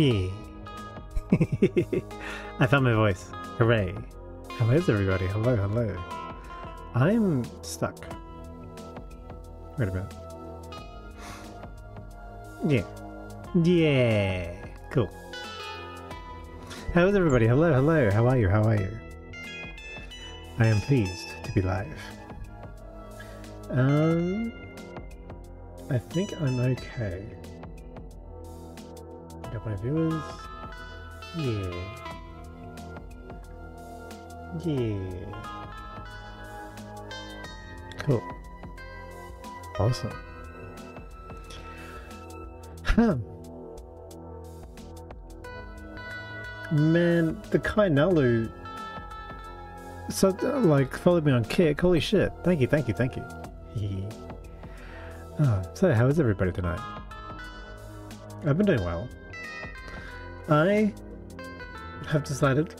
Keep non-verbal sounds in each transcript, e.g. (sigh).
(laughs) I found my voice. Hooray. How is everybody? Hello, hello. I'm stuck. Wait a minute. Yeah. Yeah. Cool. How is everybody? Hello, hello. How are you? How are you? I am pleased to be live. Um, I think I'm okay. My viewers. Yeah. Yeah. Cool. Awesome. Huh. Man, the Kainalu. So, like, followed me on Kick. Holy shit. Thank you, thank you, thank you. (laughs) oh, so, how is everybody tonight? I've been doing well. I have decided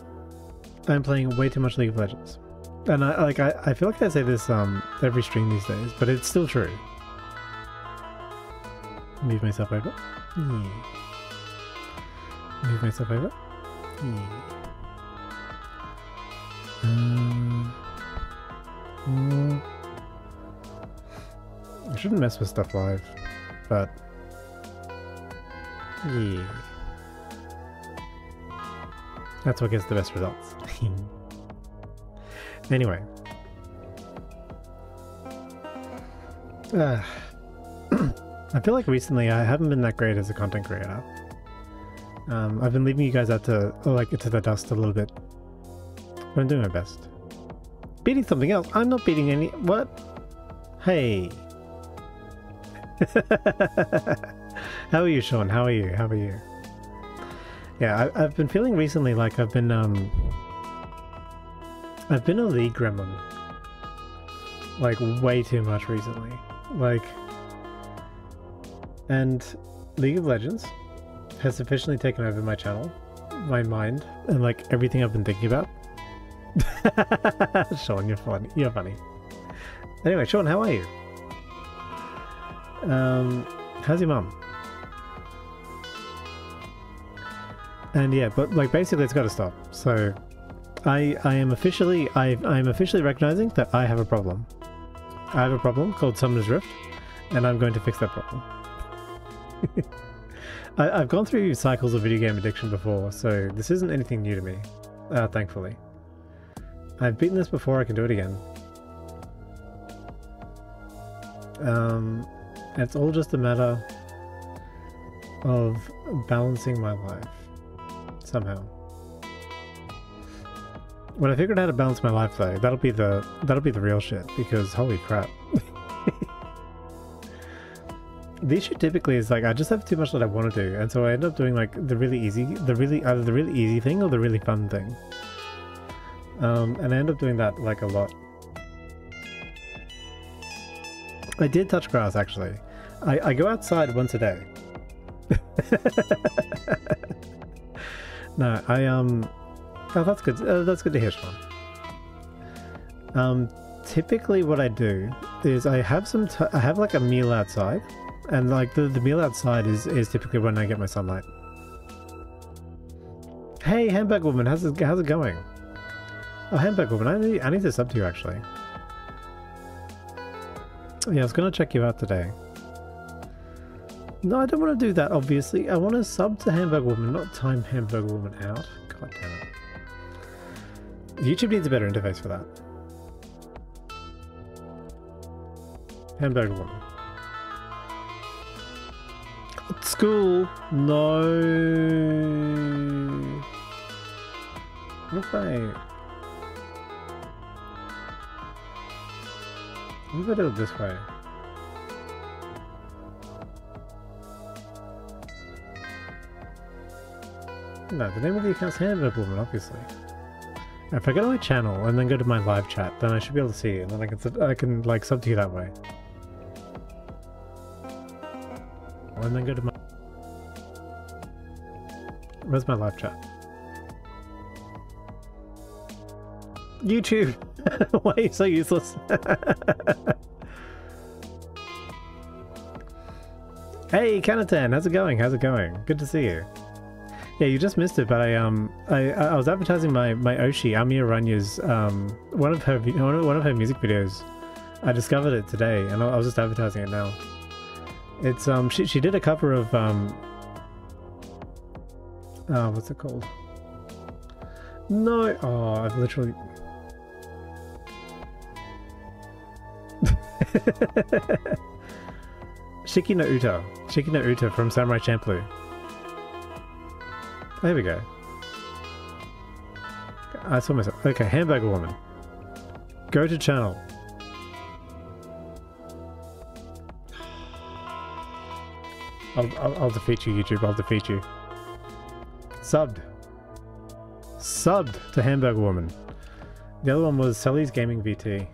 I'm playing way too much League of Legends. And I like I, I feel like I say this um every stream these days, but it's still true. Move myself over. Yeah. Move myself over. Yeah. Mm, I shouldn't mess with stuff live, but yeah. That's what gets the best results. (laughs) anyway. Uh, (clears throat) I feel like recently I haven't been that great as a content creator. Um, I've been leaving you guys out to like to the dust a little bit. But I'm doing my best. Beating something else. I'm not beating any. What? Hey. (laughs) How are you, Sean? How are you? How are you? Yeah, I, have been feeling recently like I've been um I've been a league gremlin like way too much recently. Like and League of Legends has sufficiently taken over my channel, my mind, and like everything I've been thinking about. (laughs) Sean, you're funny. You're funny. Anyway, Sean, how are you? Um, how's your mum? And yeah, but like basically it's got to stop. So I I am officially I I am officially recognizing that I have a problem. I have a problem called Summoner's Rift, and I'm going to fix that problem. (laughs) I, have gone through cycles of video game addiction before, so this isn't anything new to me, uh, thankfully. I've beaten this before, I can do it again. Um, it's all just a matter of balancing my life somehow. When I figured out how to balance my life though, that'll be the that'll be the real shit because holy crap. (laughs) the issue typically is like I just have too much that I want to do, and so I end up doing like the really easy, the really either the really easy thing or the really fun thing. Um, and I end up doing that like a lot. I did touch grass actually. I, I go outside once a day. (laughs) No, I um. Oh, that's good. Uh, that's good to hear, Sean. Um, typically, what I do is I have some. I have like a meal outside, and like the the meal outside is is typically when I get my sunlight. Hey, handbag woman, how's it how's it going? Oh, handbag woman, I need I need to sub to you actually. Yeah, I was gonna check you out today. No, I don't want to do that, obviously. I want to sub to Hamburg Woman, not time Hamburg Woman out. God damn it. YouTube needs a better interface for that. Hamburg Woman. School. No. What if I... What if I do it this way? No, the name of the account's Handed Woman, obviously. If I go to my channel and then go to my live chat, then I should be able to see you, and then I can I can like sub to you that way. And then go to my Where's my live chat? YouTube! (laughs) Why are you so useless? (laughs) hey, Kanatan, how's it going? How's it going? Good to see you. Yeah, you just missed it, but I um I I was advertising my my Oshi Ami Aranya's um one of her one of her music videos. I discovered it today, and I was just advertising it now. It's um she she did a cover of um uh what's it called? No, oh I've literally. (laughs) Shiki no Uta. Shiki no Uta from Samurai Champloo. There we go. I saw myself. Okay, Hamburger Woman. Go to channel. I'll, I'll, I'll defeat you, YouTube. I'll defeat you. Subbed. Subbed to Hamburger Woman. The other one was Sully's Gaming VT.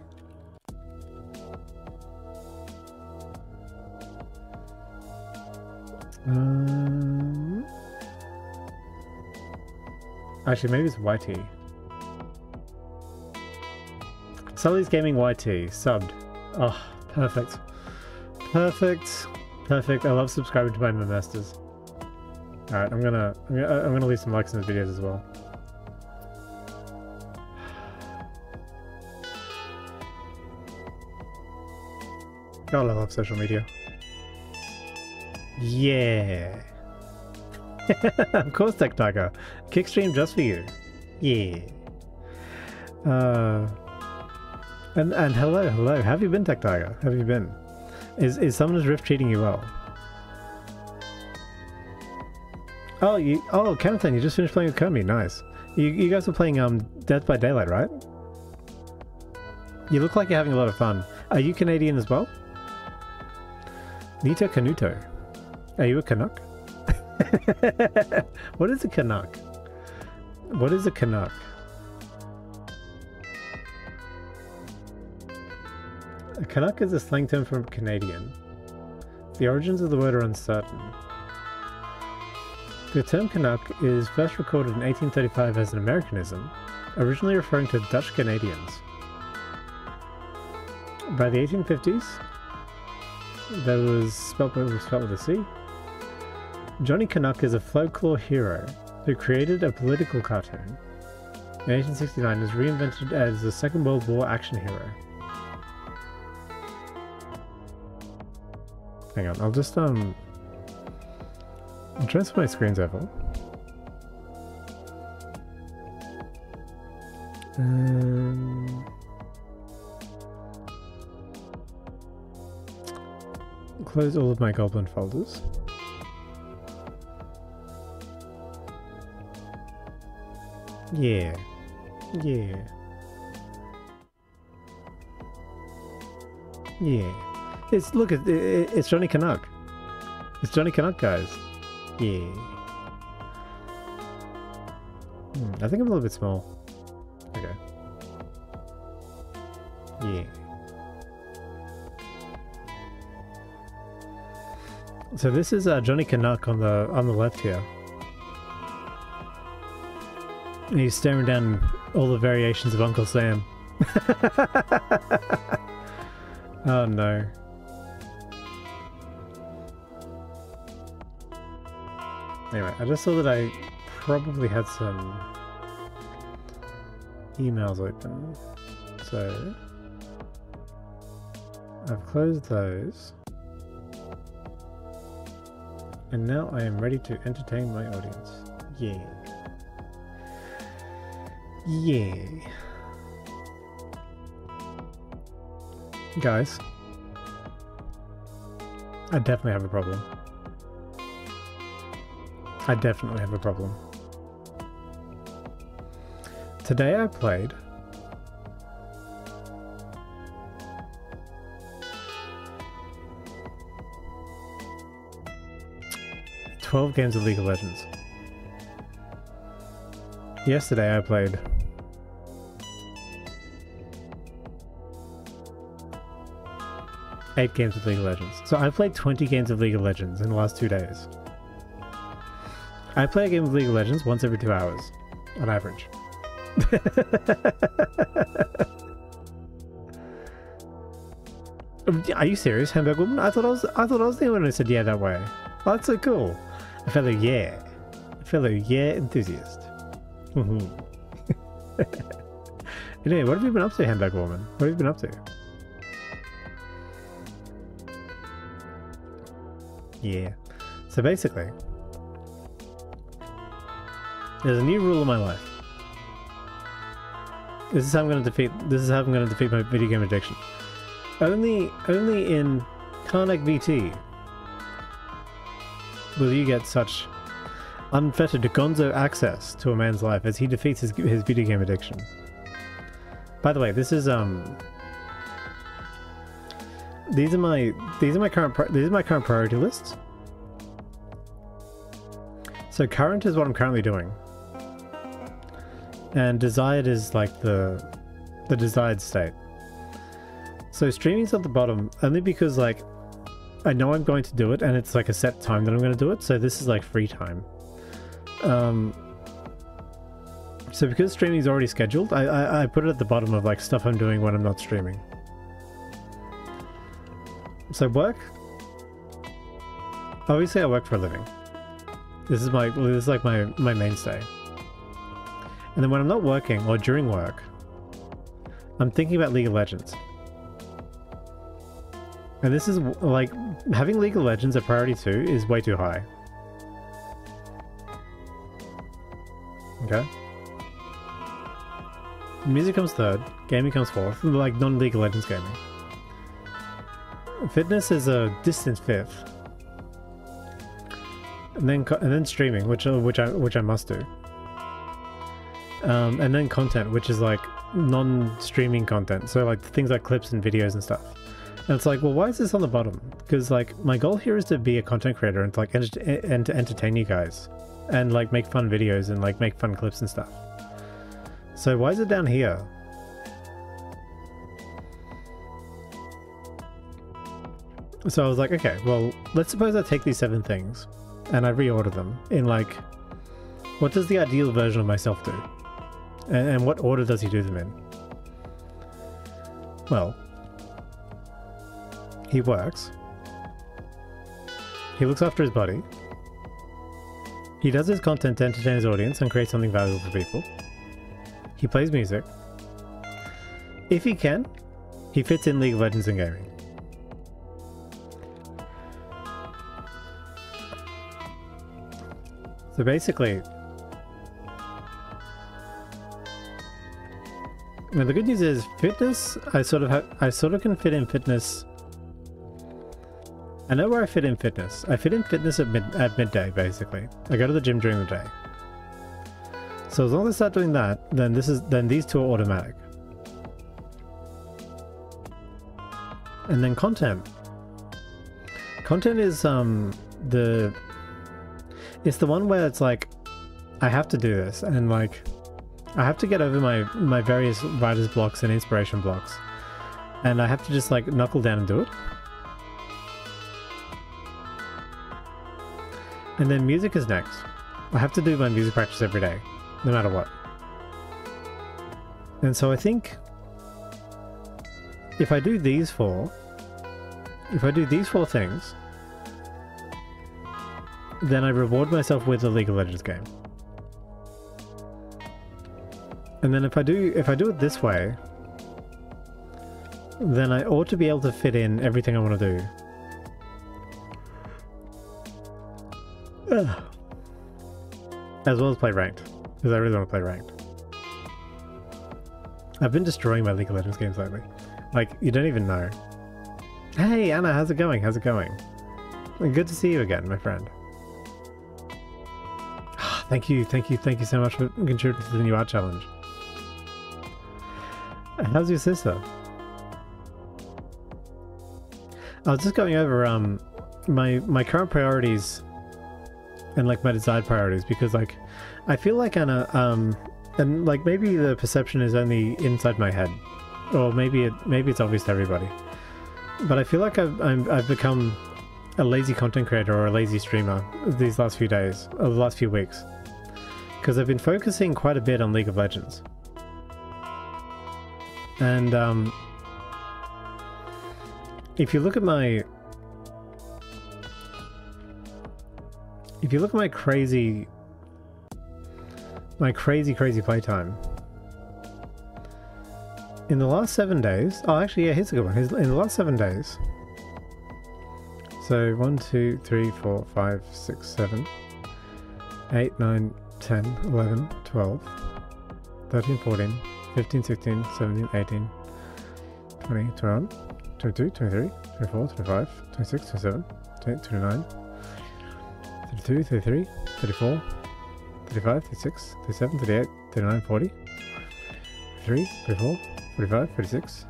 Um, actually, maybe it's YT. Sully's Gaming YT, subbed. Oh, perfect. Perfect. Perfect. I love subscribing to my masters. Alright, I'm gonna, I'm gonna I'm gonna leave some likes in his videos as well. (sighs) God, I love social media. Yeah. (laughs) of course, Tiger. Kickstream just for you. Yeah. Uh, and and hello, hello. Have you been, Tiger? Have you been? Is is Summoner's Rift treating you well? Oh, you. Oh, Kennethan, you just finished playing with Komi. Nice. You you guys are playing um Death by Daylight, right? You look like you're having a lot of fun. Are you Canadian as well? Nita Canuto. Are you a Canuck? (laughs) what is a Canuck? What is a Canuck? A Canuck is a slang term from Canadian. The origins of the word are uncertain. The term Canuck is first recorded in 1835 as an Americanism, originally referring to Dutch Canadians. By the 1850s, that was spelled, was spelled with a C. Johnny Canuck is a folklore hero who created a political cartoon. In 1869 is reinvented as a Second World War action hero. Hang on, I'll just um I'll transfer my screens over. Um, close all of my goblin folders. Yeah. Yeah. Yeah. It's look it, it, it's Johnny Canuck. It's Johnny Canuck guys. Yeah. Hmm, I think I'm a little bit small. Okay. Yeah. So this is uh, Johnny Canuck on the on the left here. He's staring down all the variations of Uncle Sam. (laughs) oh no. Anyway, I just saw that I probably had some emails open. So I've closed those. And now I am ready to entertain my audience. Yeah. Yeah. Guys, I definitely have a problem. I definitely have a problem. Today I played Twelve games of League of Legends. Yesterday I played eight games of League of Legends. So I've played 20 games of League of Legends in the last two days. I play a game of League of Legends once every two hours, on average. (laughs) Um, are you serious, Hamburg Woman? I thought I was I thought I was the one who said yeah that way. That's so cool. A fellow yeah. A fellow yeah enthusiast. Mm-hmm. (laughs) anyway, what have you been up to, Hamburg Woman? What have you been up to? Yeah. So basically, there's a new rule in my life. This is how I'm going to defeat. This is how I'm going to defeat my video game addiction. Only, only in Karnak VT will you get such unfettered gonzo access to a man's life as he defeats his, his video game addiction. By the way, this is um these are my these are my current these are my current priority lists. So current is what I'm currently doing. And desired is like the the desired state. So streaming's at the bottom only because like I know I'm going to do it and it's like a set time that I'm going to do it. So this is like free time. Um, so because streaming is already scheduled, I, I, I put it at the bottom of like stuff I'm doing when I'm not streaming. So work. Obviously, I work for a living. This is my this is like my my mainstay. And then when I'm not working or during work, I'm thinking about League of Legends. And this is like having League of Legends at priority two is way too high. Okay. Music comes third, gaming comes fourth, like non-League of Legends gaming. Fitness is a distant fifth, and then and then streaming, which uh, which I which I must do, um, and then content, which is like non-streaming content, so like things like clips and videos and stuff. And it's like, well, why is this on the bottom? Because like my goal here is to be a content creator and to, like ent and to entertain you guys, and like make fun videos and like make fun clips and stuff. So why is it down here? So I was like, okay, well, let's suppose I take these seven things and I reorder them in like, what does the ideal version of myself do? And, and what order does he do them in? Well, he works. He looks after his body. He does his content to entertain his audience and create something valuable for people. He plays music. If he can, he fits in League of Legends and gaming. So basically, now the good news is fitness. I sort of have, I sort of can fit in fitness. I know where I fit in fitness. I fit in fitness at mid at midday, basically. I go to the gym during the day. So as long as I start doing that, then this is then these two are automatic. And then content. Content is um the it's the one where it's like I have to do this and like I have to get over my my various writer's blocks and inspiration blocks. And I have to just like knuckle down and do it. And then music is next. I have to do my music practice every day, no matter what. And so I think if I do these four, if I do these four things, then I reward myself with a League of Legends game. And then if I do if I do it this way, then I ought to be able to fit in everything I want to do. Ugh. As well as play ranked, because I really want to play ranked. I've been destroying my League of Legends games lately. Like, you don't even know. Hey, Anna, how's it going? How's it going? Good to see you again, my friend. Thank you, thank you, thank you so much for contributing to the new art challenge. How's your sister? I was just going over um my my current priorities and like my desired priorities because like I feel like Anna um and like maybe the perception is only inside my head or maybe it maybe it's obvious to everybody but I feel like I've I'm, I've become a lazy content creator or a lazy streamer these last few days or the last few weeks because I've been focusing quite a bit on League of Legends. And um if you look at my if you look at my crazy my crazy crazy playtime in the last seven days oh actually yeah here's a good one. In the last seven days so 1 2 3 4 5 6 7 8 9 10 11 12 13 14 15 16 17 18 20 21 22 23 24 25 26 27 28 29 32, 33, 34, 35, 36, 37, 38, 39, 40, 43, 44, 45, 46,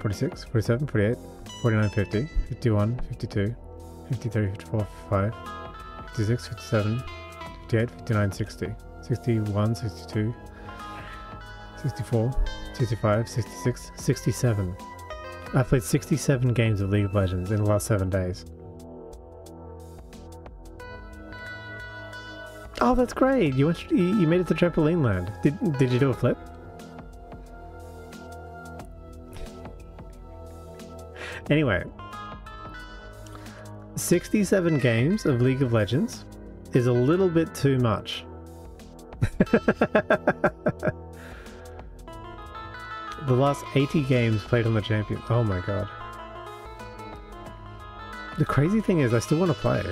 46, 47, 48, 49, 50, 51, 52, 53, 54, 55, 56, 57, 58, 59, 60, 61, 62, 64, 65, 66, 67. I've played 67 games of League of Legends in the last seven days. Oh, that's great! You went, you made it to trampoline land. Did did you do a flip? Anyway, 67 games of League of Legends is a little bit too much. (laughs) the last 80 games played on the champion. Oh my god. The crazy thing is, I still want to play.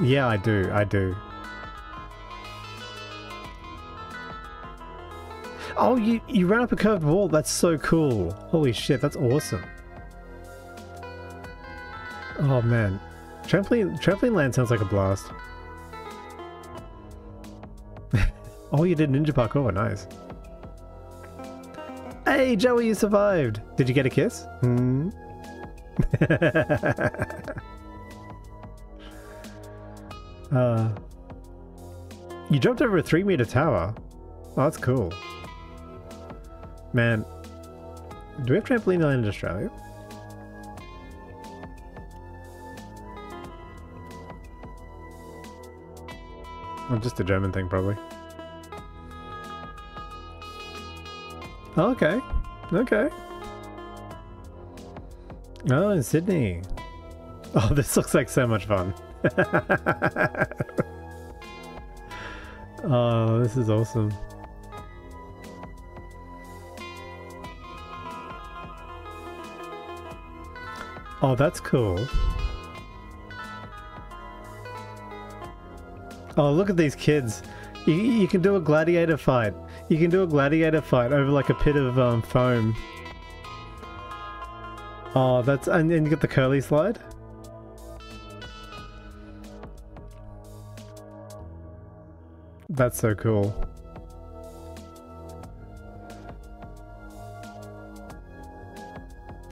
Yeah, I do. I do. Oh, you, you ran up a curved wall. That's so cool. Holy shit, that's awesome. Oh man. Trampoline, trampoline land sounds like a blast. (laughs) oh, you did ninja park. parkour. Nice. Hey, Joey, you survived. Did you get a kiss? Hmm. (laughs) uh, you jumped over a three meter tower. Oh, that's cool. Man, do we have trampoline land in Australia? Or just a German thing, probably. Okay. Okay. Oh, in Sydney. Oh, (laughs) this looks like so much fun. (laughs) oh, this is awesome. Oh, that's cool. Oh, look at these kids. You, you can do a gladiator fight. You can do a gladiator fight over like a pit of um, foam. Oh, that's... And, and you get the curly slide? That's so cool.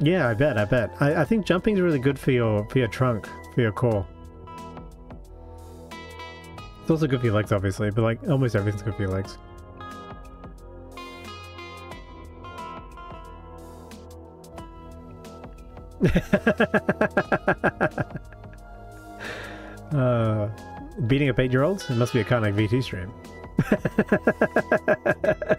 Yeah, I bet, I bet. I, I think jumping's really good for your for your trunk, for your core. It's also good for your legs, obviously, but like almost everything's good for your legs. uh, beating up eight-year-olds? It must be a of VT stream. (laughs)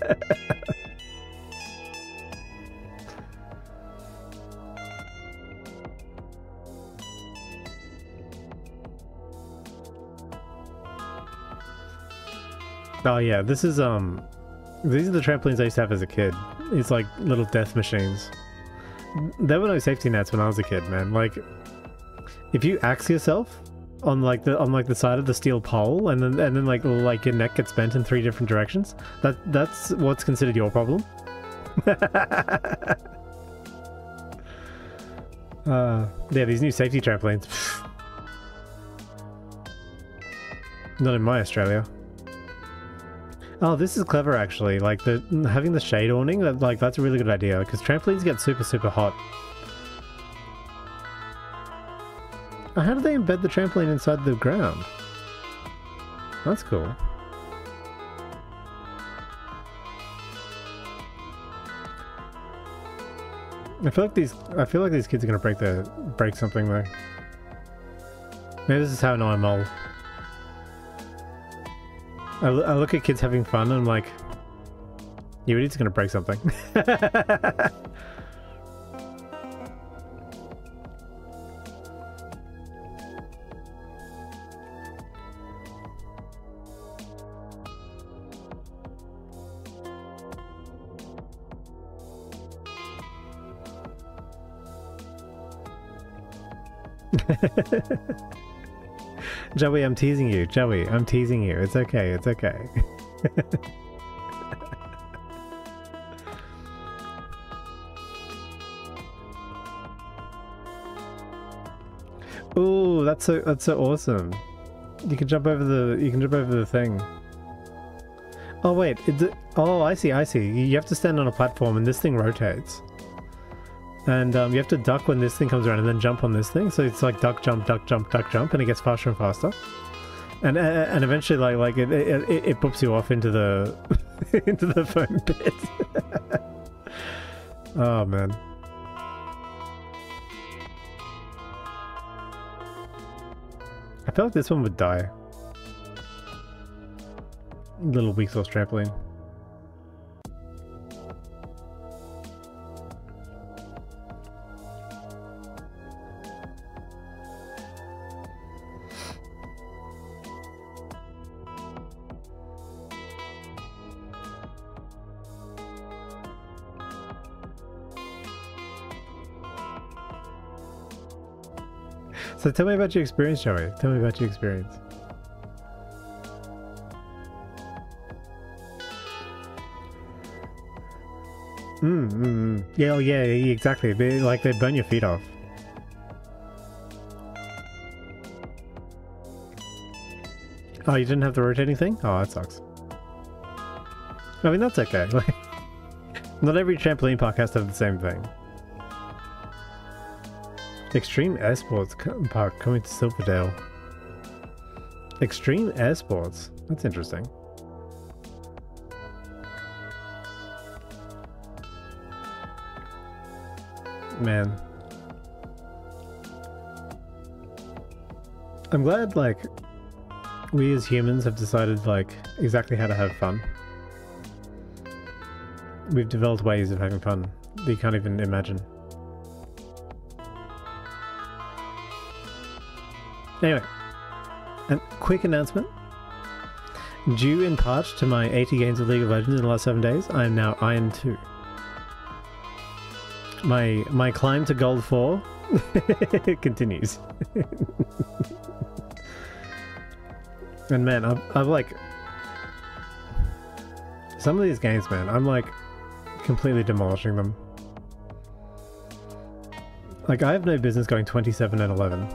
Oh yeah, this is um these are the trampolines I used to have as a kid. It's like little death machines. There were no safety nets when I was a kid, man. Like if you axe yourself on like the on like the side of the steel pole and then and then like like your neck gets bent in three different directions, that that's what's considered your problem. (laughs) uh yeah, these new safety trampolines. (sighs) Not in my Australia. Oh, this is clever actually. Like the having the shade awning, that, like that's a really good idea because trampolines get super super hot. Oh, how do they embed the trampoline inside the ground? That's cool. I feel like these I feel like these kids are gonna break the break something though. Maybe this is how I know I'm. I, I look at kids having fun and I'm like, you idiot's gonna break something. (laughs) Joey, I'm teasing you. Joey, I'm teasing you. It's okay. It's okay. (laughs) Ooh, that's so that's so awesome. You can jump over the you can jump over the thing. Oh wait, it, oh I see, I see. You have to stand on a platform and this thing rotates. And um, you have to duck when this thing comes around and then jump on this thing. So it's like duck, jump, duck, jump, duck, jump, and it gets faster and faster. And uh, and eventually, like like it it, it, it boops you off into the (laughs) into the foam pit. (laughs) oh man. I feel like this one would die. Little weak sauce trampoline. So tell me about your experience, Joey. Tell me about your experience. Mm, mm, mm. Yeah, oh yeah, exactly. They, like they burn your feet off. Oh, you didn't have the rotating thing? Oh, that sucks. I mean, that's okay. (laughs) Like, not every trampoline park has to have the same thing. Extreme Esports Park coming to Silverdale. Extreme Esports? That's interesting. Man. I'm glad, like, we as humans have decided, like, exactly how to have fun. We've developed ways of having fun that you can't even imagine. Anyway, a quick announcement. Due in part to my 80 games of League of Legends in the last 7 days, I am now Iron 2. My my climb to Gold 4 (laughs) continues. (laughs) and man, I've, I've like... Some of these games, man, I'm like completely demolishing them. Like, I have no business going 27 and 11.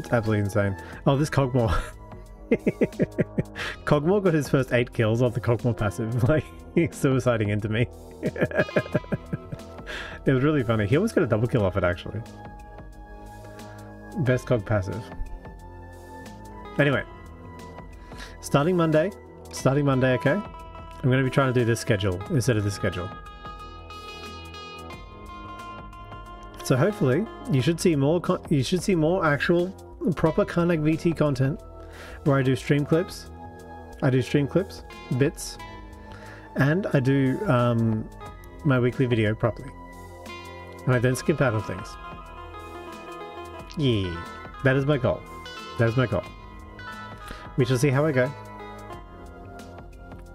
(laughs) It's absolutely insane. Oh, this Kog'Maw. (laughs) Kog'Maw got his first eight kills off the Kog'Maw passive, (laughs) like, suiciding into me. it was really funny. He almost got a double kill off it, actually. Best Kog passive. Anyway. Starting Monday. Starting Monday, okay? I'm going to be trying to do this schedule instead of this schedule. So hopefully you should see more you should see more actual proper Karnak VT content where I do stream clips, I do stream clips, bits, and I do um, my weekly video properly. And I don't skip out on things. Yeah, that is my goal. That is my goal. We shall see how I go.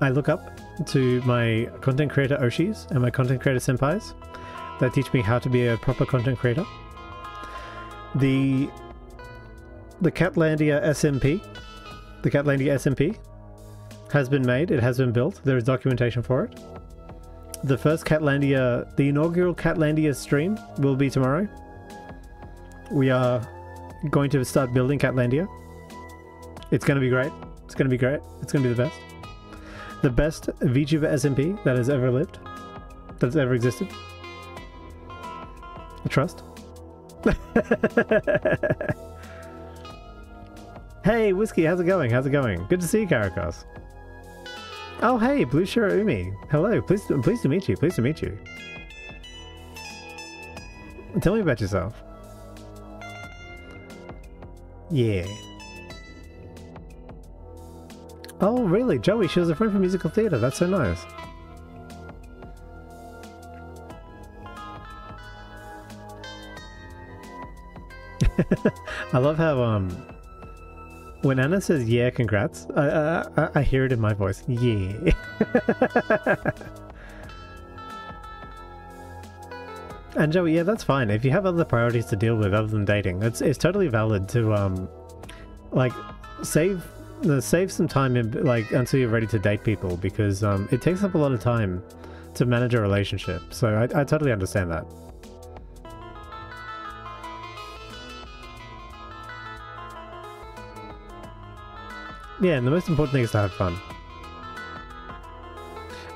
I look up to my content creator Oshis and my content creator senpais that teach me how to be a proper content creator. The the Catlandia SMP, the Catlandia SMP, has been made. It has been built. There is documentation for it. The first Catlandia, the inaugural Catlandia stream will be tomorrow. We are going to start building Catlandia. It's going to be great. It's going to be great. It's going to be the best. The best VTuber SMP that has ever lived, that has ever existed. I trust. (laughs) hey, Whiskey, how's it going? How's it going? Good to see you, Caracos. Oh, hey, Blue Shiro Umi. Hello, pleased, pleased to meet you. Pleased to meet you. Tell me about yourself. Yeah. Oh, really? Joey, she was a friend from musical theatre. That's so nice. (laughs) I love how um when Anna says yeah, congrats, I I, I hear it in my voice. Yeah. (laughs) and Joey, yeah, that's fine. If you have other priorities to deal with other than dating, it's it's totally valid to um like save uh, save some time in like until you're ready to date people because um it takes up a lot of time to manage a relationship. So I, I totally understand that. Yeah, and the most important thing is to have fun.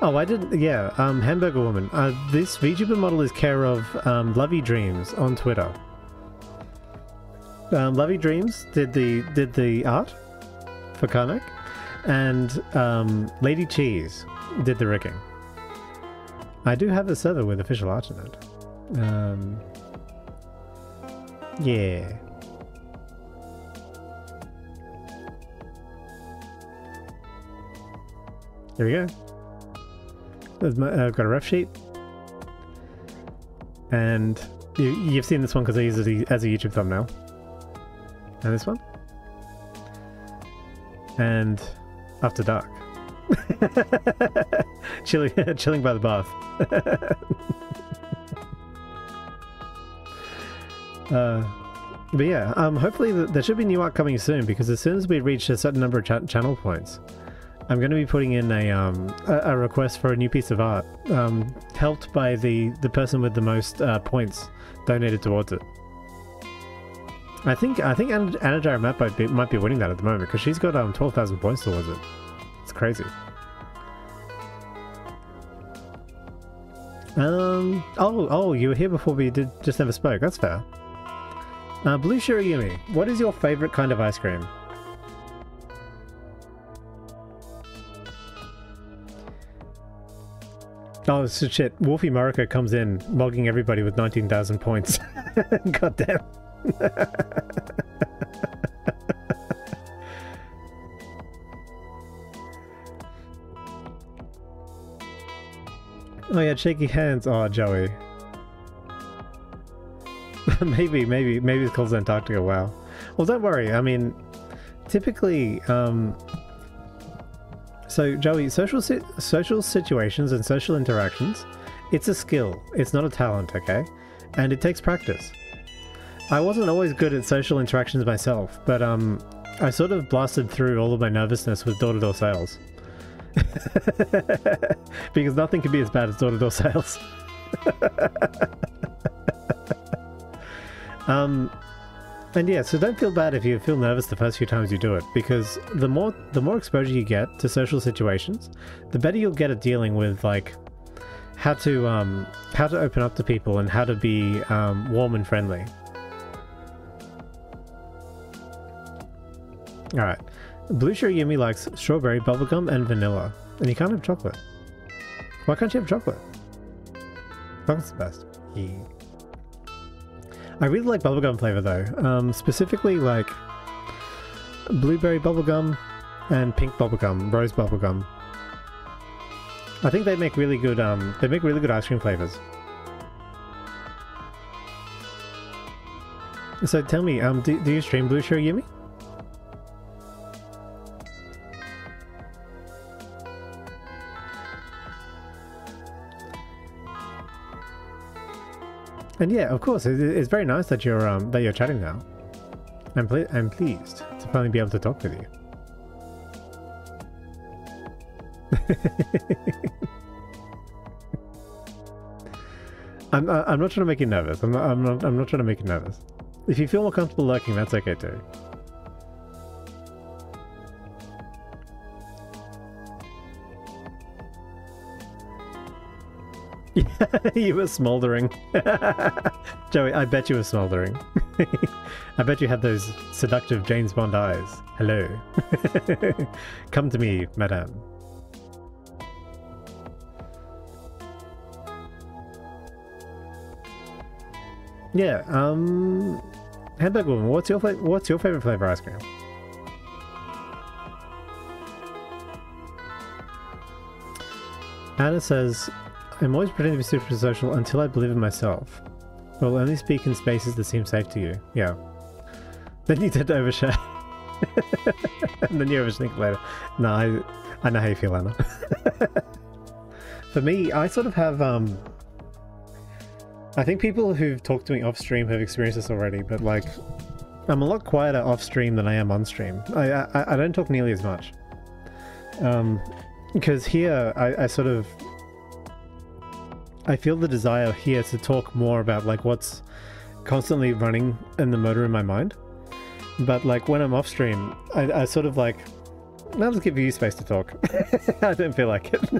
Oh, I didn't. Yeah, um, Hamburger Woman. Uh, this VTuber model is care of um, Lovey Dreams on Twitter. Um, Lovey Dreams did the did the art for Karnak, and um, Lady Cheese did the rigging. I do have a server with official art in it. Um, yeah. There we go. My, I've got a ref sheet. And you, you've seen this one because I use it as a YouTube thumbnail. And this one. And After Dark. (laughs) chilling, (laughs) chilling by the bath. (laughs) uh, but yeah, um, hopefully th there should be new art coming soon because as soon as we reach a certain number of ch channel points, I'm going to be putting in a, um, a, a request for a new piece of art, um, helped by the, the person with the most uh, points donated towards it. I think I think An Anajara Map might be, might be winning that at the moment because she's got um 12,000 points towards it. It's crazy. Um. Oh, oh, you were here before we did just never spoke. That's fair. Uh, Blue Shirayumi, what is your favorite kind of ice cream? Oh this is shit! Wolfie Marika comes in, mogging everybody with 19,000 points. (laughs) God damn. (laughs) oh yeah, shaky hands. Oh, Joey. (laughs) maybe, maybe, maybe it's called Antarctica. Wow. Well, don't worry. I mean, typically, um, so Joey, social si social situations and social interactions, it's a skill. It's not a talent, okay? And it takes practice. I wasn't always good at social interactions myself, but um, I sort of blasted through all of my nervousness with door-to-door -door sales. (laughs) because nothing can be as bad as door-to-door -door (laughs) sales. um, and yeah, so don't feel bad if you feel nervous the first few times you do it, because the more the more exposure you get to social situations, the better you'll get at dealing with like how to um, how to open up to people and how to be um, warm and friendly. All right, Blue Shirayumi likes strawberry, bubblegum, and vanilla, and you can't have chocolate. Why can't you have chocolate? Chocolate's the best. Yeah. I really like bubblegum flavor though. Um, specifically like blueberry bubblegum and pink bubblegum, rose bubblegum. I think they make really good um they make really good ice cream flavors. So tell me, um do, do you stream Blue Shirayumi? And yeah, of course, it's very nice that you're um, that you're chatting now. I'm ple I'm pleased to finally be able to talk with you. (laughs) I'm I'm not trying to make you nervous. I'm not I'm not I'm not trying to make you nervous. If you feel more comfortable lurking, that's okay too. (laughs) you were smoldering. (laughs) Joey, I bet you were smoldering. (laughs) I bet you had those seductive James Bond eyes. Hello. Come to me, madame. Yeah, um... Hamburger woman, what's your, what's your favorite flavor ice cream? Anna says, I'm always pretending to be super social until I believe in myself. I will only speak in spaces that seem safe to you. Yeah. Then you tend to overshare. and (laughs) then you overthink later. No, I, I know how you feel, Anna. (laughs) For me, I sort of have, um... I think people who've talked to me off stream have experienced this already, but like, I'm a lot quieter off stream than I am on stream. I, I, I don't talk nearly as much. Um, because here I, I sort of I feel the desire here to talk more about like what's constantly running in the motor in my mind. But like when I'm off stream, I, I sort of like I'll just give you space to talk. (laughs) I don't feel like it. (laughs)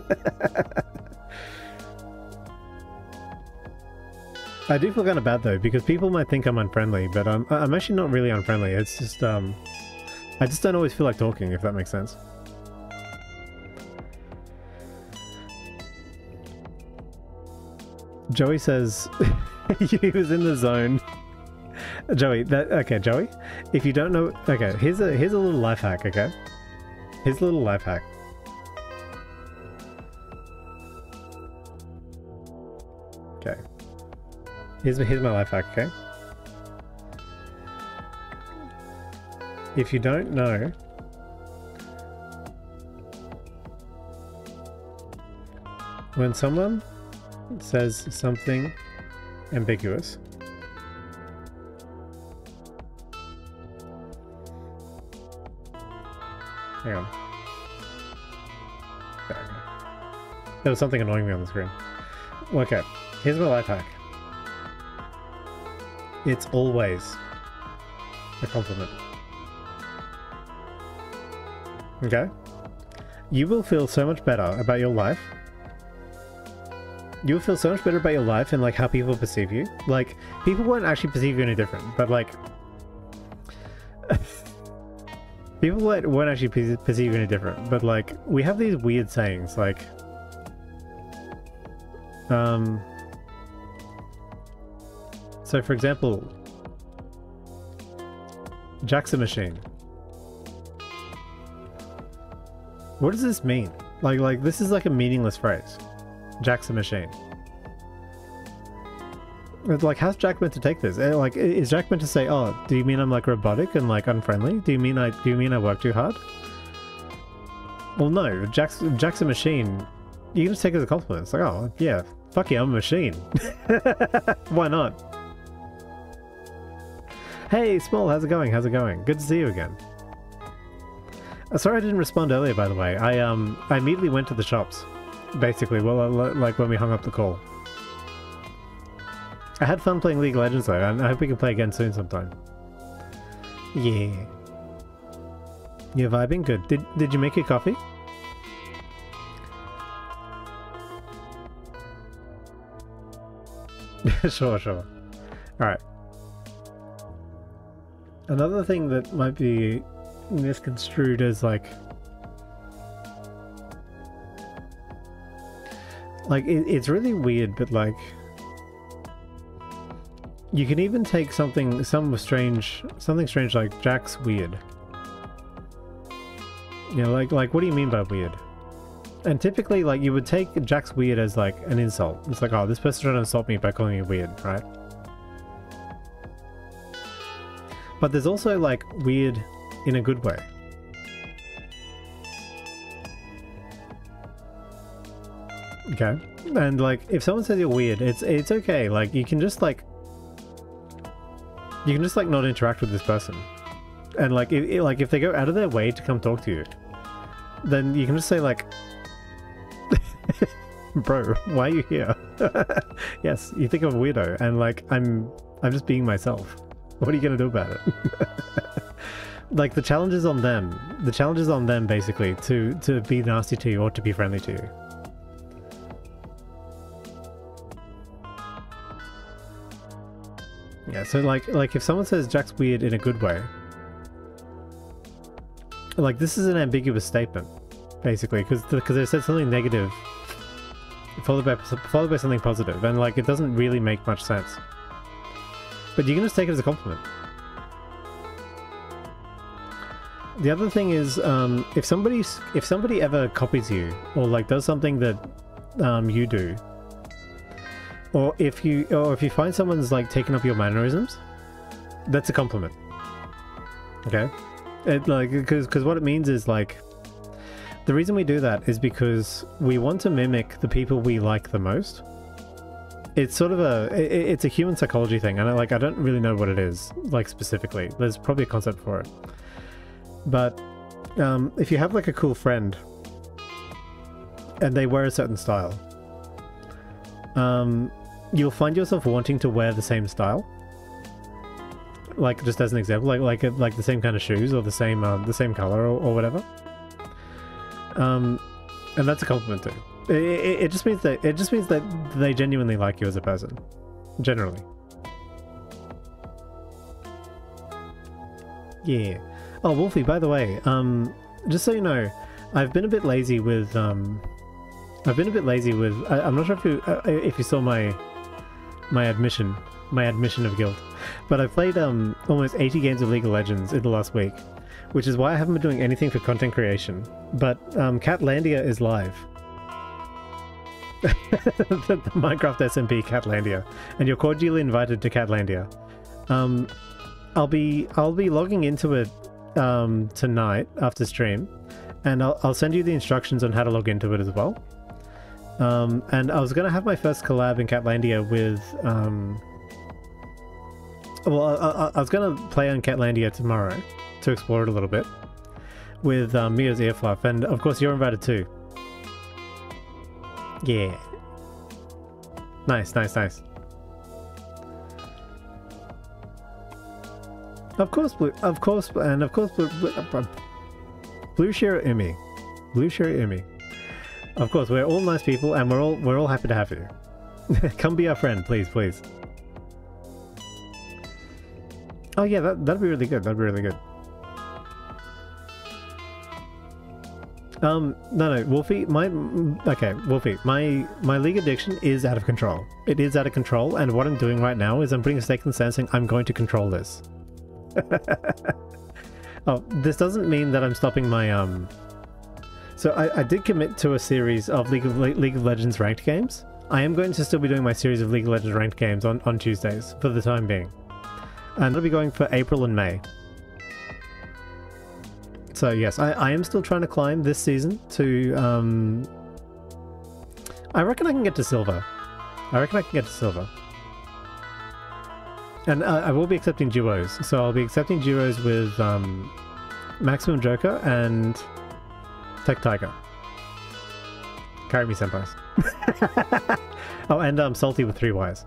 I do feel kind of bad though, because people might think I'm unfriendly, but I'm, I'm actually not really unfriendly. It's just, um, I just don't always feel like talking, if that makes sense. Joey says (laughs) he was in the zone. Joey, that okay, Joey. If you don't know, okay, here's a here's a little life hack. Okay, here's a little life hack. Okay, here's here's my life hack. Okay, if you don't know. When someone says something ambiguous. Hang on. There, there was something annoying me on the screen. Okay, here's my life hack. It's always a compliment. Okay? You will feel so much better about your life you will feel so much better about your life and like how people perceive you. Like people won't actually perceive you any different, but like (laughs) people won't, won't actually perceive you any different. But like we have these weird sayings like um so for example Jackson machine. What does this mean? Like like this is like a meaningless phrase. Jack's a machine. Like, how's Jack meant to take this? Eh, like, is Jack meant to say, "Oh, do you mean I'm like robotic and like unfriendly? Do you mean I do you mean I work too hard?" Well, no. Jack's Jack's a machine. You can just take it as a compliment. It's like, oh yeah, fuck yeah, I'm a machine. (laughs) Why not? Hey, Small, how's it going? How's it going? Good to see you again. Uh, sorry I didn't respond earlier, by the way. I um I immediately went to the shops basically, well, uh, like when we hung up the call. I had fun playing League of Legends though, and I hope we can play again soon sometime. Yeah. You're vibing? Good. Did, did you make your coffee? (laughs) sure, sure. Alright. Another thing that might be misconstrued as like Like, it, it's really weird, but like... You can even take something, some strange, something strange like Jack's weird. You know, like, like, what do you mean by weird? And typically, like, you would take Jack's weird as, like, an insult. It's like, oh, this person's trying to insult me by calling me weird, right? But there's also, like, weird in a good way. Okay. And like, if someone says you're weird, it's it's okay. Like, you can just like, you can just like not interact with this person, and like, if like if they go out of their way to come talk to you, then you can just say like, (laughs) bro, why are you here? (laughs) yes, you think I'm a weirdo, and like, I'm I'm just being myself. (laughs) What are you gonna do about it? like the challenge is on them. The challenge is on them basically to to be nasty to you or to be friendly to you. So like like if someone says Jack's weird in a good way, like this is an ambiguous statement, basically, because because they said something negative followed by followed by something positive, and like it doesn't really make much sense. But you can just take it as a compliment. The other thing is, um, if somebody if somebody ever copies you or like does something that um, you do, or if you or if you find someone's like taking up your mannerisms, that's a compliment. Okay? It like because because what it means is like the reason we do that is because we want to mimic the people we like the most. It's sort of a it, it's a human psychology thing, and I, like I don't really know what it is like specifically. There's probably a concept for it, but um, if you have like a cool friend and they wear a certain style, um, you'll find yourself wanting to wear the same style. Like just as an example, like like like the same kind of shoes or the same um, the same color or, or whatever. Um, and that's a compliment too. It, it, it just means that it just means that they genuinely like you as a person, generally. Yeah. Oh, Wolfie. By the way, um, just so you know, I've been a bit lazy with um, I've been a bit lazy with. I, am not sure if you uh, if you saw my my admission my admission of guilt, but I've played um almost 80 games of League of Legends in the last week, which is why I haven't been doing anything for content creation. But um, Catlandia is live. (laughs) the, the, Minecraft SMP Catlandia, and you're cordially invited to Catlandia. Um, I'll be I'll be logging into it um, tonight after stream, and I'll, I'll send you the instructions on how to log into it as well. Um, and I was gonna have my first collab in Catlandia with um, well, I, I, I was gonna play on Catlandia tomorrow to explore it a little bit with um, Mio's Earfluff, and of course you're invited too. Yeah. Nice, nice, nice. Of course, Blue, of course, and of course, Blue, Blue, Blue Emmy. Blue Share Emmy. Of course, we're all nice people, and we're all we're all happy to have you. (laughs) Come be our friend, please, please. Oh yeah, that that'd be really good. That'd be really good. Um, no, no, Wolfie, my, okay, Wolfie, my, my league addiction is out of control. It is out of control, and what I'm doing right now is I'm putting a stake in the sand saying I'm going to control this. (laughs) oh, this doesn't mean that I'm stopping my, um... So I, I did commit to a series of League of, Le League of Legends ranked games. I am going to still be doing my series of League of Legends ranked games on, on Tuesdays, for the time being. And it'll be going for April and May. So yes, I, I am still trying to climb this season to, um... I reckon I can get to silver. I reckon I can get to silver. And uh, I will be accepting duos, so I'll be accepting duos with um, Maximum Joker and Tech Tiger. Carry me, senpais. (laughs) oh, and um, Salty with three Ys.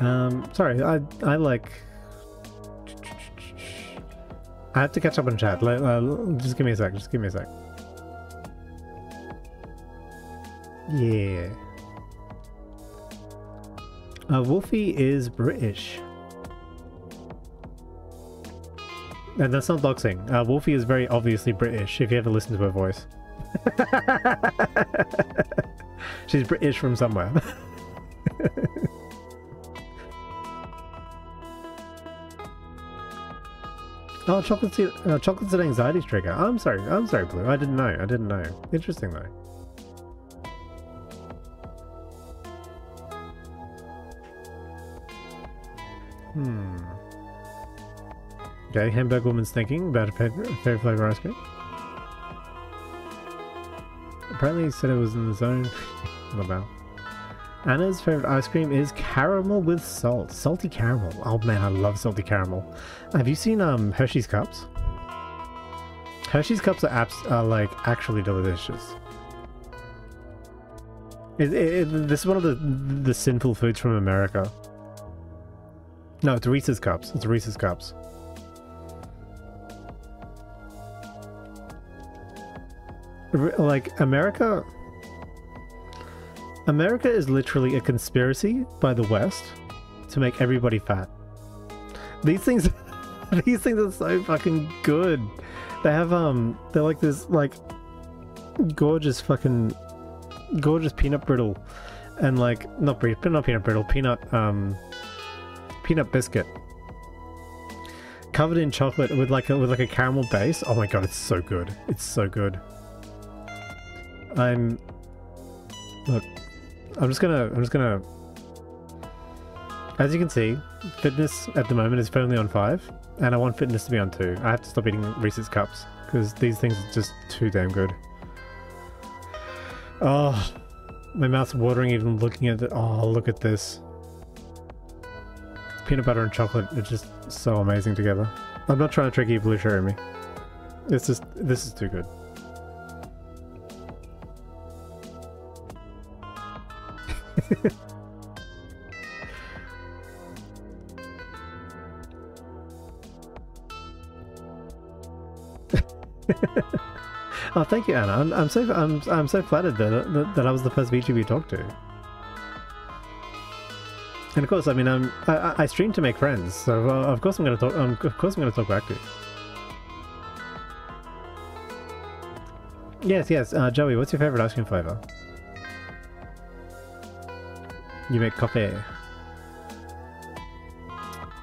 Um, sorry, I I like. I have to catch up on chat. Uh, just give me a sec. Just give me a sec. Yeah. Uh, Wolfie is British. And that's not doxing. Uh, Wolfie is very obviously British, if you ever listen to her voice. (laughs) She's British from somewhere. (laughs) oh, chocolate's, uh, chocolate's an anxiety trigger. I'm sorry. I'm sorry, Blue. I didn't know. I didn't know. Interesting, though. Hmm. Okay, Hamburg Woman's thinking about a favorite flavor ice cream. Apparently he said it was in the zone. (laughs) what about? Anna's favorite ice cream is caramel with salt. Salty caramel. Oh man, I love salty caramel. Have you seen um Hershey's cups? Hershey's cups are apps are like actually delicious. It, it, it, this is one of the the sinful foods from America. No, it's Reese's Cups. It's Reese's Cups. Like, America... America is literally a conspiracy by the West to make everybody fat. These things... (laughs) these things are so fucking good. They have, um... They're like this, like... Gorgeous fucking... Gorgeous peanut brittle. And, like... Not, not peanut brittle. Peanut, um peanut biscuit covered in chocolate with like a with like a caramel base. Oh my god, it's so good. It's so good. I'm look. I'm just gonna. I'm just gonna. As you can see, fitness at the moment is firmly on five, and I want fitness to be on two. I have to stop eating Reese's cups because these things are just too damn good. Oh, my mouth's watering even looking at it. Oh, look at this peanut butter and chocolate are just so amazing together. I'm not trying to trick you, blue cherry me. This is this is too good. (laughs) oh, thank you, Anna. I'm, I'm so I'm I'm so flattered that, that, that I was the first VTuber you talked to. And of course, I mean, um, I, I stream to make friends, so uh, of course I'm gonna talk. Um, of course I'm gonna talk back to you. Yes, yes. Uh, Joey, what's your favorite ice cream flavor? You make coffee.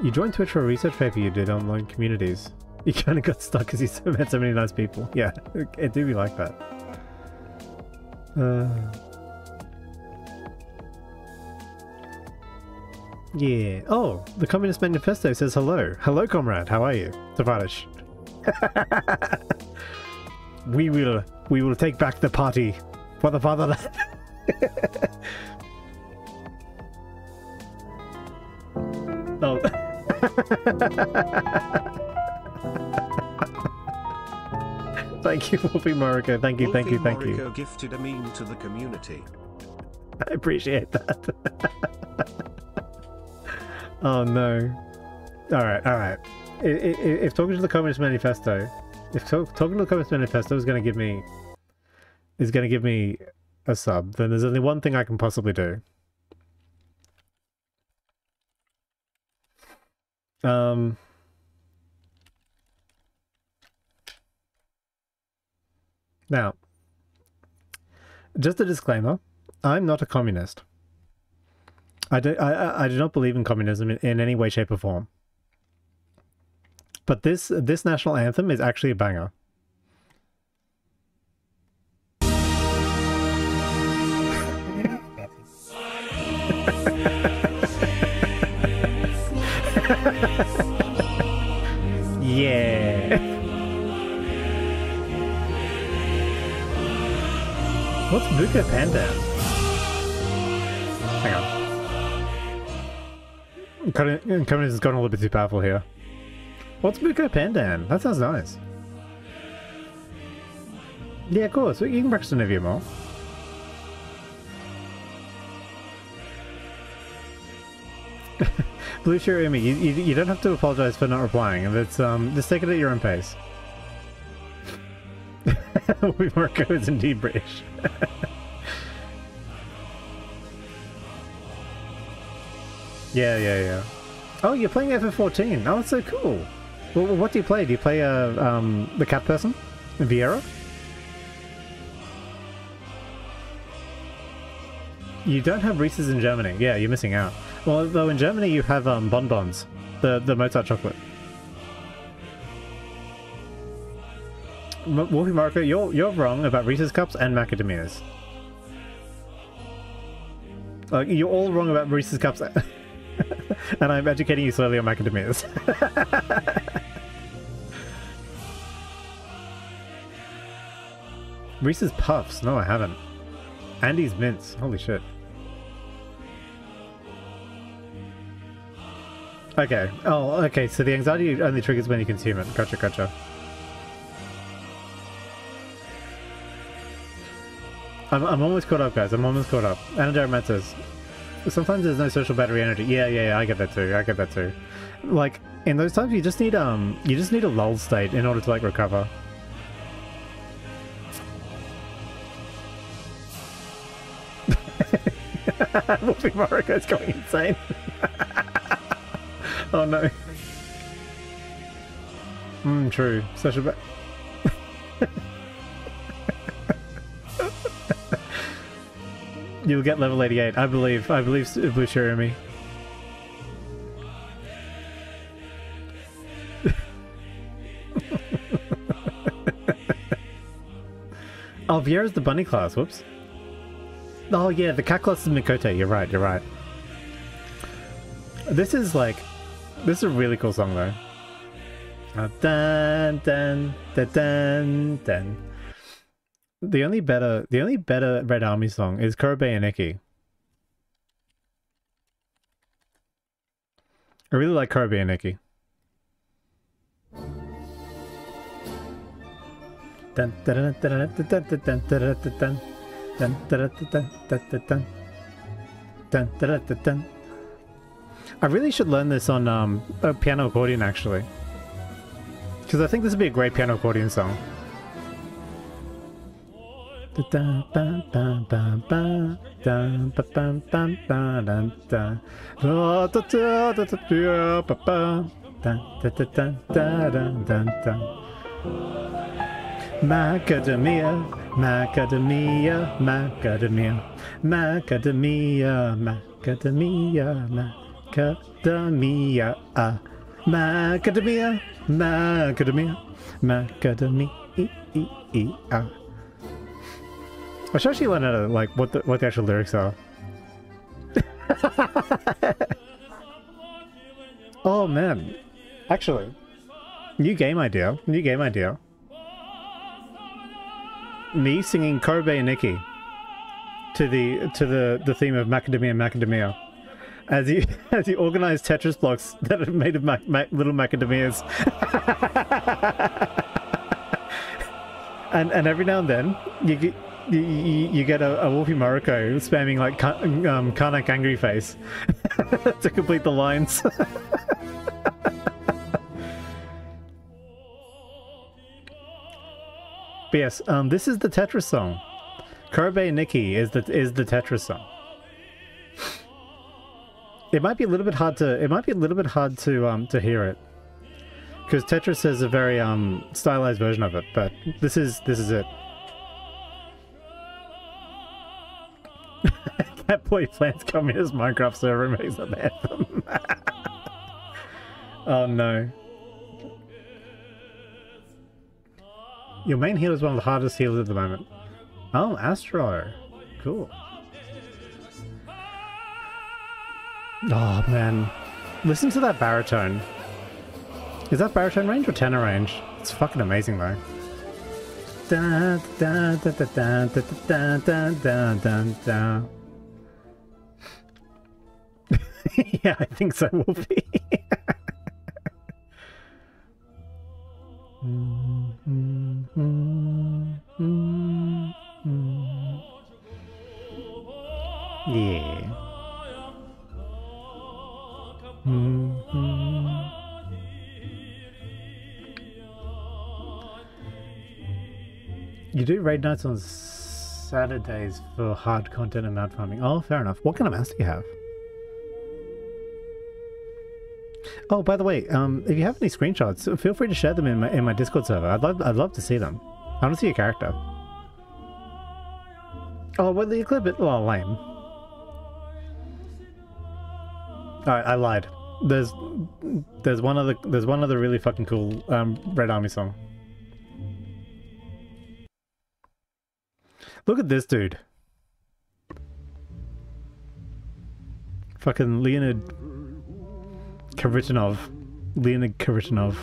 You joined Twitch for a research paper you did on online communities. (laughs) You kind of got stuck because you (laughs) met so many nice people. Yeah, (laughs) it do be like that. Uh, yeah. Oh, the Communist Manifesto says hello. Hello, comrade. How are you? Tavarish. (laughs) we will, we will take back the party for the fatherland. (laughs) oh. (laughs) thank you, Wolfie Mariko. Thank you, thank you, thank you. Mariko gifted a meme to the community. I appreciate that. Oh no. Alright, alright. If, if talking to the Communist Manifesto, if talk, talking to the Communist Manifesto is going to give me is going to give me a sub, then there's only one thing I can possibly do. Um. Now, just a disclaimer: I'm not a communist. I do, I, I do not believe in communism in, in any way, shape, or form. But this this national anthem is actually a banger. (laughs) yeah. What's Buka Panda? Hang on. Communism has gone a little bit too powerful here. What's Buko Pandan? That sounds nice. Yeah, of course. You can practice an of more. Blue Shirt Amy, you, you, you, don't have to apologize for not replying. It's um, just take it at your own pace. (laughs) Marco is indeed British. (laughs) yeah, yeah, yeah. Oh, you're playing FF14. Oh, that's so cool. Well, what do you play? Do you play uh, um, the cat person? Viera? You don't have Reese's in Germany. Yeah, you're missing out. Well, though in Germany you have um, bonbons, the the Mozart chocolate. M Wolfie Marco, you're you're wrong about Reese's cups and macadamias. Uh, you're all wrong about Reese's cups, (laughs) (laughs) and I'm educating you slowly on macadamias. (laughs) Reese's Puffs. No, I haven't. Andes Mints. Holy shit. Okay. Oh, okay. So the anxiety only triggers when you consume it. Gotcha, gotcha. I'm, I'm almost caught up, guys. I'm almost caught up. Says, sometimes there's no social battery energy. Yeah, yeah, yeah, I get that too. I get that too. Like, in those times, you just need, um, you just need a lull state in order to, like, recover. (laughs) Wolfie Mariko's going insane. (laughs) oh no. Hmm, true. Social a (laughs) bad. You'll get level 88. I believe. I believe Blue Shirumi. (laughs) oh, Viera's the bunny class. Whoops. Oh yeah, the cat class is Miqo'te. You're right. You're right. This is like, this is a really cool song though. Uh, dun, dun, dun, dun, dun the only better the only better Red Army song is Korobeiniki. I really like Korobeiniki. Dun, dun, dun, I really should learn this on um, piano accordion actually. Because I think this would be a great piano accordion song. Macadamia, macadamia, macadamia, macadamia, macadamia, macadamia, ah, macadamia, macadamia, macadamia, e, ah. I actually to like what the what the actual lyrics are. (laughs) oh man, actually, new game idea, new game idea. Me singing Korobeiniki to the to the the theme of Macadamia Macadamia. As you (laughs) as you organize Tetris blocks that are made of mac, mac, little macadamias. (laughs) and and every now and then you get you, you, get a, a Wolfie Morocco spamming like um, Karnak angry face (laughs) to complete the lines. (laughs) but yes, um, this is the Tetris song. Korobeiniki is the is the Tetris song. It might be a little bit hard to it might be a little bit hard to um to hear it because Tetris is a very um stylized version of it, but this is this is it. (laughs) that boy plants communist Minecraft server makes an anthem. (laughs) oh no. Your main healer is one of the hardest healers at the moment. Oh, Astro. Cool. Oh man. Listen to that baritone. Is that baritone range or tenor range? It's fucking amazing though. (laughs) Yeah, I think so, Wolfie. (laughs) yeah. You do raid nights on Saturdays for hard content and mount farming. Oh, fair enough. What kind of mouse do you have? Oh, by the way, um, if you have any screenshots, feel free to share them in my in my Discord server. I'd love I'd love to see them. I want to see your character. Oh, well, the clip it well lame. Alright, I lied. There's there's one other there's one other really fucking cool um, Red Army song. Look at this dude. Fucking Leonid Kharitonov. Leonid Kharitonov.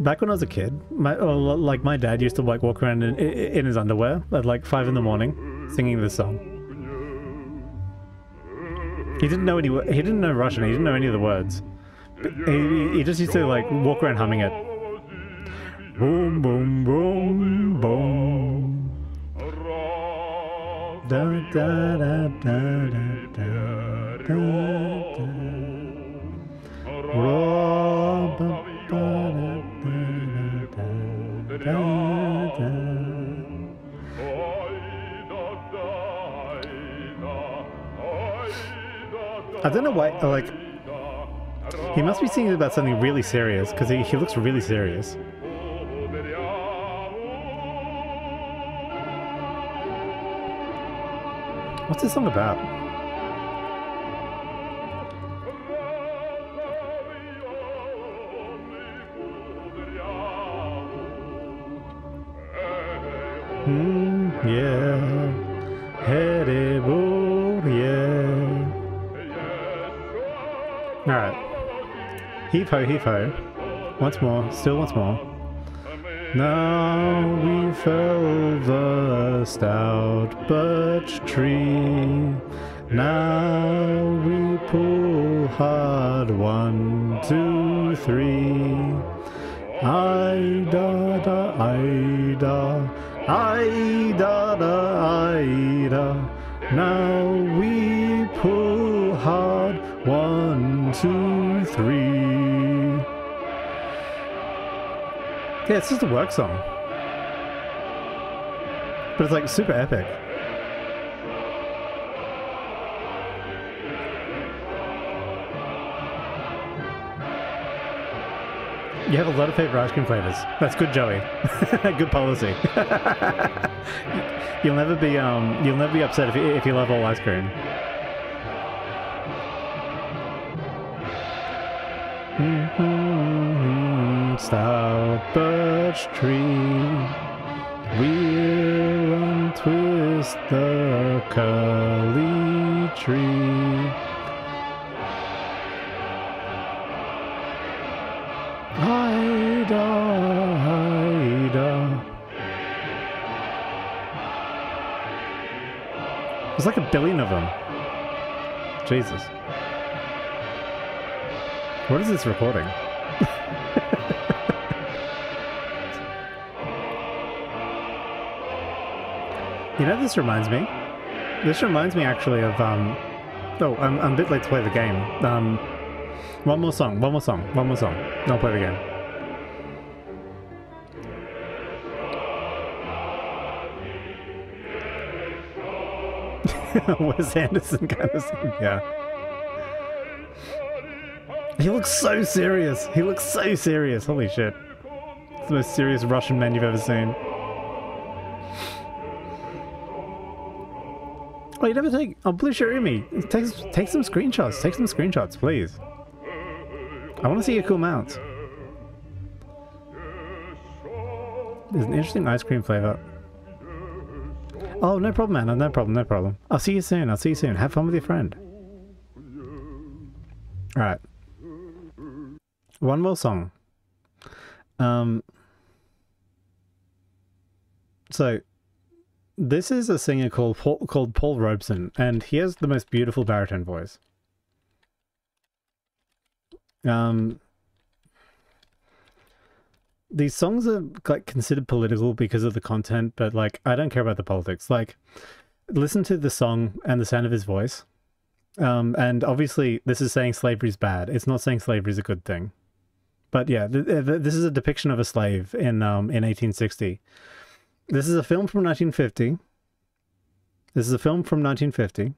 Back when I was a kid, my oh, like my dad used to like walk around in, in his underwear at like five in the morning, singing this song. He didn't know any. He didn't know Russian. He didn't know any of the words. He, he just used to like walk around humming it. Boom, boom, boom, boom. Da da da da da da da. Ra, ba, ba, da, da, da, da, da. I don't know why, like, he must be singing about something really serious, because he, he looks really serious. What's this song about? Hmm, yeah. Headable, yeah. Alright. Heave ho, heave ho. Once more, still once more. Now we fell the stout birch tree. Now we pull hard. One, two, three. I da da I da I da da I da. Now we Yeah, it's just a work song. But it's like super epic. You have a lot of favorite ice cream flavors. That's good, Joey. (laughs) good policy. (laughs) you'll never be um you'll never be upset if you, if you love all ice cream. Mm-hmm, Stout birch tree, we'll untwist the curly tree. Ida, Ida. There's like a billion of them. Jesus. What is this recording? (laughs) you know, this reminds me. This reminds me actually of um. Oh, I'm I'm a bit late to play the game. Um, one more song. One more song. One more song. I'll play the game. (laughs) Wes Anderson kind of thing. Yeah. He looks so serious. He looks so serious. Holy shit. It's the most serious Russian man you've ever seen. You never take. Oh, Blue Shirumi. Take, take some screenshots. Take some screenshots, please. I want to see your cool mounts. There's an interesting ice cream flavor. Oh, no problem, man. No problem, no problem. I'll see you soon. I'll see you soon. Have fun with your friend. Alright. One more song. Um. So, this is a singer called Paul, called Paul Robeson, and he has the most beautiful baritone voice. Um, these songs are like considered political because of the content, but like I don't care about the politics. Like, listen to the song and the sound of his voice. Um, and obviously, this is saying slavery's bad. It's not saying slavery's a good thing. But yeah, th- th- this is a depiction of a slave in um in 1860. This is a film from 1950. This is a film from 1950,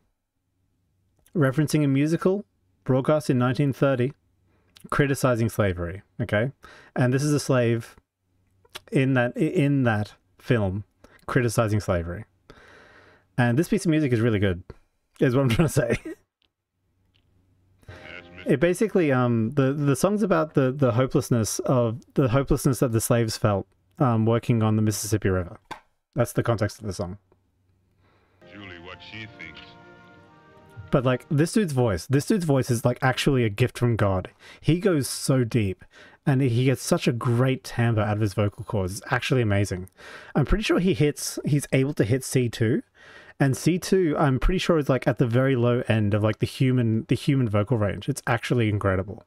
referencing a musical broadcast in 1930 criticizing slavery okay? And this is a slave in that in that film criticizing slavery. And this piece of music is really good is what i'm (laughs) trying to say. It basically um the the song's about the the hopelessness of the hopelessness that the slaves felt um working on the mississippi river that's the context of the song Julie, what she thinks. But like this dude's voice, this dude's voice is like actually a gift from God. He goes so deep and he gets such a great timbre out of his vocal cords. It's actually amazing. I'm pretty sure he hits he's able to hit C2 and C2 I'm pretty sure is like at the very low end of like the human the human vocal range. It's actually incredible.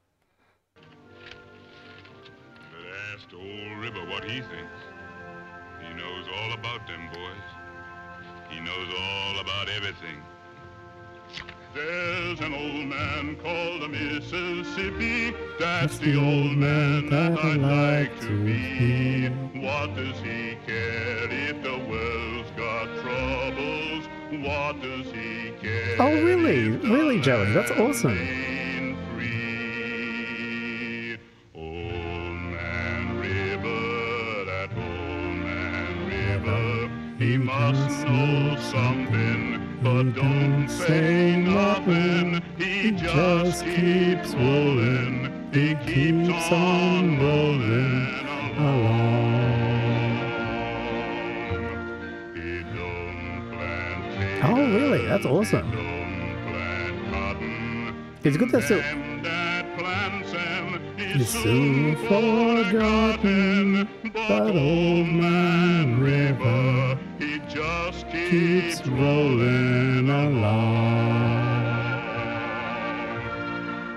There's an old man called the Mississippi. That's the old man that I'd like to be. What does he care if the world's got troubles? What does he care? Oh, really? Really, Joey? That's awesome. ain't free? Old man River, that old man River, he must know something, but don't say nothing. He just keeps rolling, he keeps on rolling along. He don't plant Oh, really? That's awesome. don't plant cotton. It's good that still Them that plants them is soon forgotten, but old man River keeps rolling along.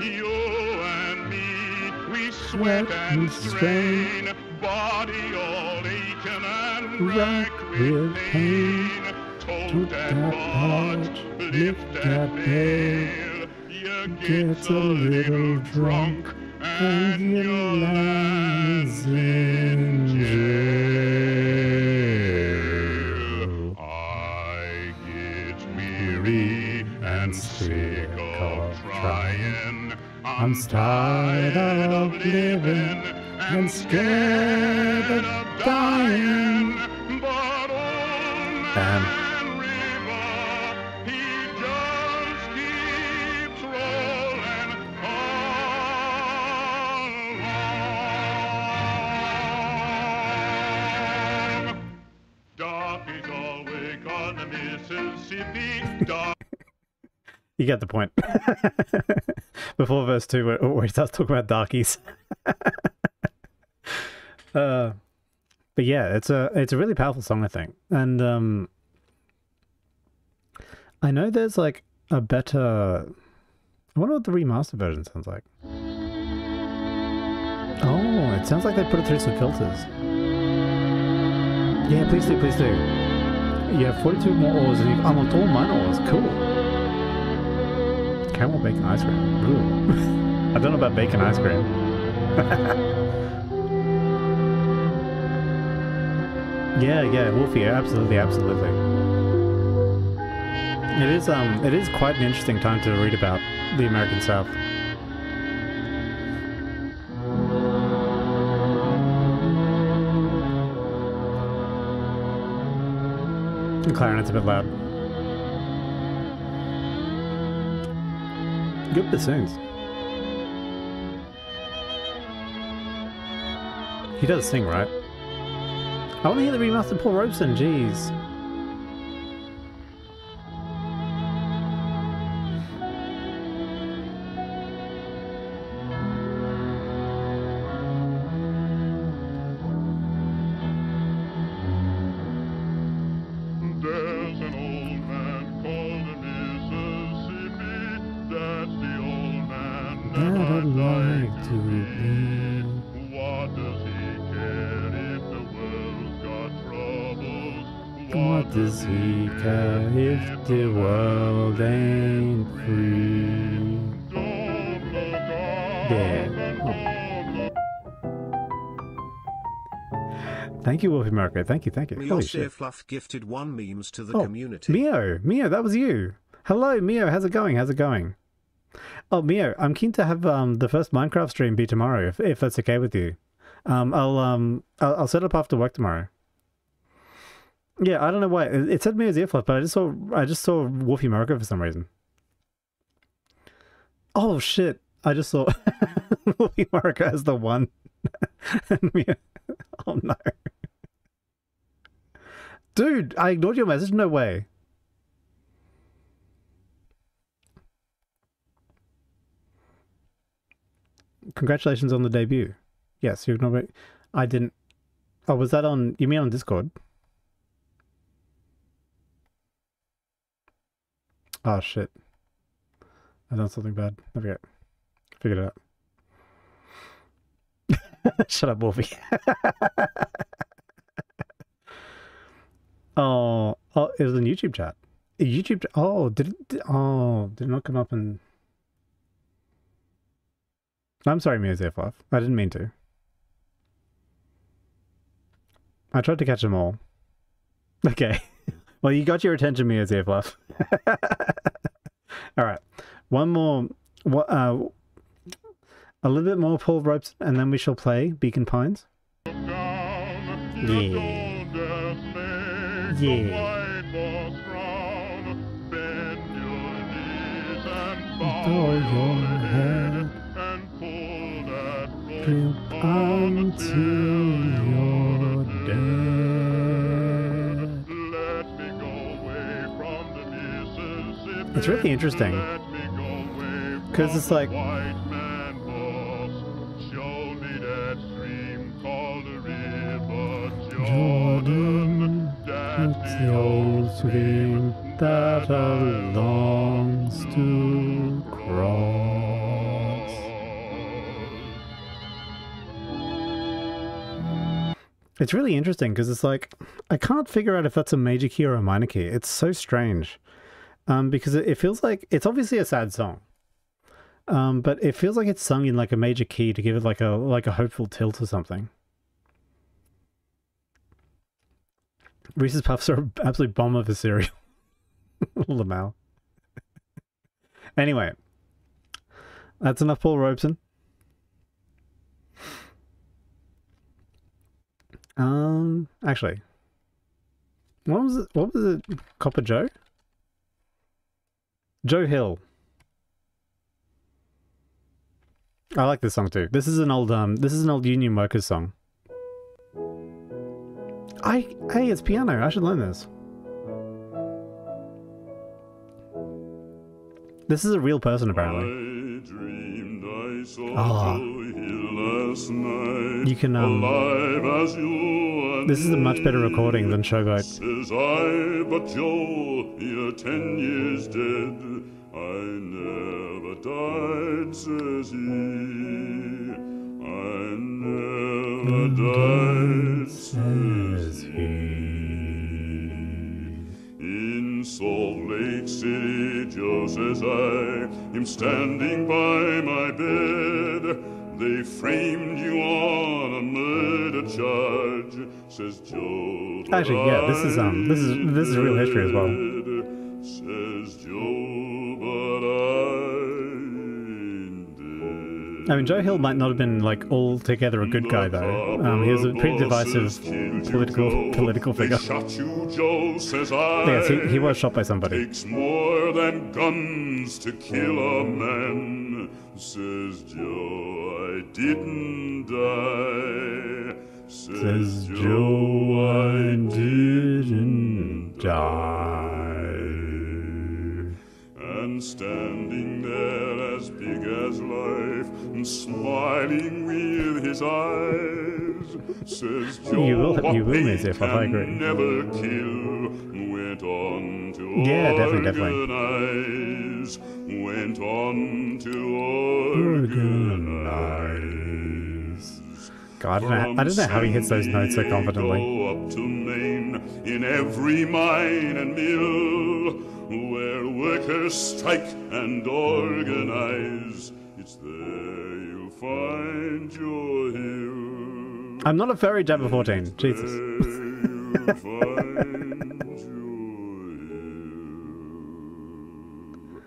You and me, we sweat and strain, body all aching and racked with pain. Tote that barge, lift that bale, you get a little drunk and you lands in I'm tired of living and scared of dying. The Mississippi. You get the point. (laughs) Before verse two, where, where he starts talking about darkies. (laughs) uh, but yeah, it's a it's a really powerful song, I think, and um, I know there's like a better. I wonder what the remastered version sounds like. Oh, it sounds like they put it through some filters. Yeah, please do, please do. You have 42 more ores and you've unlocked all mine ores. Cool. Caramel bacon ice cream. Ooh. (laughs) I don't know about bacon ice cream. (laughs) yeah, yeah, Wolfie, absolutely, absolutely. It is um it is quite an interesting time to read about the American South. The clarinet's a bit loud. Good bassoons. He does sing, right? I want to hear the remastered Paul Robeson, jeez. Marco. Thank you, thank you. Holy shit. Fluff gifted one memes to the Oh, community. Mio, Mio, that was you. Hello, Mio. How's it going? How's it going? Oh, Mio, I'm keen to have um the first Minecraft stream be tomorrow, if if that's okay with you. Um, I'll um I'll, I'll set up after work tomorrow. Yeah, I don't know why it, it said Mio's earfluff, but I just saw I just saw Wolfie Marco for some reason. Oh shit! I just saw (laughs) Wolfie Marco as the one. (laughs) and Mio, (laughs) oh no. Dude, I ignored your message. No way. Congratulations on the debut. Yes, you ignored me. I didn't. Oh, was that on? You mean on Discord? Oh shit! I've done something bad. I forget. Figured it out. (laughs) Shut up, Wolfie. (laughs) oh, oh, it was in YouTube chat. YouTube. Oh, did it? did- Oh, did it not come up in? I'm sorry, Muzef I didn't mean to. I tried to catch them all. (laughs) Okay. Well, you got your attention, Muzef (laughs) all right. One more. What? Uh, a little bit more Paul Ropes, and then we shall play Beacon Pines. Yeah. Yeah. the white boss frown. Bend your knees and bow Bow your your head and pull that rope until you're dead. Let me go away from the Mississippi. It's really interesting. Let me go away 'Cause from it's like- the white man boss. Show me that stream called the River Jordan. The old stream that I longs to cross. It's really interesting because it's like I can't figure out if that's a major key or a minor key. It's so strange, um, because it, it feels like it's obviously a sad song, um, but it feels like it's sung in like a major key to give it like a like a hopeful tilt or something. Reese's Puffs are (laughs) absolute bomb of a cereal. (laughs) Lamau. anyway, That's enough Paul Robeson. Um, actually, what was it? What was it? Copper Joe? Joe Hill. I like this song too. This is an old um. This is an old Union Workers song. I hey, it's piano. I should learn this. This is a real person apparently. I dreamed I saw Ah. Last night. You can um. alive as you This is a much better recording than Showboat. Says I, but you're ten years dead. I never died, says he. I never died, says. In Salt Lake City, Joe says I am standing by my bed. They framed you on a murder charge, says Joe. Actually, yeah, this is, um, this is- this is real history as well. Says Joe, I mean, Joe Hill might not have been like altogether a good guy though. Um, he was a pretty divisive political political figure. shot you, Joe, says I. Yes, he, he was shot by somebody. Takes more than guns to kill a man, says Joe. I didn't die, says, Joe. I didn't die. And standing there as big as life, and smiling with his eyes, says Joe. You will- you will miss it, I agree. Never kill. Went on to Yeah, definitely, definitely. Went on to organize. God, I don't know, I don't know how he hits those notes so confidently. Up to Maine, in every mine and mill, where workers strike and organize, it's there you'll find your hill. I'm not a furry Jabba 14. Jesus. There you'll find your hill.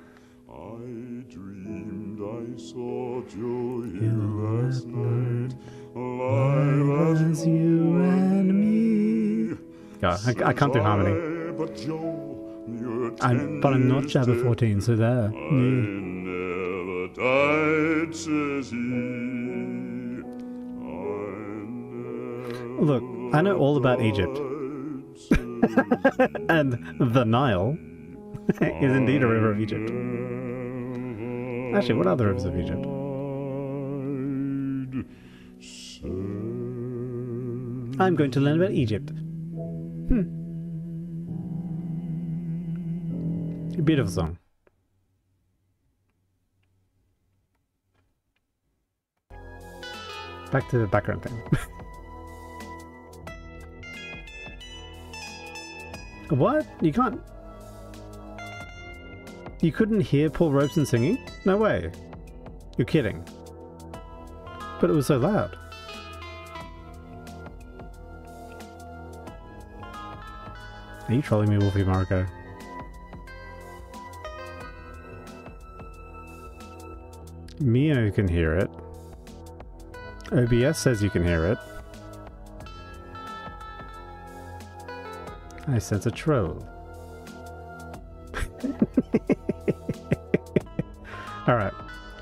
I dreamed I saw Joe Hill last night, alive as you and me. God, I, I can't do harmony. But Joe, I'm, but I'm not 10 Jabba 14, so there. I Mm. never died, says he. I never Look, I know all about Egypt. (laughs) died, says he. And the Nile (laughs) is indeed a river of Egypt. Actually, what are the rivers of Egypt? I'm going to learn about Egypt. Hmm. Beautiful song. Back to the background thing. (laughs) what? You can't. You couldn't hear Paul Robeson singing? No way. You're kidding. But it was so loud. Are you trolling me, Wolfie Marco? Mio can hear it. OBS says you can hear it. I sense a troll. (laughs) Alright,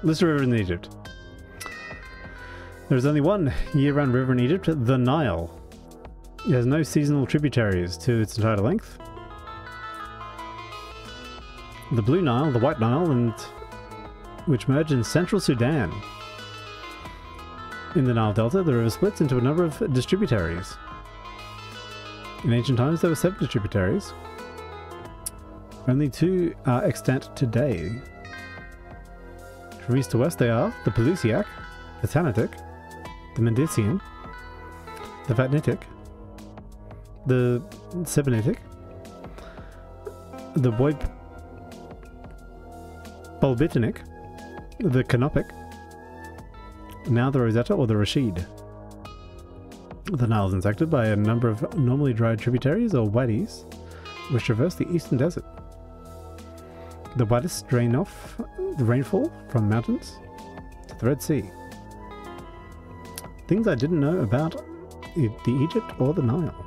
list of rivers in Egypt. There's only one year round river in Egypt, the Nile. It has no seasonal tributaries to its entire length. The Blue Nile, the White Nile, and which merge in central Sudan. In the Nile Delta, the river splits into a number of distributaries. In ancient times, there were seven distributaries. Only two are extant today. From east to west, they are the Pelusiac, the Tanitic, the Mendesian, the Phatnitic, the Sebennytic, the Boy Bolbitinic, the Canopic, now the Rosetta or the Rashid. The Nile is intersected by a number of normally dry tributaries or wadis, which traverse the eastern desert. The wadis drain off the rainfall from mountains to the Red Sea. Things I didn't know about the Egypt or the Nile.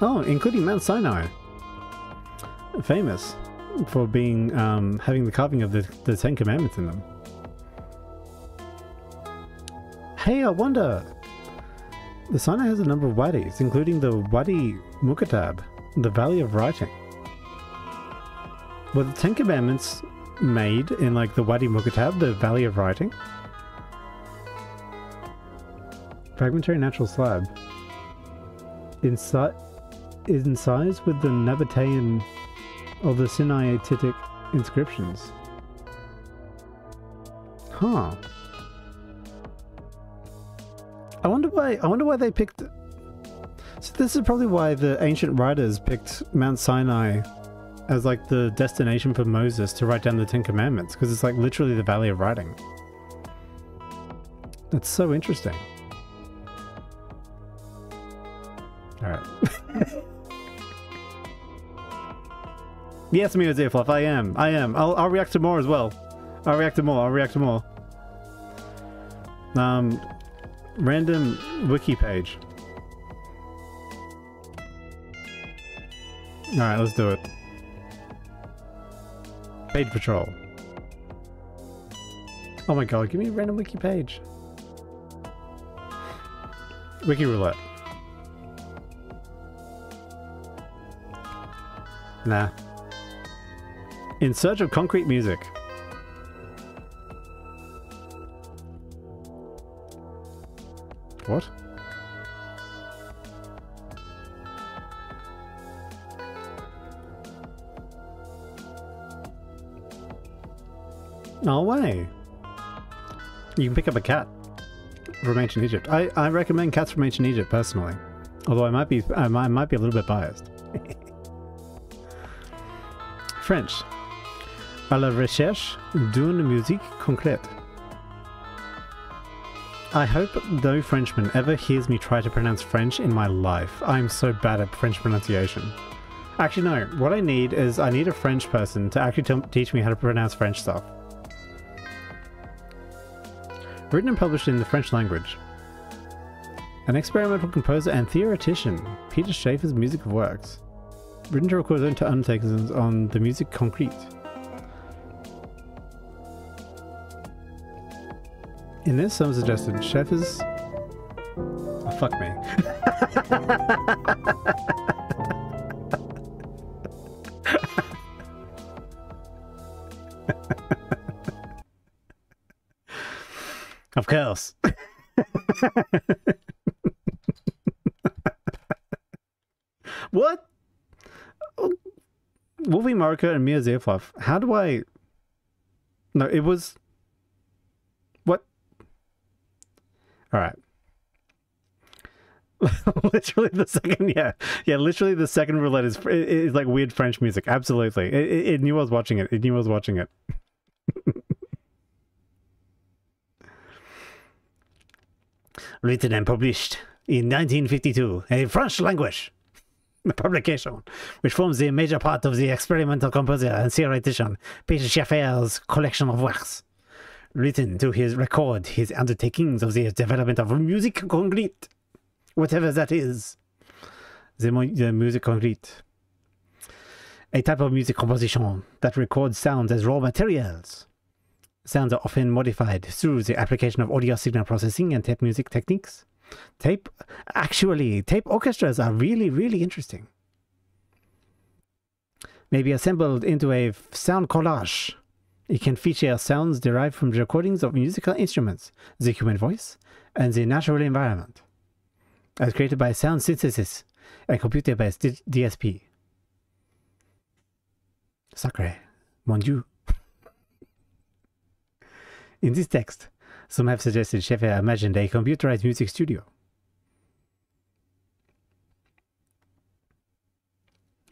Oh, including Mount Sinai. Famous for being um, having the carving of the, the Ten Commandments in them. Hey, I wonder. The Sinai has a number of wadis, including the Wadi Mukattab, the Valley of Writing. Were the Ten Commandments made in like the Wadi Mukattab, the Valley of Writing? Fragmentary natural slab. Insi- in size with the Nabatean or the Sinaitic inscriptions. Huh. I wonder why. I wonder why they picked. So this is probably why the ancient writers picked Mount Sinai as like the destination for Moses to write down the Ten Commandments, because it's like literally the Valley of Writing. That's so interesting. All right. (laughs) yes, me Mio Zefluff, I am. I am. I'll, I'll react to more as well. I'll react to more. I'll react to more. Um, random wiki page. All right, let's do it. Page patrol. Oh my god, give me a random wiki page. Wiki roulette. Nah. In search of concrete music. What? No way. You can pick up a cat from ancient Egypt. I, I recommend cats from ancient Egypt personally. Although I might be I might, I might be a little bit biased. (laughs) French. À la recherche d'une musique concrète. I hope no Frenchman ever hears me try to pronounce French in my life. I'm so bad at French pronunciation. Actually, no. What I need is I need a French person to actually teach me how to pronounce French stuff. Written and published in the French language. An experimental composer and theoretician, Peter Schaeffer's music works. Written to record his own undertakings on the music concrete. In this, some suggested Schaeffer's. Oh, fuck me. (laughs) of course. (laughs) what? Oh, Marco and Mia Zeflov. How do I. No, it was. What? Alright. (laughs) literally the second, yeah. Yeah, literally the second roulette is, is like weird French music. Absolutely. It, it, it knew I was watching it. It knew I was watching it. (laughs) Written and published in 1952 in French language. (laughs) Publication, which forms the major part of the experimental composer and theoretician Peter Schaeffer's collection of works, written to his record his undertakings of the development of music concrete, whatever that is. The, the music concrete. A type of music composition that records sounds as raw materials. Sounds are often modified through the application of audio signal processing and tape music techniques. Tape, actually, tape orchestras are really, really interesting. May be assembled into a sound collage. It can feature sounds derived from the recordings of musical instruments, the human voice, and the natural environment, as created by sound synthesis, a computer-based DSP. Sacre, mon Dieu. (laughs) In this text, some have suggested Schaeffer imagined a computerized music studio.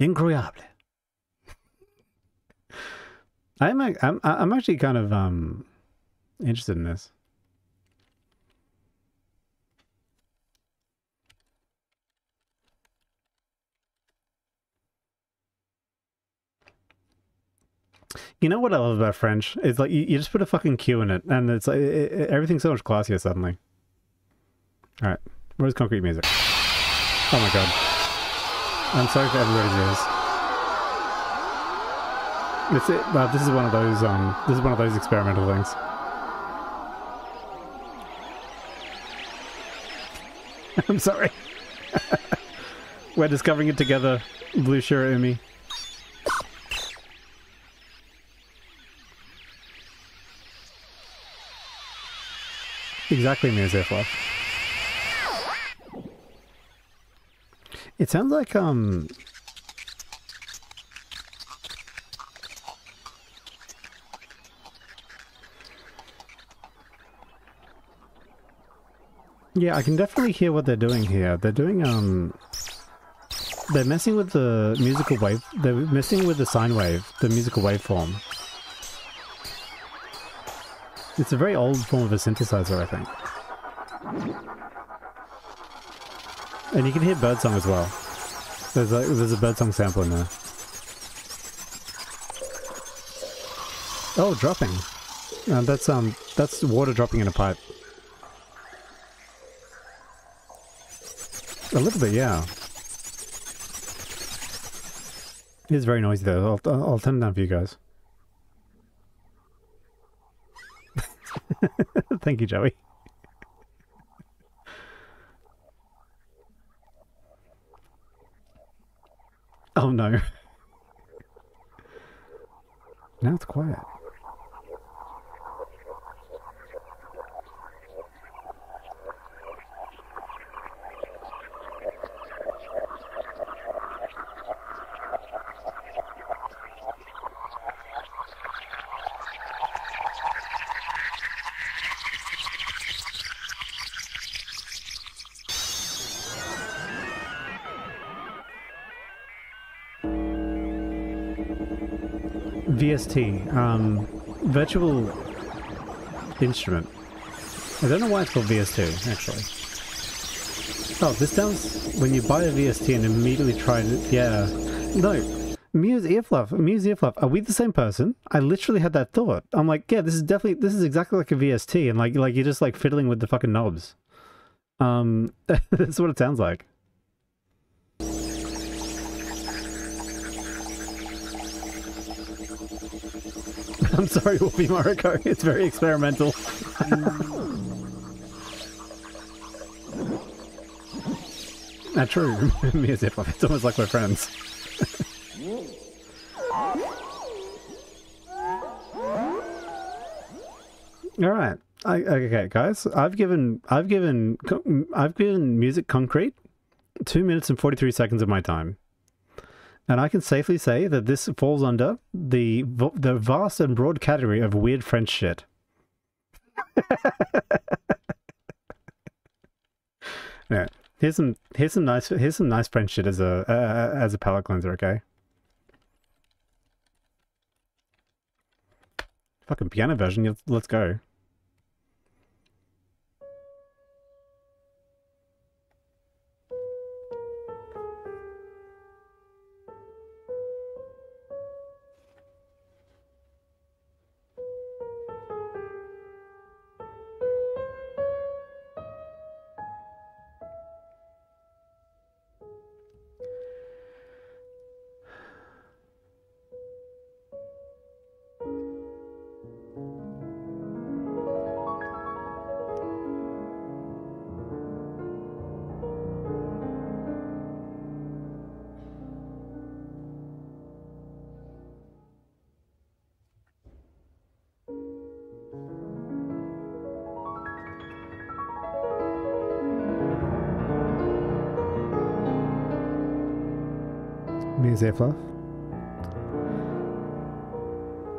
Incroyable. (laughs) I'm, I'm I'm actually kind of um interested in this. You know what I love about French? It's like you, you just put a fucking Q in it, and it's like it, it, everything's so much classier suddenly. All right, where's concrete music? Oh my god! I'm sorry for everybody's ears. It's it. Well, this is one of those. Um, this is one of those experimental things. (laughs) I'm sorry. (laughs) We're discovering it together, Blue Shira Umi. Exactly, Mirzeflov. It sounds like um Yeah, I can definitely hear what they're doing here. They're doing um they're messing with the musical wave they're messing with the sine wave, the musical waveform. It's a very old form of a synthesizer, I think. And you can hear birdsong as well. There's a there's a birdsong sample in there. Oh, dropping. Uh, that's um that's water dropping in a pipe. A little bit, yeah. It is very noisy though. I'll, I'll turn it down for you guys. (laughs) Thank you, Joey. Oh no. (laughs) Now it's quiet. VST, um, virtual instrument. I don't know why it's called VST, actually. Oh, this sounds when you buy a VST and immediately try to, yeah. No, Muse Earfluff, Muse Earfluff, are we the same person? I literally had that thought. I'm like, yeah, this is definitely, this is exactly like a VST, and like, like you're just like fiddling with the fucking knobs. Um, (laughs) that's what it sounds like. I'm sorry, Wolfie Mariko. (laughs) It's very experimental. (laughs) Not true. (laughs) If it's almost like we're friends. All right. I, okay, guys. I've given I've given I've given music concrete two minutes and forty three seconds of my time. And I can safely say that this falls under the the vast and broad category of weird French shit. (laughs) yeah, here's some here's some nice here's some nice French shit as a uh, as a palate cleanser. Okay. Fucking piano version. Let's go.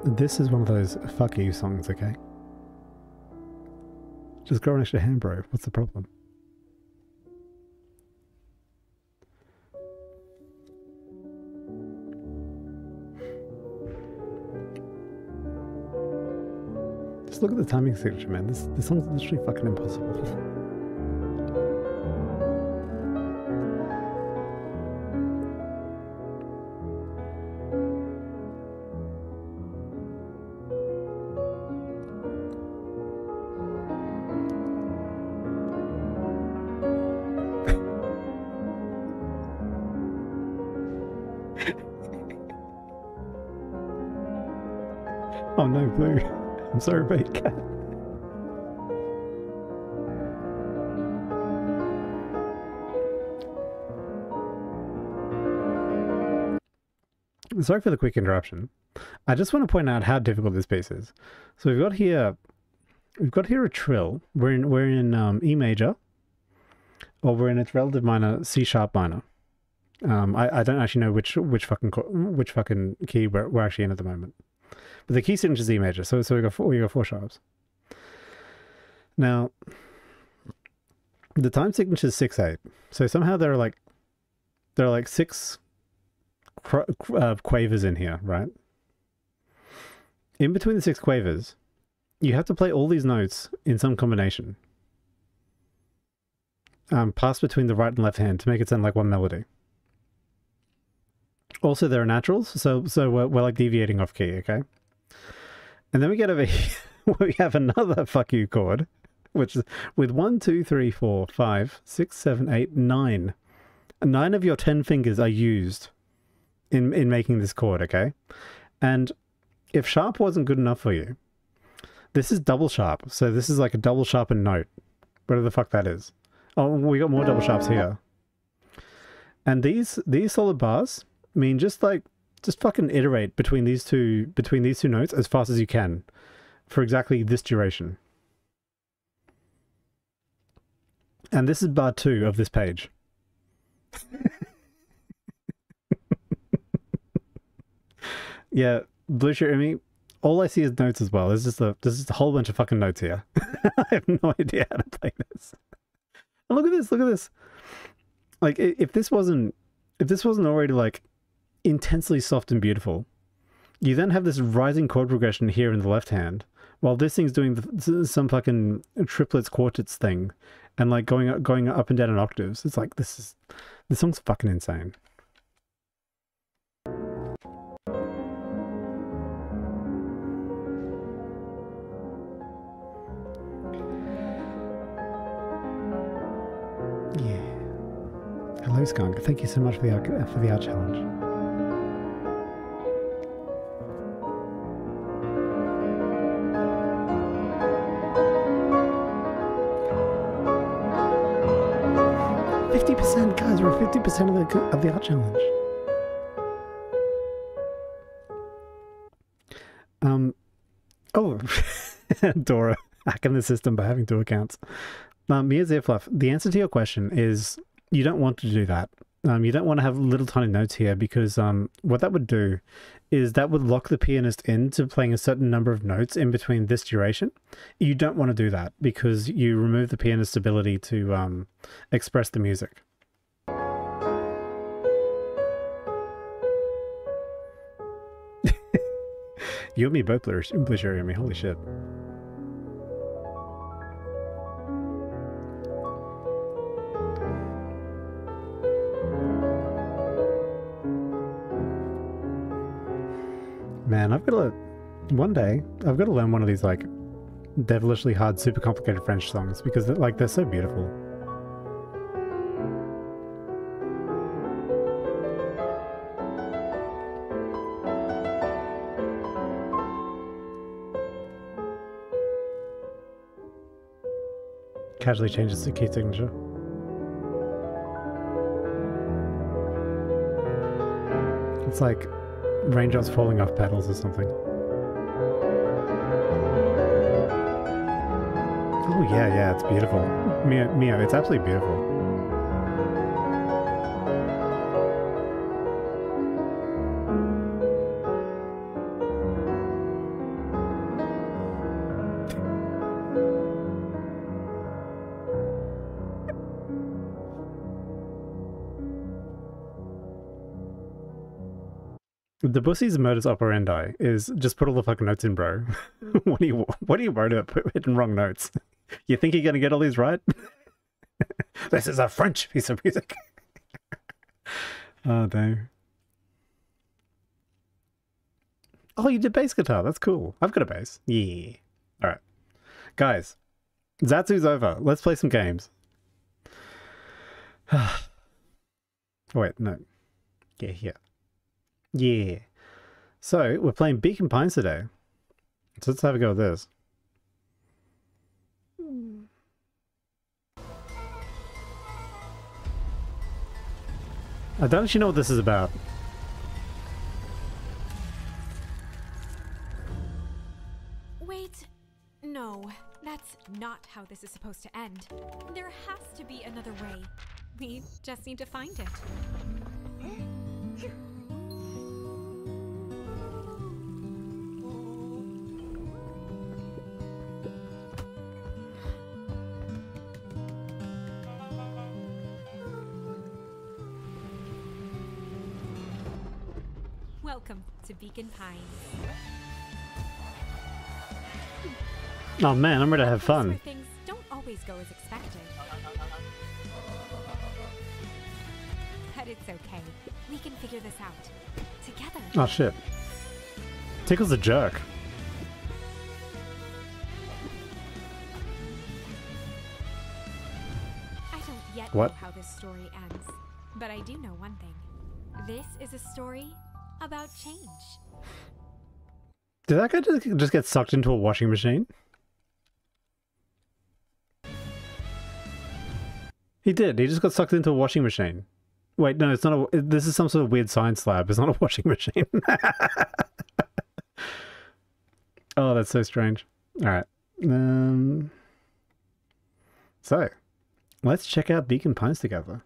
This is one of those fuck you songs, okay? Just grow an extra hand, bro. What's the problem? Just look at the timing signature, man. This, this song's literally fucking impossible. (laughs) Sorry cat. (laughs) Sorry for the quick interruption. I just want to point out how difficult this piece is. So we've got here, we've got here a trill. We're in we're in um, E major, or we're in its relative minor, C sharp minor. Um, I, I don't actually know which which fucking which fucking key we're, we're actually in at the moment. The key signature is E major, so so we got four, we got four sharps. Now, the time signature is six eight. So somehow there are like there are like six uh, quavers in here, right? In between the six quavers, you have to play all these notes in some combination. Um, pass between the right and left hand to make it sound like one melody. Also, there are naturals, so so we're, we're like deviating off key, okay? And then we get over (laughs) here, we have another fuck you chord, which is with one, two, three, four, five, six, seven, eight, nine. Nine of your ten fingers are used in in making this chord, okay? And if sharp wasn't good enough for you, this is double sharp. So this is like a double sharpened note. Whatever the fuck that is. Oh, we got more double sharps here. And these these solid bars mean just like just fucking iterate between these two between these two notes as fast as you can for exactly this duration. And this is bar two of this page. (laughs) yeah, Blue Shirt me. All I see is notes as well. There's just a there's just a whole bunch of fucking notes here. (laughs) I have no idea how to play this. And look at this, look at this. Like if this wasn't if this wasn't already like intensely soft and beautiful, you then have this rising chord progression here in the left hand, while this thing's doing the, some fucking triplets quartets thing, and like going up, going up and down in octaves. It's like this is this song's fucking insane. Yeah. Hello, Skunk. Thank you so much for the art, for the art challenge. percent of the, of the art challenge. Um, oh, (laughs) Dora, hacking the system by having two accounts. Um, here's Earfluff. The answer to your question is you don't want to do that. Um, you don't want to have little tiny notes here because um, what that would do is that would lock the pianist into playing a certain number of notes in between this duration. You don't want to do that because you remove the pianist's ability to um, express the music. You and me both, Blish, Blish area me. Holy shit. Man, I've got to one day I've got to learn one of these like devilishly hard, super complicated French songs because like they're so beautiful. Casually changes the key signature. It's like raindrops falling off petals or something. Oh yeah, yeah, it's beautiful. Mia, Mia, it's absolutely beautiful. Debussy's modus operandi is just put all the fucking notes in, bro. Hmm. (laughs) what are you What are you worried about put- hitting wrong notes? (laughs) You think you're gonna get all these right? (laughs) this is a French piece of music. oh damn. Oh, you did bass guitar. That's cool. I've got a bass. Yeah. All right, guys. Zatsu's over. Let's play some games. (sighs) Wait, no. Yeah, here. Yeah. So we're playing Beacon Pines today. So let's have a go with this. I don't actually know what this is about. Wait, no, that's not how this is supposed to end. There has to be another way. We just need to find it. To Beacon Pines. Oh man, I'm ready to have fun. things don't always go as expected. But it's okay. We can figure this out. Together. Oh shit. Tickle's a jerk. I don't yet What? know how this story ends, but I do know one thing. This is a story about change. Did that guy just, get sucked into a washing machine? He did. He just got sucked into a washing machine. Wait, no, it's not a. This is some sort of weird science lab. It's not a (laughs) washing machine. (laughs) oh, that's so strange. All right. Um. So, let's check out Beacon Pines together.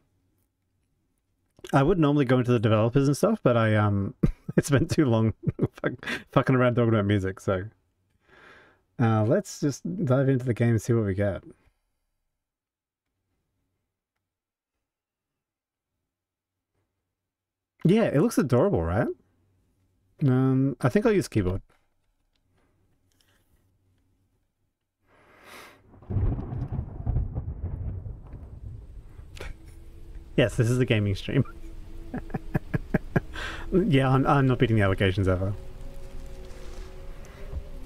I would normally go into the developers and stuff, but I um, (laughs) it's been too long (laughs) fucking around talking about music. So, uh, let's just dive into the game and see what we get. Yeah, it looks adorable, right? Um, I think I'll use keyboard. Yes, this is a gaming stream. (laughs) yeah, I'm, I'm not beating the allegations ever.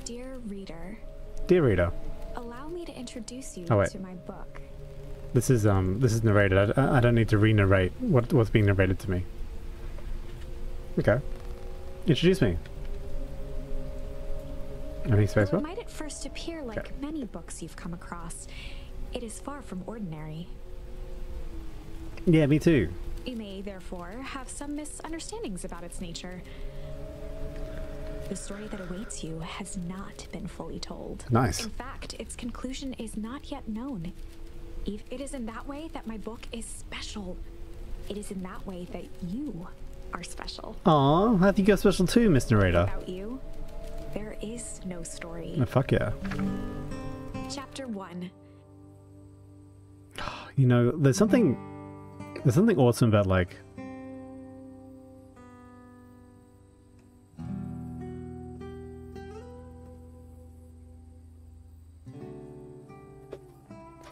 Dear reader, Dear reader, allow me to introduce you Oh, to my book. this is um this is narrated. I, I don't need to re-narrate what what's being narrated to me. Okay, introduce me. Any space it might at first appear like many books you've come across, it is far from ordinary. Yeah, me too. You may therefore have some misunderstandings about its nature. The story that awaits you has not been fully told. Nice. In fact, its conclusion is not yet known. It is in that way that my book is special. It is in that way that you are special. Aw, I think you're special too, Miss Narrator. Without you, there is no story. Oh, fuck yeah. Chapter 1 (gasps) You know, there's something there's something awesome about like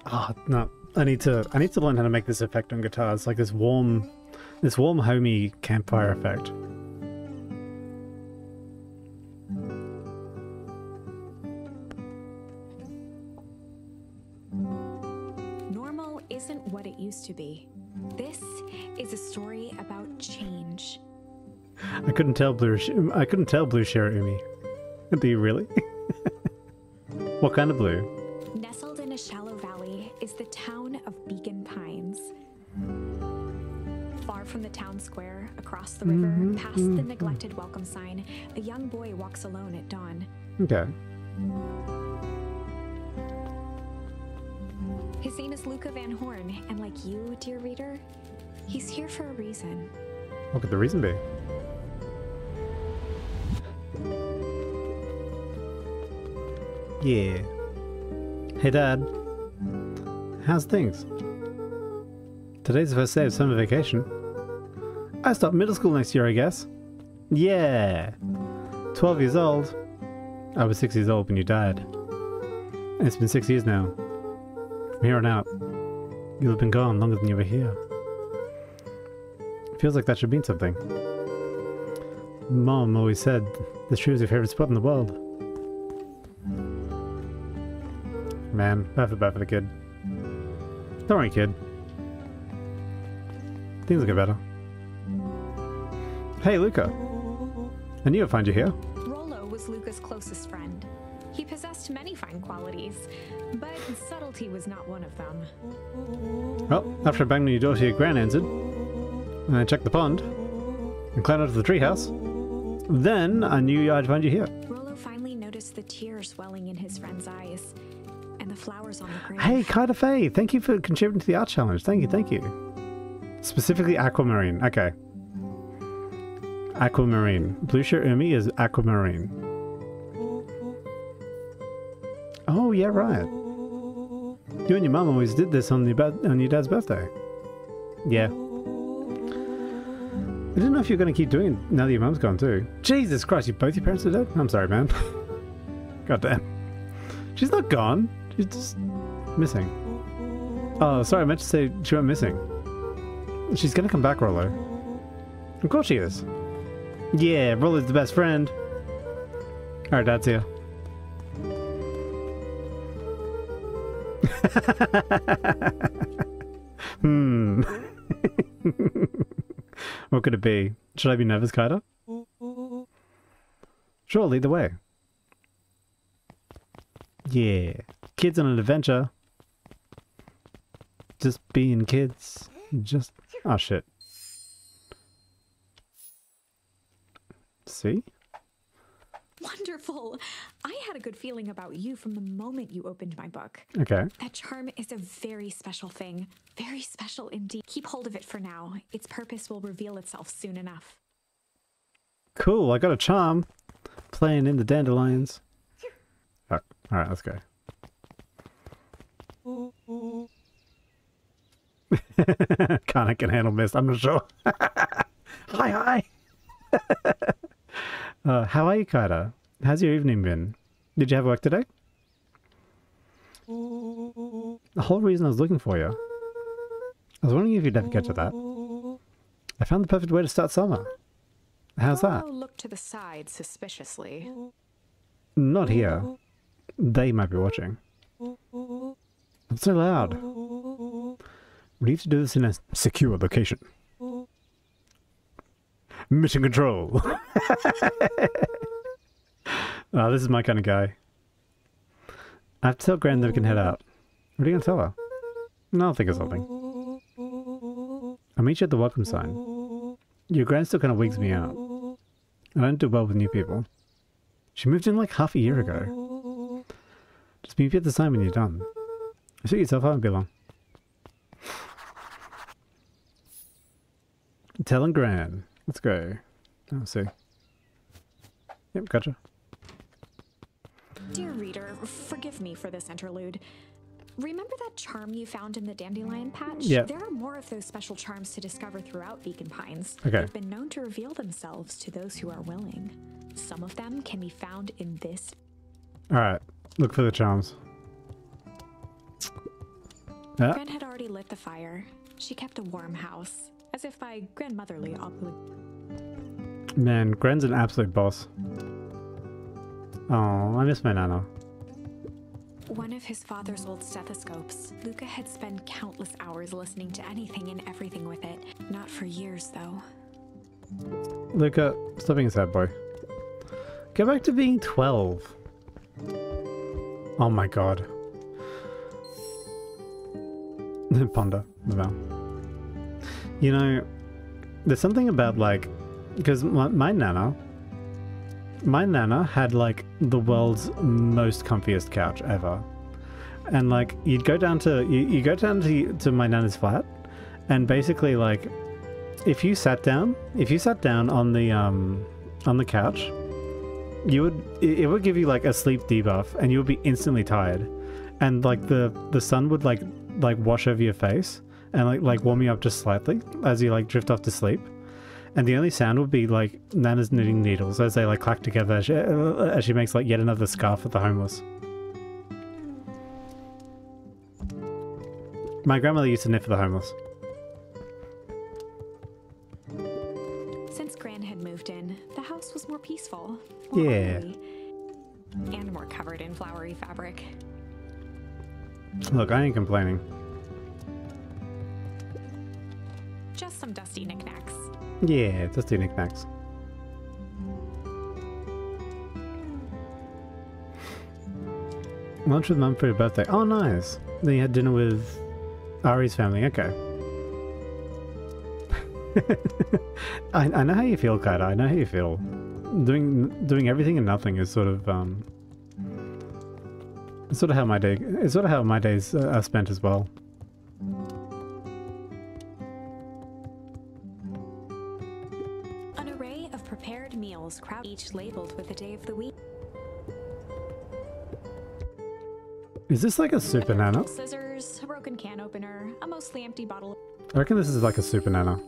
Ah, no. I need to I need to learn how to make this effect on guitars, like this warm this warm homey campfire effect. Normal isn't what it used to be. This is a story about change. I couldn't tell blue Sh- I couldn't tell blue Shiraumi. (laughs) Do you really? (laughs) what kind of blue? Nestled in a shallow valley is the town of Beacon Pines. Far from the town square, across the river, mm-hmm. past the neglected welcome sign, a young boy walks alone at dawn. Okay. His name is Luca Van Horn, and like you, dear reader, he's here for a reason. What could the reason be? Yeah. Hey, Dad. How's things? Today's the first day of summer vacation. I start middle school next year, I guess. Yeah. 12 years old. I was 6 years old when you died. And it's been 6 years now. From here on out, you'll have been gone longer than you were here. Feels like that should mean something. Mom always said this tree was your favorite spot in the world. Man, feel bad for the kid. Don't worry, kid. Things will get better. Hey, Luca. I knew I'd find you here. Rollo was Luca's closest friend. He possessed many fine qualities, but subtlety was not one of them. Well, after I banged on your door to your gran answered, and I checked the pond, and climbed out of the treehouse, then I knew I'd find you here. Rolo finally noticed the tears welling in his friend's eyes, and the flowers on the grave. Hey, Kaida Faye, thank you for contributing to the art challenge. Thank you, thank you. Specifically aquamarine. Okay. Aquamarine. Blue shirt Umi is aquamarine. Oh, yeah, right. You and your mum always did this on your, on your dad's birthday. Yeah. I didn't know if you're going to keep doing it now that your mum's gone too. Jesus Christ, you both your parents are dead? I'm sorry, man. (laughs) God damn. She's not gone. She's just missing. Oh, sorry, I meant to say she went missing. She's gonna come back, Rollo. Of course she is. Yeah, Rollo's the best friend. Alright, Dad's here. (laughs) hmm. (laughs) what could it be? Should I be nervous, Kaida? Sure, lead the way. Yeah. Kids on an adventure. Just being kids. Just. Oh shit. See? Wonderful! I had a good feeling about you from the moment you opened my book. Okay. That charm is a very special thing. Very special indeed. Keep hold of it for now. Its purpose will reveal itself soon enough. Cool, I got a charm. Playing in the dandelions. Oh, Alright, let's go. (laughs) Kana can handle mist, I'm not sure. (laughs) hi, hi! (laughs) uh, how are you, Kaida? How's your evening been? Did you have work today? The whole reason I was looking for you. I was wondering if you'd ever get to that. I found the perfect way to start summer. How's that? Oh, Rolo looked to the side suspiciously. Not here. They might be watching. Not so loud. We need to do this in a secure location. Mission control. (laughs) oh, this is my kind of guy. I have to tell Gran that we can head out. What are you going to tell her? No, I'll think of something. I'll meet you at the welcome sign. Your Gran still kind of wigs me out. I don't do well with new people. She moved in like half a year ago. Just meet me at the sign when you're done. Suit yourself, I won't be long. Tell and Gran. Let's go. I'll see. Yep, gotcha. Dear reader, forgive me for this interlude. Remember that charm you found in the dandelion patch? Yeah. There are more of those special charms to discover throughout Beacon Pines. Okay. They've been known to reveal themselves to those who are willing. Some of them can be found in this Alright, look for the charms. Yeah, Gran had already lit the fire. She kept a warm house, as if by grandmotherly obligation. man, Gran's an absolute boss. Oh, I miss my Nana. One of his father's old stethoscopes. Luca had spent countless hours listening to anything and everything with it. Not for years, though. Luca, stop being a sad boy. Go back to being 12. Oh my god. (laughs) Ponder, Lavelle. You know, there's something about like, because my, my nana, my nana had like the world's most comfiest couch ever, and like you'd go down to you, you go down to to my nana's flat, and basically like, if you sat down, if you sat down on the um on the couch, you would it, would give you like a sleep debuff, and you would be instantly tired, and like the the sun would like like wash over your face and like like warm you up just slightly as you like drift off to sleep and the only sound would be like Nana's knitting needles as they like clack together as she, as she makes like yet another scarf for the homeless. My grandmother used to knit for the homeless. Since Gran had moved in, the house was more peaceful. More Yeah. orderly, And more covered in flowery fabric. Look, I ain't complaining. Just some dusty knickknacks. Yeah, just do knickknacks. Lunch with mum for your birthday. Oh, nice. Then you had dinner with Ari's family. Okay. (laughs) I, I know how you feel, Kaida. I know how you feel. Doing doing everything and nothing is sort of um. Sort of how my day. It's sort of how my days uh, are spent as well. Crowd each labeled with the day of the week. Is this like a super nana? Scissors, a broken can opener, a mostly empty bottle. I reckon this is like a super nana.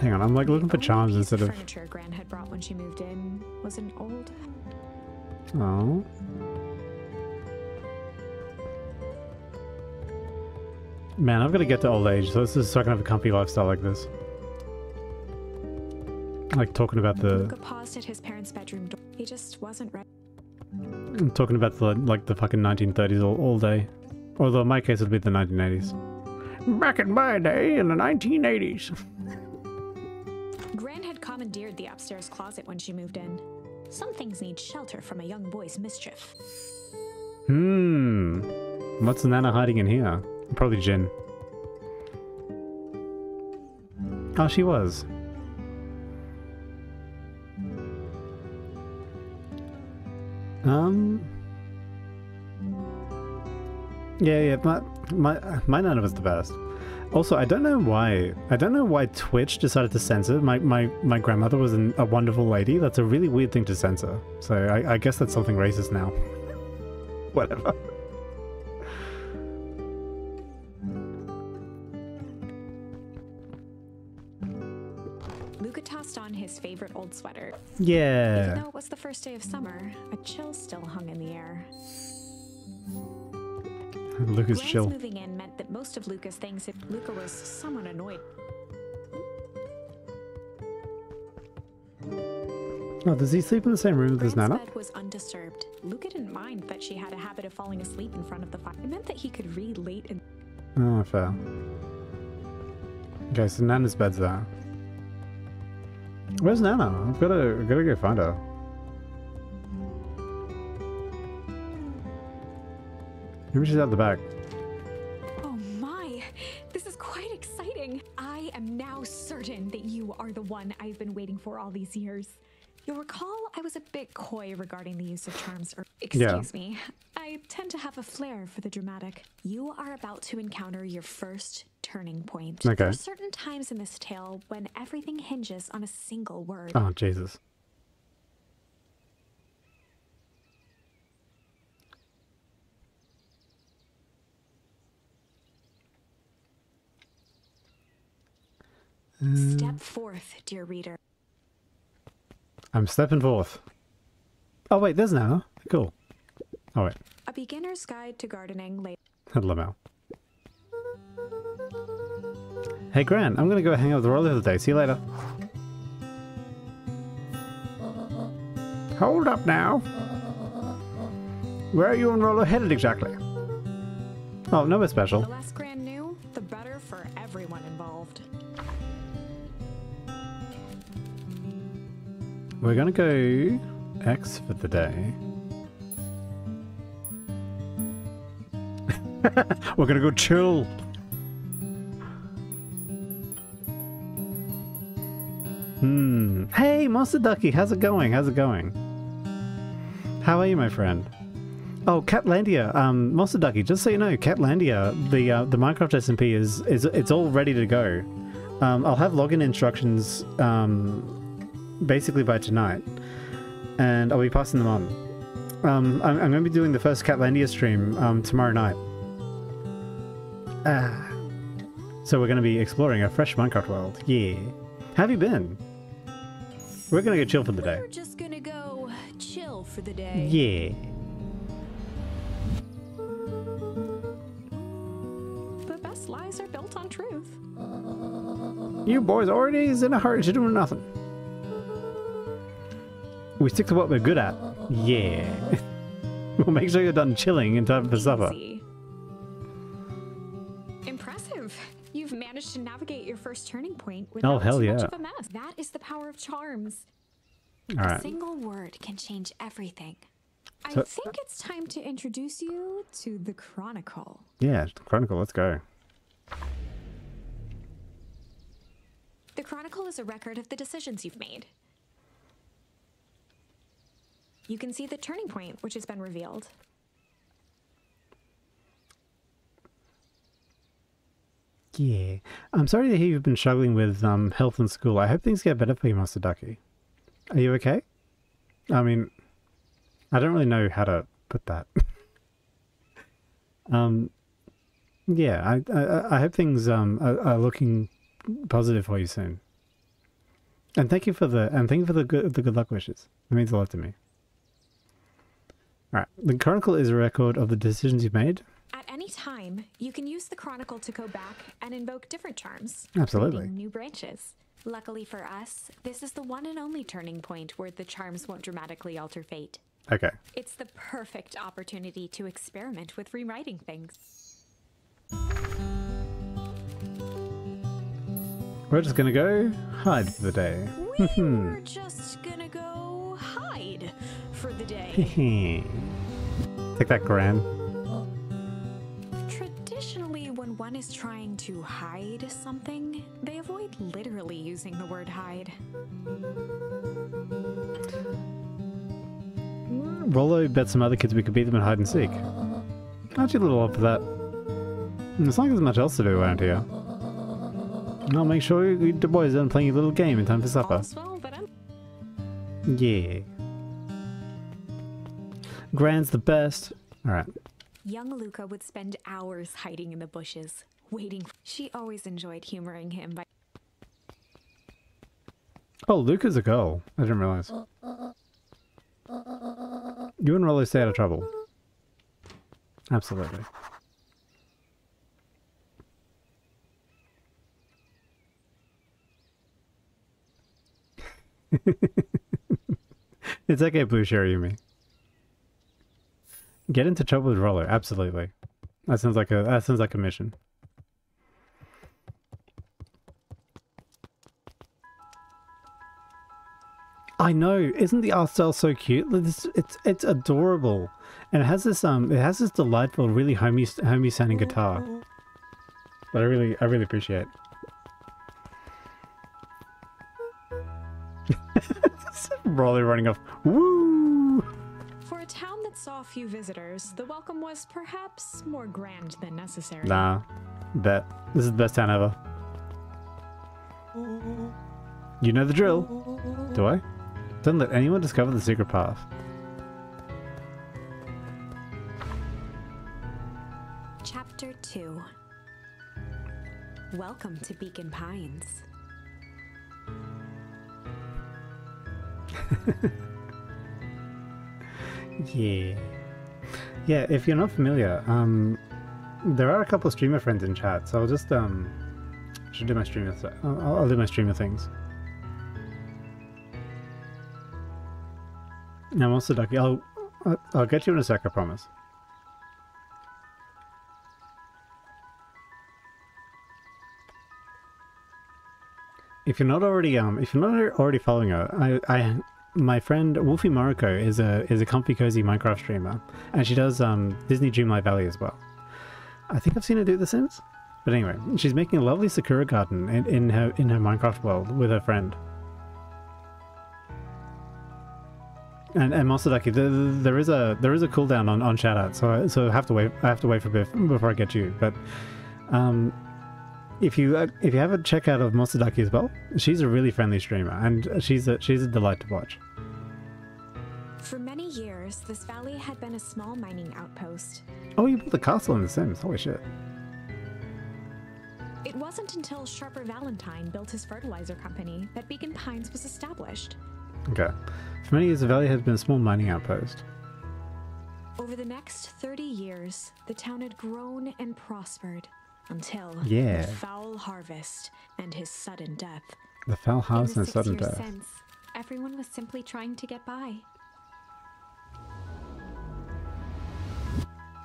Hang on, I'm like looking for charms instead of. furniture Gran had brought when she moved in was an old Oh. Man, I've got to get to old age, so this is so I can have a comfy lifestyle like this. Like talking about the, Luca paused at his parents' bedroom door. He just wasn't ready. I'm talking about the like the fucking 1930s all, all day. Although in my case it'd be the 1980s. Back in my day, in the 1980s. Gran had commandeered the upstairs closet when she moved in. Some things need shelter from a young boy's mischief. Hmm. What's Nana hiding in here? Probably gin. Oh, she was. Um. Yeah, yeah, my my my Nana was the best. Also, I don't know why. I don't know why Twitch decided to censor. My my my grandmother was an, a wonderful lady. That's a really weird thing to censor. So I, I guess that's something racist now. (laughs) Whatever. Sweater. Yeah. Even though it was the first day of summer, a chill still hung in the air. Luca's Gran's chill. moving in meant that most of Luca's things. Luca was somewhat annoyed. Oh, does he sleep in the same room with his nana? bed was undisturbed. Luca didn't mind that she had a habit of falling asleep in front of the fire. It meant that he could read late and Oh, fair. Okay, so Nana's bed's there. Where's Nana? I've gotta, I've gotta go find her. Maybe she's out the back. Oh my! This is quite exciting! I am now certain that you are the one I've been waiting for all these years. You'll recall I was a bit coy regarding the use of charms. Or, Yeah. excuse me. I tend to have a flair for the dramatic. You are about to encounter your first turning point. Okay. There are certain times in this tale when everything hinges on a single word. Oh, Jesus. Step forth, dear reader. I'm stepping forth. Oh, wait, there's Nana. Cool. Oh, wait. A beginner's guide to gardening. La- Hello, Mel. Hey, Grant, I'm gonna go hang out with Rolly for the day. See you later. Hold up now. Where are you and Rollo headed exactly? Oh, nowhere special. the less Gran knew, the better for everyone involved. We're gonna go X for the day. (laughs) We're gonna go chill. Hmm. Hey, Monster Ducky, how's it going? How's it going? How are you, my friend? Oh, Catlandia. Um, Monster Ducky. Just so you know, Catlandia, the uh, the Minecraft SMP is is it's all ready to go. Um, I'll have login instructions um, basically by tonight, and I'll be passing them on. Um, I'm, I'm going to be doing the first Catlandia stream um, tomorrow night. Ah. So we're going to be exploring a fresh Minecraft world. Yeah. How have you been? We're going to go chill for the day. We're just gonna go chill for the day. Yeah. The best lies are built on truth. You boys already is in a hurry to do nothing. We stick to what we're good at. Yeah. (laughs) we'll make sure you're done chilling in time for supper. Managed to navigate your first turning point oh, without Oh, hell too much of a mess. That is the power of charms. All A single word can change everything. I think it's time to introduce you to the Chronicle. Yeah, Chronicle, let's go. The Chronicle is a record of the decisions you've made. You can see the turning point which has been revealed. Yeah. I'm sorry to hear you've been struggling with um, health in school. I hope things get better for you, Monster Ducky. Are you okay? I mean, I don't really know how to put that. (laughs) um, yeah, I, I, I hope things um, are, are looking positive for you soon. And thank you for the and thank you for the good the good luck wishes. It means a lot to me. All right, the Chronicle is a record of the decisions you've made. At any time, you can use the Chronicle to go back and invoke different charms. Absolutely. New branches. Luckily for us, this is the one and only turning point where the charms won't dramatically alter fate. Okay. It's the perfect opportunity to experiment with rewriting things. We're just gonna go hide for the day. We (laughs) were just gonna go hide for the day. (laughs) Take that, Gran. One is trying to hide something, they avoid literally using the word hide. Mm, Rollo bet some other kids we could beat them in hide and seek. Aren't you a little odd for that? Mm, it's not like there's much else to do around here. I'll make sure you, the boys aren't playing a little game in time for supper. Yeah. Gran's the best. Alright. Young Luca would spend hours hiding in the bushes, waiting. She always enjoyed humoring him by Oh, Luca's a girl. I didn't realize. You and Rollo stay out of trouble. Absolutely. (laughs) it's okay, Blue Sherry Yumi. Get into trouble with Rollo. Absolutely. That sounds like a that sounds like a mission. I know, isn't the art style so cute? This, it's it's adorable, and it has this um, it has this delightful, really homey homey sounding guitar. That I really I really appreciate. (laughs) Rolly running off. Woo! For a town that saw few visitors, the welcome was perhaps more grand than necessary. Nah, bet this is the best town ever. You know the drill. Do I? Don't let anyone discover the secret path. Chapter 2 Welcome to Beacon Pines. (laughs) Yeah. Yeah, if you're not familiar, um, there are a couple streamer friends in chat, so I'll just, um, should do my streamer, th- I'll, I'll do my streamer things. Now, Monster Ducky, I'll, I'll- I'll get you in a sec, I promise. If you're not already, um, if you're not already following her, I, I, my friend Wolfie Morocco is a is a comfy cozy Minecraft streamer, and she does um Disney Dreamlight Valley as well. I think I've seen her do The Sims, but anyway, she's making a lovely sakura garden in, in her in her Minecraft world with her friend. And and Mosadaki, there, there is a there is a cooldown on on shout out, so I, so I have to wait I have to wait for a before I get you. But um, if you uh, if you have a check out of Mosadaki as well, she's a really friendly streamer, and she's a she's a delight to watch. For many years, this valley had been a small mining outpost. Oh, you built a castle in The Sims. Holy shit. It wasn't until Sharper Valentine built his fertilizer company that Beacon Pines was established. Okay. For many years, the valley has been a small mining outpost. Over the next 30 years, the town had grown and prospered until yeah. the foul harvest and his sudden death. The foul house and sudden death. Sense, everyone was simply trying to get by.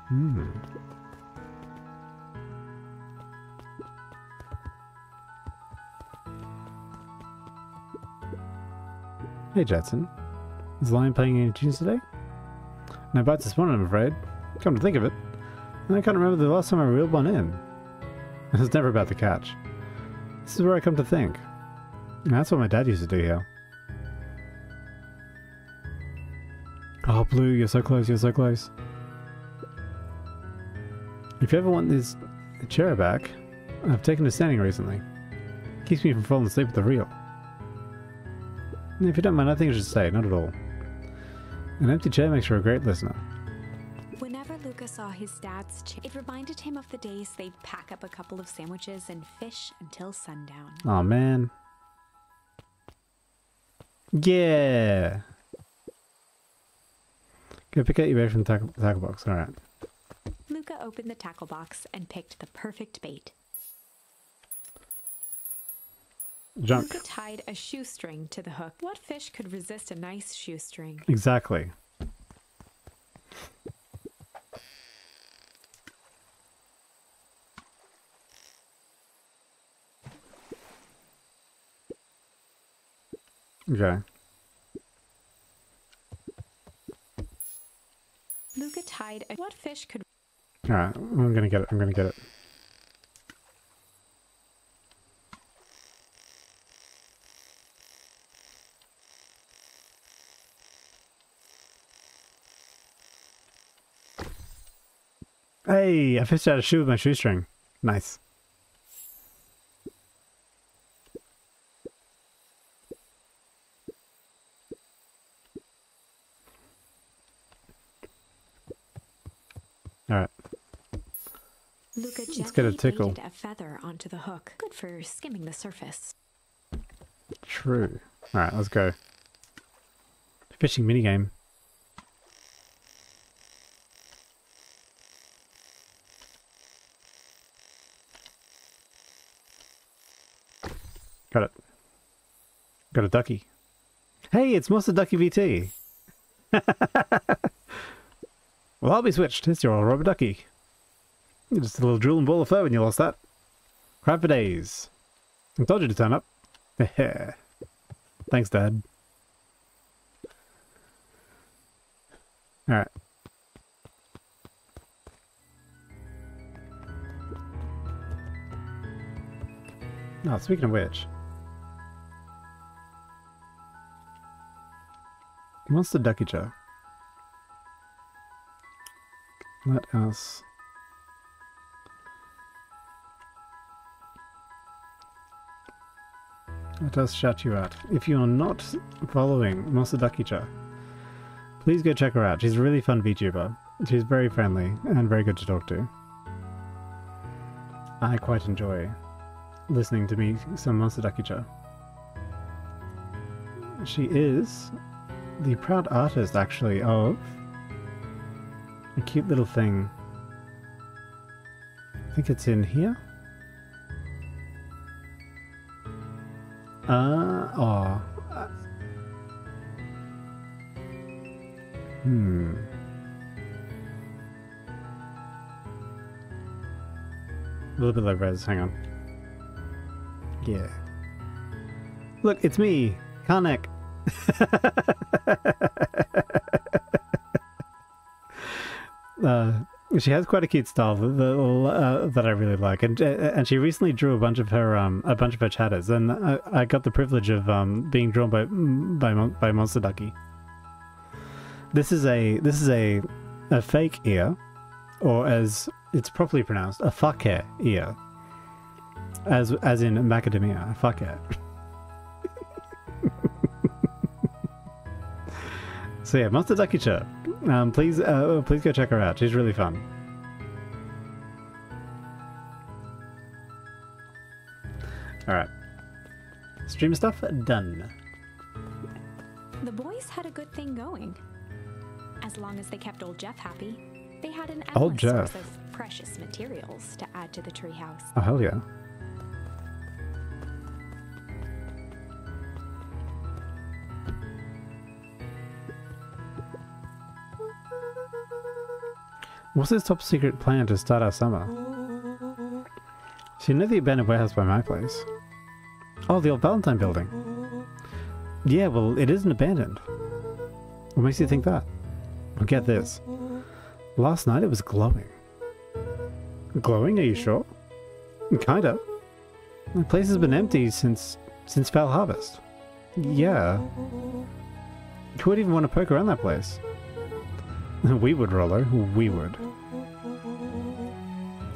Hmm. Hey Jetson, is Lion playing any tunes today? No bites this morning, I'm afraid. Come to think of it, I can't remember the last time I reeled one in. (laughs) It was never about the catch. This is where I come to think. And That's what my dad used to do here. Oh, Blue, you're so close, you're so close. If you ever want this chair back, I've taken to standing recently. Keeps me from falling asleep with the reel. If you don't mind, I think I should stay, not at all. An empty chair makes for a great listener. Luca saw his dad's it reminded him of the days they'd pack up a couple of sandwiches and fish until sundown. Oh man. Yeah. Go pick out your bait from the tackle, tackle box. Alright. Luca opened the tackle box and picked the perfect bait. Junk. Luca tied a shoestring to the hook. What fish could resist a nice shoestring? Exactly. Okay. Luca tied a. What fish could. Alright, I'm gonna get it. I'm gonna get it. Hey, I fished out a shoe with my shoestring. Nice. Alright. Luca Let's get a tickle. a feather onto the hook. Good for skimming the surface. True. Alright, let's go. Fishing minigame. Got it. Got a ducky. Hey, it's Monster Ducky VT. (laughs) well, I'll be switched. It's your old rubber ducky. You're just a little drooling ball of fur when you lost that. Crap for days. I told you to turn up. (laughs) Thanks, Dad. Alright. Oh, speaking of which. Monster Ducky Joe. Let us... Let us shout you out. If you're not following Monster Ducky-cha, please go check her out. She's a really fun VTuber. She's very friendly and very good to talk to. I quite enjoy listening to me some Ducky-cha. She is the proud artist, actually, of a cute little thing. I think it's in here. Uh, oh. uh, Hmm. A little bit low res, hang on. Yeah. Look, it's me, Karnak. (laughs) uh, she has quite a cute style that, that, uh, that I really like, and uh, and she recently drew a bunch of her um a bunch of her chatters, and I, I got the privilege of um being drawn by by by Monster Ducky. This is a this is a a fake ear, or as it's properly pronounced, a fucker ear. As as in macadamia, a fucker. (laughs) so yeah, Monster Ducky Chirp. Um, please uh, please go check her out. She's really fun. All right. Stream stuff done. The boys had a good thing going. As long as they kept old Jeff happy, they had an endless source of precious materials to add to the treehouse. Oh hell yeah. What's his top secret plan to start our summer? See, near the abandoned warehouse by my place. Oh, the old Valentine building. Yeah, well, it isn't abandoned. What makes you think that? Well, get this. Last night it was glowing. Glowing? Are you sure? Kinda. The place has been empty since since Foul Harvest. Yeah. Who would even want to poke around that place? (laughs) we would, Rollo. We would.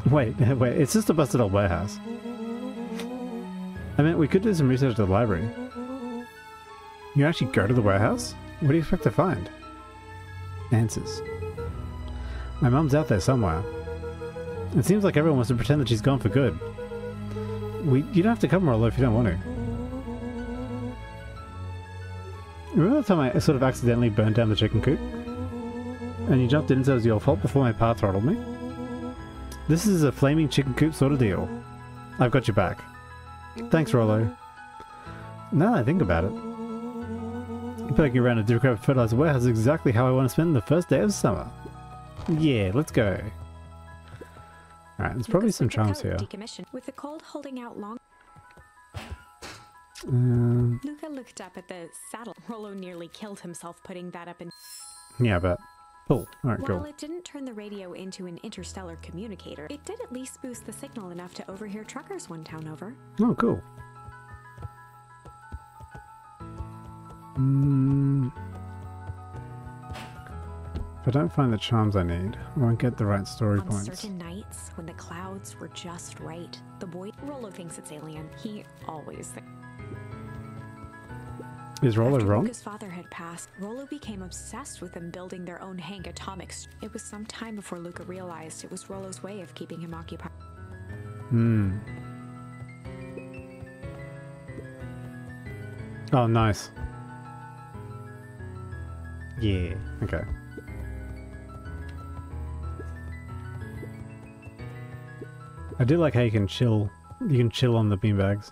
(laughs) Wait, (laughs) wait, it's just a busted old warehouse. I mean, we could do some research at the library. You actually go to the warehouse? What do you expect to find? Answers. My mum's out there somewhere. It seems like everyone wants to pretend that she's gone for good. We, you don't have to come, Rollo, if you don't want to. Remember the time I sort of accidentally burned down the chicken coop? And you jumped in and said it was your fault before my pa throttled me? This is a flaming chicken coop sort of deal. I've got your back. Thanks, Rollo. Now that I think about it, poking around a decrepit fertilizer warehouse is exactly how I want to spend the first day of summer. Yeah, let's go. Alright, there's probably some charms here. With the cold holding out long, Um, Luca looked up at the saddle. Rollo nearly killed himself putting that up in. yeah, but... Cool. Alright, While cool. it didn't turn the radio into an interstellar communicator, it did at least boost the signal enough to overhear truckers one town over. Oh, cool. Mm. If I don't find the charms I need, I won't get the right story On points. certain nights, when the clouds were just right, the boy Rollo thinks it's alien. He always thinks. Is Rollo After wrong? Luca's father had passed, Rollo became obsessed with them building their own Hank atomics. It was some time before Luca realized it was Rollo's way of keeping him occupied. Hmm. Oh, nice. Yeah. Okay. I do like how you can chill. You can chill on the beanbags.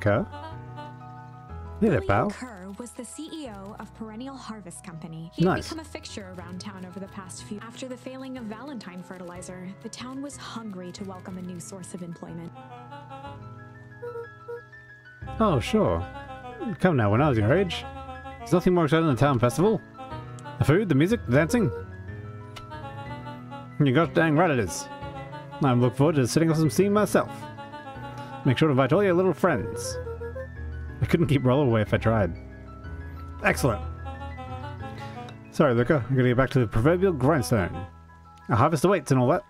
Kerr. Hey there, pal. Kerr was the CEO of Perennial Harvest Company. He'd Nice. become a fixture around town over the past few. After the failing of Valentine fertilizer, the town was hungry to welcome a new source of employment. Oh, sure. Come now, when I was your age, there's nothing more exciting than the town festival. The food, the music, the dancing. You gosh dang right it is. I'm looking forward to sitting off some steam myself. Make sure to invite all your little friends. I couldn't keep Rollo away if I tried. Excellent. Sorry, Luca. I'm gonna get back to the proverbial grindstone. A harvest awaits and all that.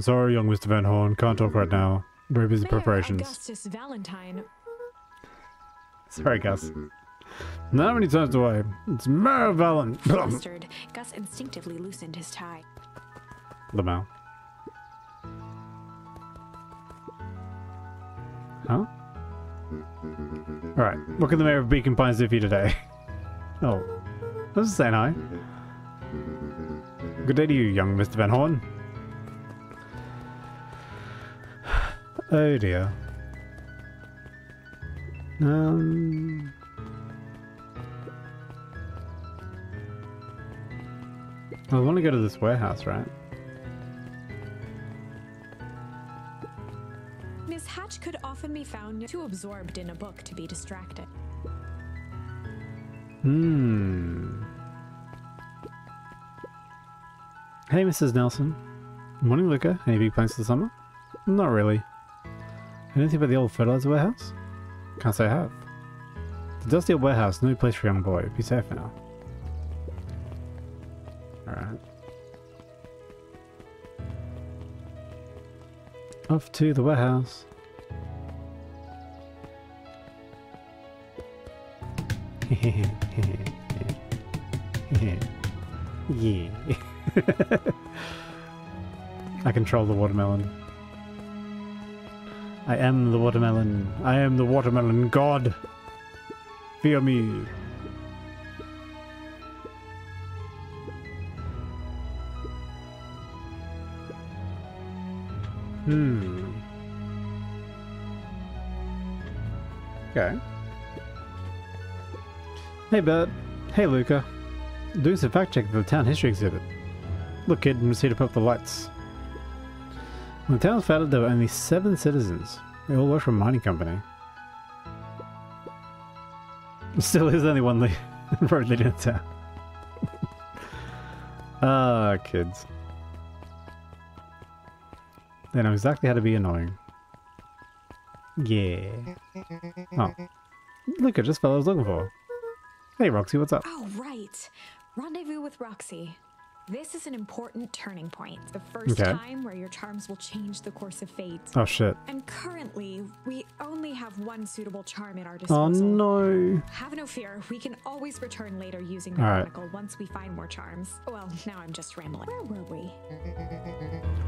Sorry, young Mr. Van Horn. Can't talk right now. Very busy Mayor preparations. Augustus Valentine Sorry, Gus. Not many times do I. It's Mayor Valentine. flustered. Gus instinctively loosened his tie. Lamau. Huh? Alright, what can the mayor of Beacon Pines do for you today? (laughs) Oh, I was saying hi. Good day to you, young Mr. Van Horn. (sighs) Oh dear. Um. I want to go to this warehouse, right? Often be found too absorbed in a book to be distracted. Hmm. Hey, Mrs. Nelson. Morning, Luca. Any big plans for the summer? Not really. Anything about the old fertilizer warehouse? Can't say I have. The dusty old warehouse, no place for a young boy. Be safe now. Alright. Off to the warehouse. yeah. (laughs) I control the watermelon. I am the watermelon. I am the watermelon god. Fear me. Hmm. Okay. Hey, Bert. Hey, Luca. Doing some fact check for the town history exhibit. Look, just here to put up the lights. When the town was founded, there were only seven citizens. They all worked for a mining company. Still, there's only one (laughs) road leading to town. (laughs) Ah, kids. They know exactly how to be annoying. Yeah. Oh. Look, just fell I was looking for. Hey, Roxy, what's up? Oh, right. Rendezvous with Roxy. This is an important turning point. The first Okay. time where your charms will change the course of fate. Oh, shit. And currently, we only have one suitable charm at our oh, disposal. Oh, no. Have no fear, we can always return later using the All right. chronicle once we find more charms. Well, now I'm just rambling. Where were we?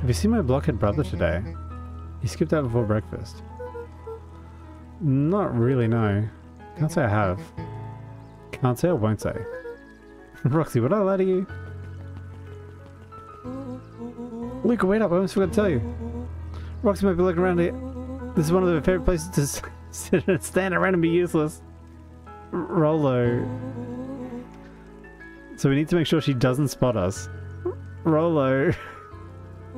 Have you seen my blockhead brother today? He skipped out before breakfast. Not really, no. Can't say I have. Can't or won't say. (laughs) Roxy, would I lie to you? Luca, wait up, I almost forgot to tell you. Roxy might be looking around here. This is one of her favorite places to (laughs) sit and stand around and be useless. R- Rolo. So we need to make sure she doesn't spot us. Rolo. (laughs)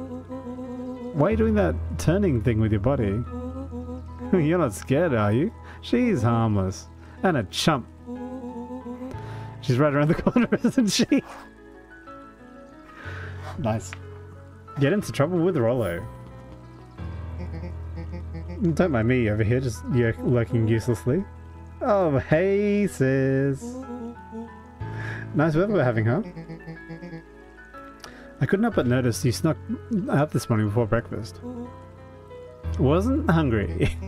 Why are you doing that turning thing with your body? You're not scared, are you? She's harmless. And a chump. She's right around the corner, (laughs) isn't she? nice. Get into trouble with Rollo. Don't mind me over here, just lurking uselessly. Oh, hey, sis. Nice weather we're having, huh? I couldn't help but notice you snuck out this morning before breakfast. Wasn't hungry. (laughs)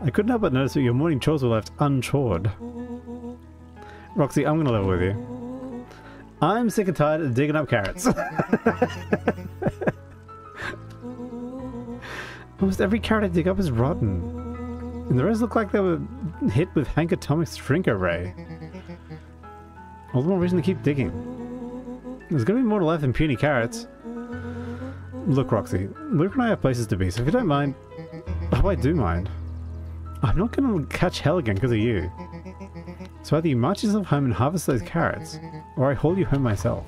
I couldn't help but notice that your morning chores were left unchored. Roxy, I'm gonna level with you. I'm sick and tired of digging up carrots. (laughs) Almost every carrot I dig up is rotten. And the rest look like they were hit with Hank Atomic's shrink array. All the more reason to keep digging. There's gonna be more to life than puny carrots. Look, Roxy, Luke and I have places to be, so if you don't mind... Oh, I do mind. I'm not gonna catch hell again because of you. So either you march yourself home and harvest those carrots, or I haul you home myself.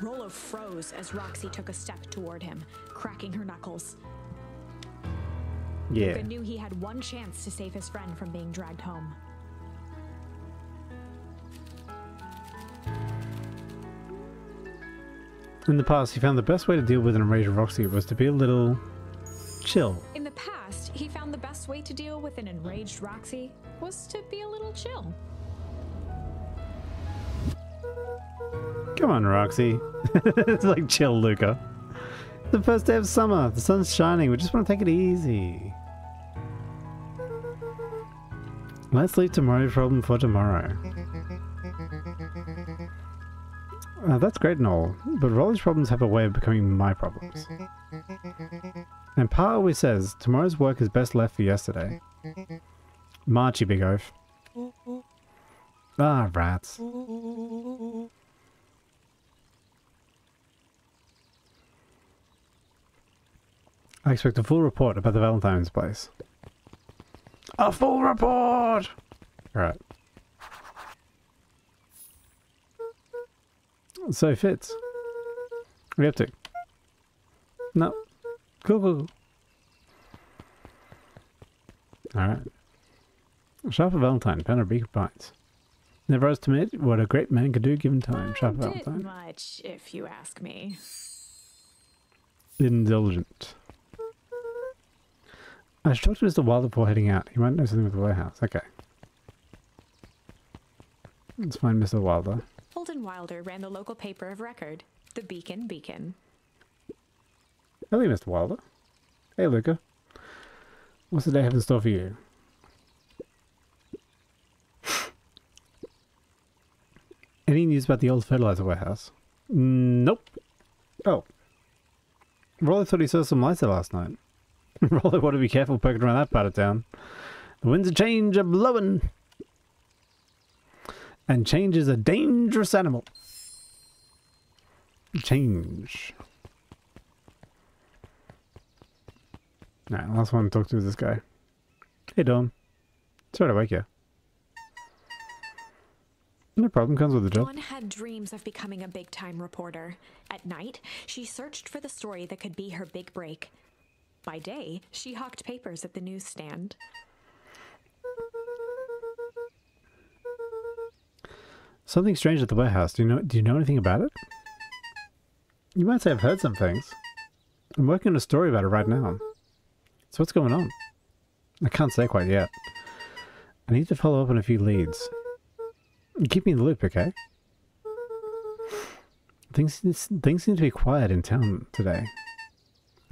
Rolo froze as Roxy took a step toward him, cracking her knuckles. Yeah. Luca knew he had one chance to save his friend from being dragged home. In the past, he found the best way to deal with an enraged Roxy was to be a little... chill. He found the best way to deal with an enraged Roxy was to be a little chill. Come on, Roxy. (laughs) it's like chill, Luca. It's the first day of summer. The sun's shining. We just want to take it easy. Let's leave tomorrow's problem for tomorrow. Uh, that's great and all, but Rolly's problems have a way of becoming my problems. And Pa always says tomorrow's work is best left for yesterday. Marchy, big oaf. Ah, rats. I expect a full report about the Valentine's place. A full report! Alright. So Fitz. We have to. No. Cool, cool, cool. Alright. Sharper Valentine, pen of beak bites. Never underestimate what a great man could do given time. Sharper Did Valentine. much, if you ask me. Indulgent. I should talk to Mr. Wilder before heading out. He might know something with the warehouse. Okay. Let's find Mr. Wilder. Holden Wilder ran the local paper of record, the Beacon Beacon. Hello, Mr. Wilder. Hey, Luca. What's the day have in store for you? Any news about the old fertilizer warehouse? Nope. Oh. Rollo thought he saw some lights there last night. (laughs) Rollo want to be careful poking around that part of town. The winds of change are blowing. And change is a dangerous animal. Change. Alright, last one to talk to is this guy. Hey, Dawn. Sorry to wake you. No problem, comes with the job. Dawn had dreams of becoming a big time reporter. At night, she searched for the story that could be her big break. By day, she hawked papers at the newsstand. Something strange at the warehouse. Do you know? Do you know anything about it? You might say I've heard some things. I'm working on a story about it right now. So what's going on? I can't say quite yet. I need to follow up on a few leads. Keep me in the loop, okay? Things things seem to be quiet in town today.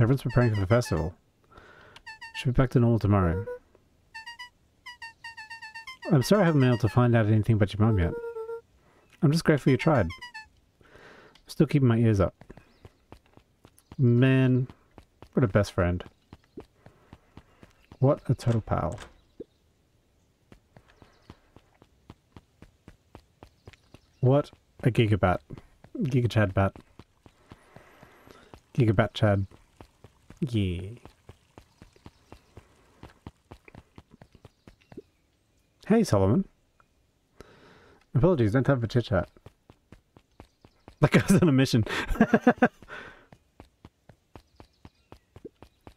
Everyone's preparing for the festival. Should be back to normal tomorrow. I'm sorry I haven't been able to find out anything about your mum yet. I'm just grateful you tried. Still keeping my ears up. Man, what a best friend. What a total pal. What a gigabat. Gigachad bat. Gigabat chad. Yeah. Hey, Solomon. Apologies, don't time for chit chat. That guy's on a mission.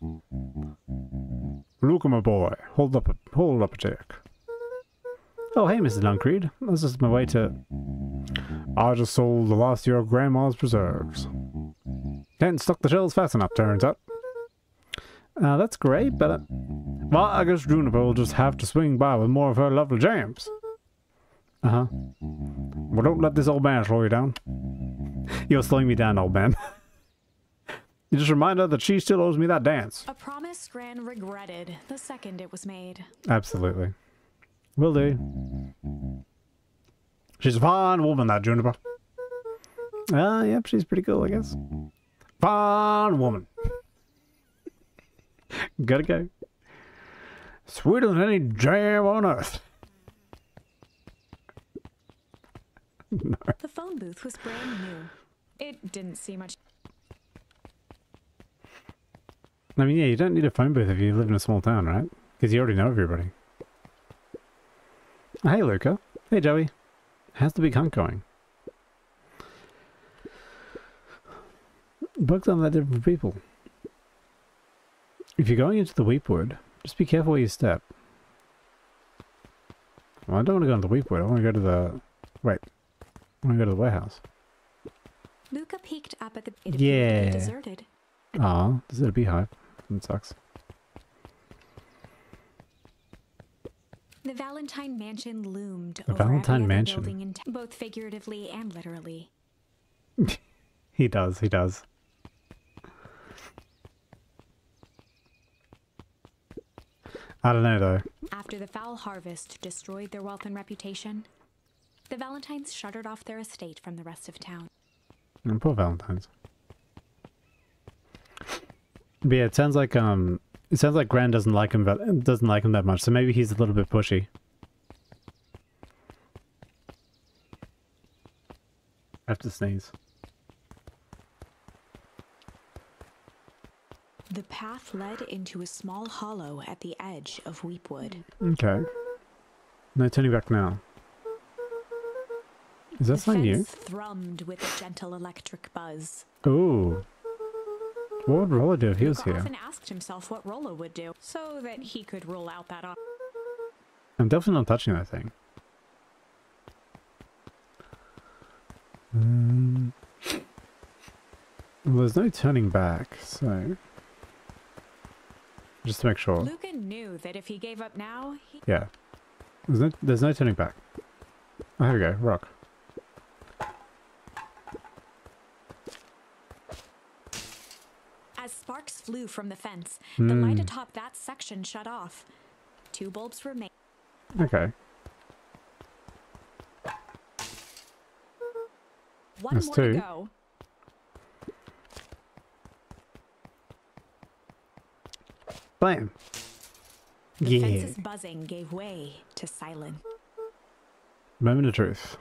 (laughs) Look my boy. Hold up a hold up a check. Oh hey Mrs. Duncreed. This is my way to I just sold the last year of Grandma's preserves. Hadn't stuck the shelves fast enough, turns out. Uh, that's great, but... Uh, well, I guess Juniper will just have to swing by with more of her lovely jams. Uh-huh. Well, don't let this old man slow you down. You're slowing me down, old man. (laughs) you just remind her that she still owes me that dance. A promise Gran regretted the second it was made. Absolutely. Will do. She's a fine woman, that Juniper. Ah, yep, she's pretty cool, I guess. Fine woman. Gotta go. Sweeter than any jam on earth. no. The phone booth was brand new. It didn't see much. I mean, yeah, you don't need a phone booth if you live in a small town, right? Because you already know everybody. Hey, Luca. Hey, Joey. How's the big hunt going? Bugs aren't that different from people. If you're going into the Weepwood, just be careful where you step. Well, I don't want to go into the Weepwood. I want to go to the... Wait. I want to go to the warehouse. Luca peeked up at the. It Yeah. deserted. Aw, is a beehive. That sucks. The Valentine Mansion loomed The over Valentine Mansion. building in both figuratively and literally. (laughs) He does, he does. I don't know though. After the foul harvest destroyed their wealth and reputation, the Valentines shuttered off their estate from the rest of town. Mm, Poor Valentine's. But yeah, it sounds like um, it sounds like Gran doesn't like him, but doesn't like him that much. So maybe he's a little bit pushy. I have to sneeze. The path led into a small hollow at the edge of Weepwood. Okay. No turning back now. Is that the something new? thrummed with a gentle electric buzz. Ooh. What would Rollo do if he was here? often asked himself what Rollo would do, so that he could rule out that option. I'm definitely not touching that thing. Um, well, there's no turning back, so... Just to make sure. Luca knew that if he gave up now, he Yeah. There's no, there's no turning back. Oh, here we go. Rock. As sparks flew from the fence, the light Hmm. atop that section shut off. Two bulbs remain. Okay. One That's more two. to go. Bam. The Yeah. fence's buzzing gave way to silence. Moment of truth.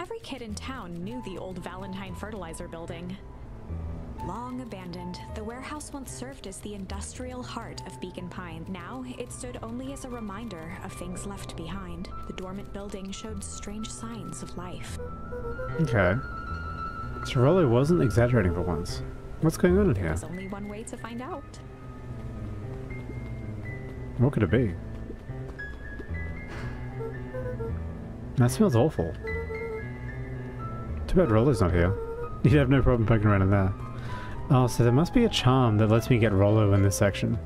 Every kid in town knew the old Valentine fertilizer building. Long abandoned, the warehouse once served as the industrial heart of Beacon Pine. Now, it stood only as a reminder of things left behind. The dormant building showed strange signs of life. Okay. So wasn't exaggerating for once. What's going on in here? There's only one way to find out. What could it be? That smells awful. Too bad Rollo's not here. (laughs) You'd have no problem poking around in there. Oh, so there must be a charm that lets me get Rollo in this section.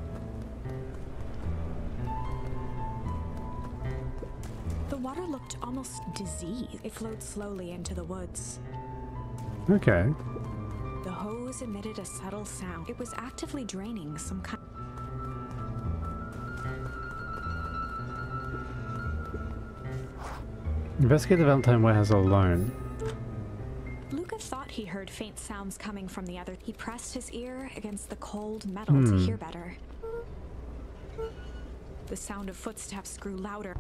The water looked almost diseased. It flowed slowly into the woods. Okay. The hose emitted a subtle sound. It was actively draining some kind. Investigate the Valentine warehouse alone. He heard faint sounds coming from the other. He pressed his ear against the cold metal to Hmm. hear better. The sound of footsteps grew louder.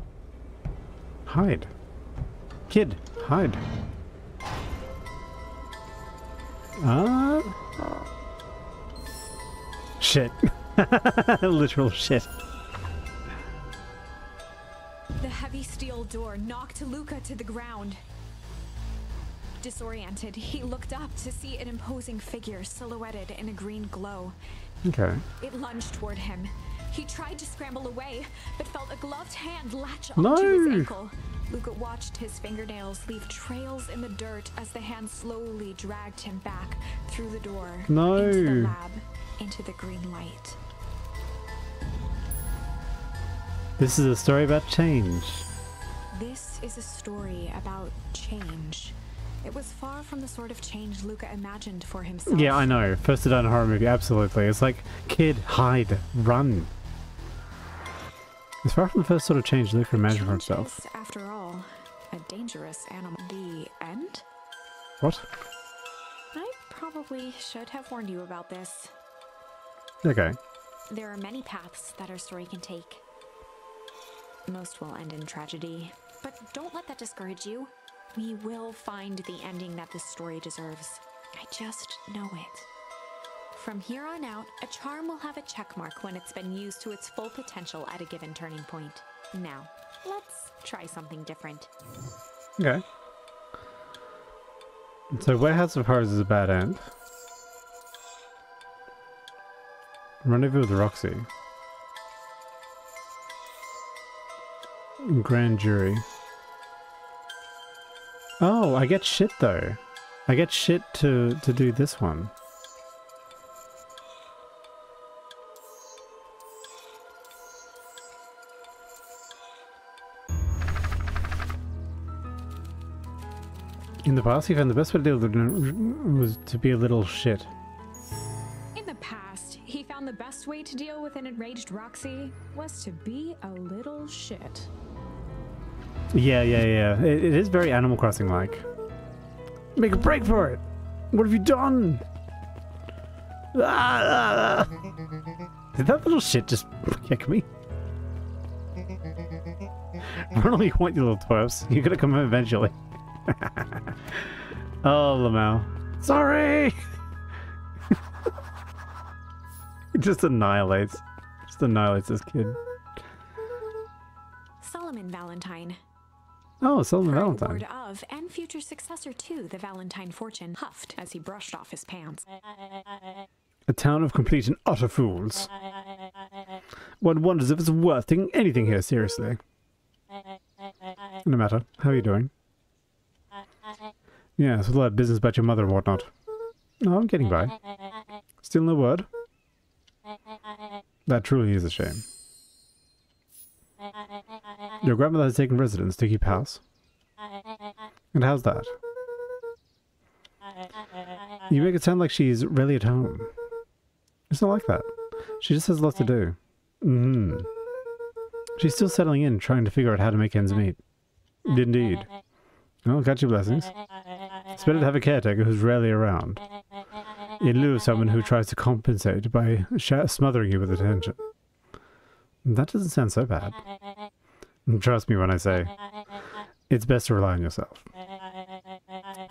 Hide. Kid, hide. Ah. Shit. (laughs) Literal shit. The heavy steel door knocked Luca to the ground. Disoriented, he looked up to see an imposing figure silhouetted in a green glow. Okay. It lunged toward him. He tried to scramble away, but felt a gloved hand latch No. onto his ankle. Luca watched his fingernails leave trails in the dirt as the hand slowly dragged him back through the door No. into the lab, into the green light. This is a story about change. This is a story about change. It was far from the sort of change Luca imagined for himself. Yeah, I know. First to die in a horror movie, absolutely. It's like, kid, hide, run. It's far from the first sort of change Luca imagined for himself. is, after all, a dangerous animal. The end? What? I probably should have warned you about this. Okay. There are many paths that our story can take. Most will end in tragedy, but don't let that discourage you. We will find the ending that this story deserves. I just know it. From here on out, a charm will have a check mark when it's been used to its full potential at a given turning point. Now, let's try something different. Okay. So Warehouse of Horrors is a bad end. Rendezvous with Roxy. Grand Jury. Oh, I get shit though. I get shit to to do this one. In the past, he found the best way to deal with it was to be a little shit. In the past, he found the best way to deal with an enraged Roxy was to be a little shit. Yeah, yeah, yeah. It, it is very Animal Crossing like. Make a break for it. What have you done? Ah, ah, ah. Did that little shit just (laughs) kick me? (laughs) Run all you want, you little twerps. You're gonna come home eventually. (laughs) oh, Lamau. Sorry! it just annihilates. Just annihilates this kid. Oh, Current Valentine. lord of and future successor to the Valentine fortune huffed as he brushed off his pants. A town of complete and utter fools. One wonders if it's worth taking anything here seriously. No matter. How are you doing? Yes, with all that business about your mother and whatnot. No, I'm getting by. Still no word? That truly is a shame. Your grandmother has taken residence to keep house. And how's that? You make it sound like she's really at home. It's not like that. She just has lots to do. hmm She's still settling in, trying to figure out how to make ends meet. Indeed. Oh, got your blessings. It's better to have a caretaker who's rarely around, in lieu of someone who tries to compensate by smothering you with attention. That doesn't sound so bad. Trust me when I say, it's best to rely on yourself.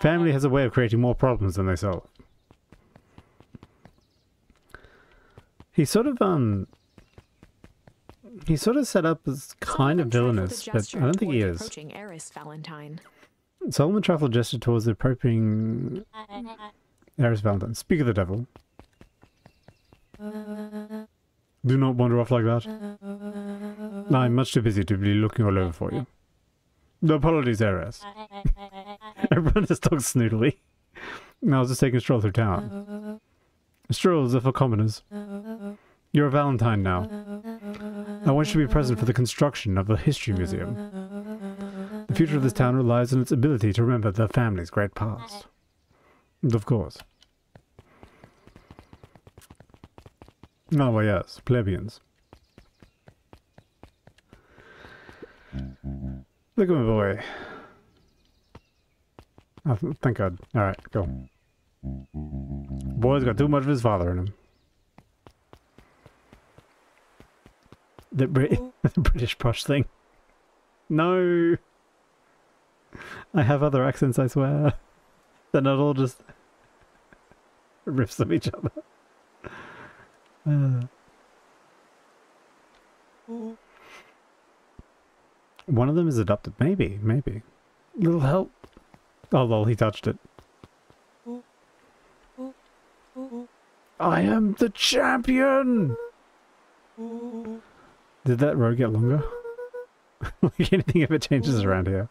Family has a way of creating more problems than they solve. He sort of um. He's sort of set up as kind of Solomon a villainous, but I don't think he is. Approaching Eris Valentine. Solomon Truffle gestured towards the approaching Eris Valentine. Speak of the devil. Do not wander off like that. Uh, I'm much too busy to be looking all over for you. No apologies, Eris. (laughs) Everyone just talks snootily. I was just taking a stroll through town. Uh, Strolls are for commoners. Uh, You're a Valentine now. I want you to be present for the construction of the History Museum. The future of this town relies on its ability to remember the family's great past. And of course. Oh, well, yes, plebeians. Look at my boy. Oh, th- thank God. Alright, go. Boy's got too much of his father in him. The, Brit- (laughs) the British Posh thing. No! I have other accents, I swear. (laughs) They're not all just (laughs) riffs of each other. Uh. One of them is adopted. Maybe, maybe. Little help. Oh, lol, he touched it. I am the champion! Did that road get longer? (laughs) like anything ever changes around here.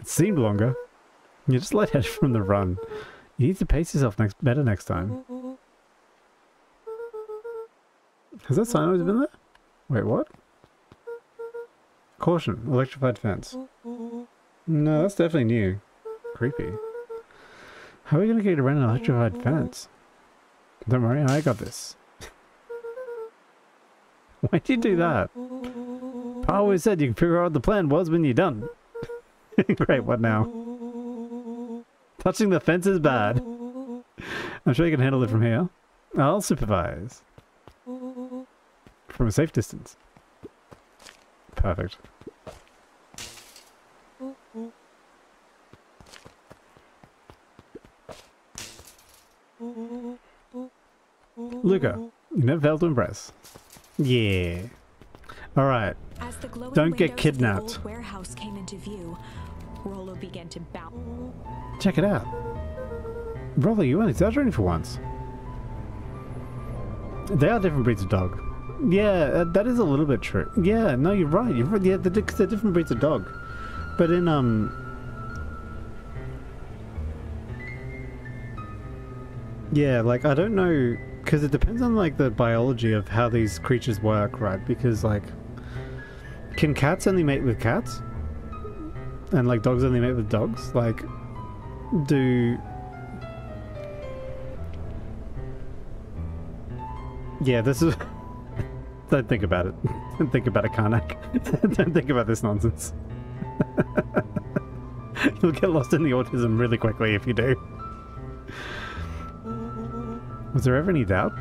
It seemed longer. You're just lightheaded from the run. You need to pace yourself next better next time. Has that sign always been there? Wait, what? Caution, electrified fence. No, that's definitely new. Creepy. How are we gonna get around an electrified fence? Don't worry, I got this. (laughs) Why'd you do that? Pa always said you can figure out what the plan was when you're done. (laughs) Great, what now? Touching the fence is bad. (laughs) I'm sure you can handle it from here. I'll supervise. From a safe distance. Perfect. Luca, you never failed to impress. Yeah. The glowing Don't get kidnapped. warehouse came into view, Rollo began to bounce. Check it out. Brother, you weren't exaggerating for once. They are different breeds of dog. Yeah, uh, that is a little bit true. Yeah, no, you're right. You're right. Yeah, they're, they're different breeds of dog. But in, um... Yeah, like, I don't know... Because it depends on, like, the biology of how these creatures work, right? Because, like... Can cats only mate with cats? And, like, dogs only mate with dogs? Like, do... Yeah, this is... (laughs) Don't think about it. Don't (laughs) think about it, Karnak. (laughs) Don't think about this nonsense. (laughs) You'll get lost in the autism really quickly if you do. Was there ever any doubt?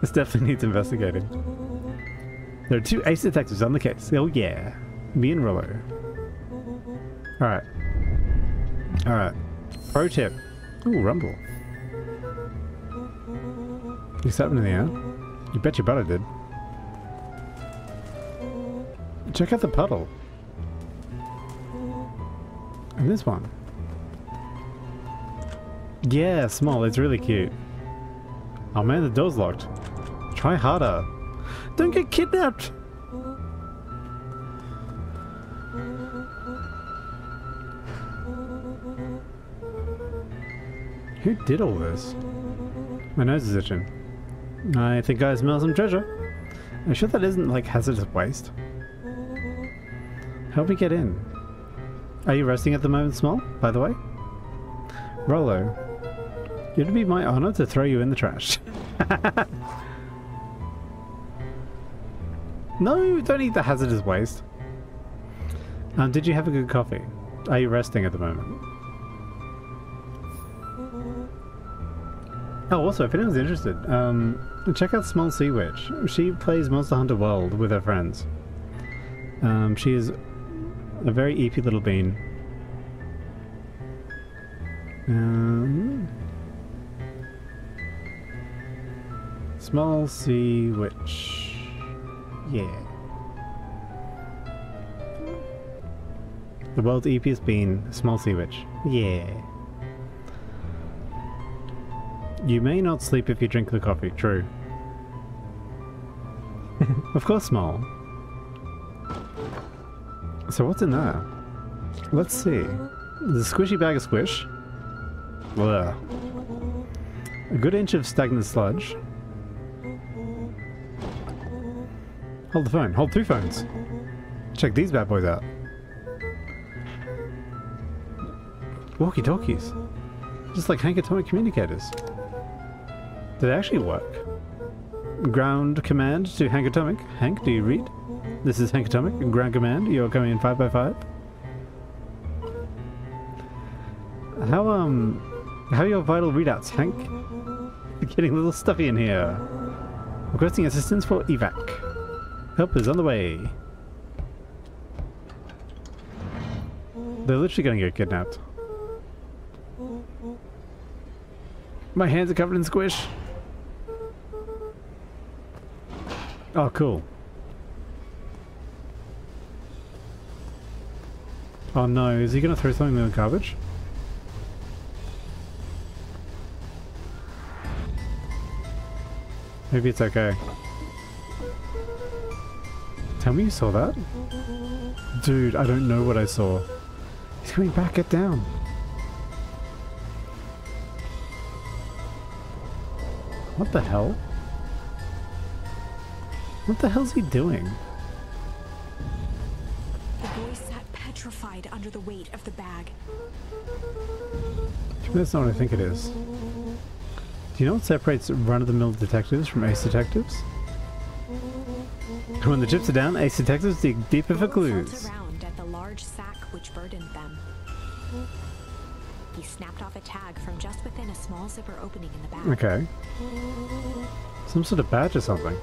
This definitely needs investigating. There are two ace detectives on the case. Oh yeah. Me and Rollo. Alright. Alright. Pro tip. Ooh, rumble. You sat in the air? You bet your butt I did. Check out the puddle. And this one. Yeah, small. It's really cute. Oh man, the door's locked. Try harder. Don't get kidnapped! Who did all this? My nose is itching. I think I smell some treasure. I'm sure that isn't like hazardous waste. Help me get in. Are you resting at the moment, Small, by the way? Rollo, it'd be my honor to throw you in the trash. (laughs) no, don't eat the hazardous waste. Um, did you have a good coffee? Are you resting at the moment? Oh, also, if anyone's interested, um, check out Small Sea Witch. She plays Monster Hunter World with her friends. Um, she is a very eepy little bean. Um, Small sea witch. Yeah. The world's eepiest bean, small sea witch. Yeah. You may not sleep if you drink the coffee, true. (laughs) of course, small. So what's in there? Let's see. There's a squishy bag of squish. Ugh. A good inch of stagnant sludge. Hold the phone. Hold two phones. Check these bad boys out. Walkie-talkies. Just like Hank Atomic communicators. Do they actually work? Ground command to Hank Atomic. Hank, do you read? This is Hank Atomic. Ground command. You're coming in 5 by 5 How, um... How are your vital readouts, Hank? (laughs) Getting a little stuffy in here. Requesting assistance for evac. Help is on the way. They're literally gonna get kidnapped. My hands are covered in squish. Oh, cool. Oh no, is he gonna throw something in the garbage? Maybe it's okay. Tell me you saw that? Dude, I don't know what I saw. He's coming back, get down. What the hell? What the hell's he doing? The boy sat petrified under the weight of the bag. That's not what I think it is. Do you know what separates run-of-the-mill detectives from ace detectives? When the chips are down, ace detectives dig deeper for clues. around at the large sack which burdened them. He snapped off a tag from just within a small zipper opening in the bag. Okay. Some sort of badge or something.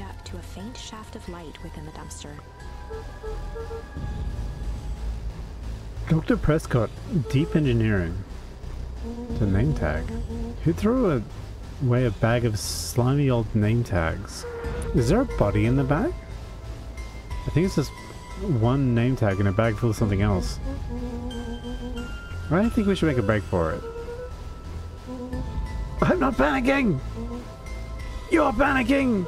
Up to a faint shaft of light within the dumpster. Dr. Prescott, Deep Engineering. The name tag. Who threw away a bag of slimy old name tags? Is there a body in the bag? I think it's just one name tag in a bag full of something else. I think we should make a break for it. I'm not panicking! You're panicking!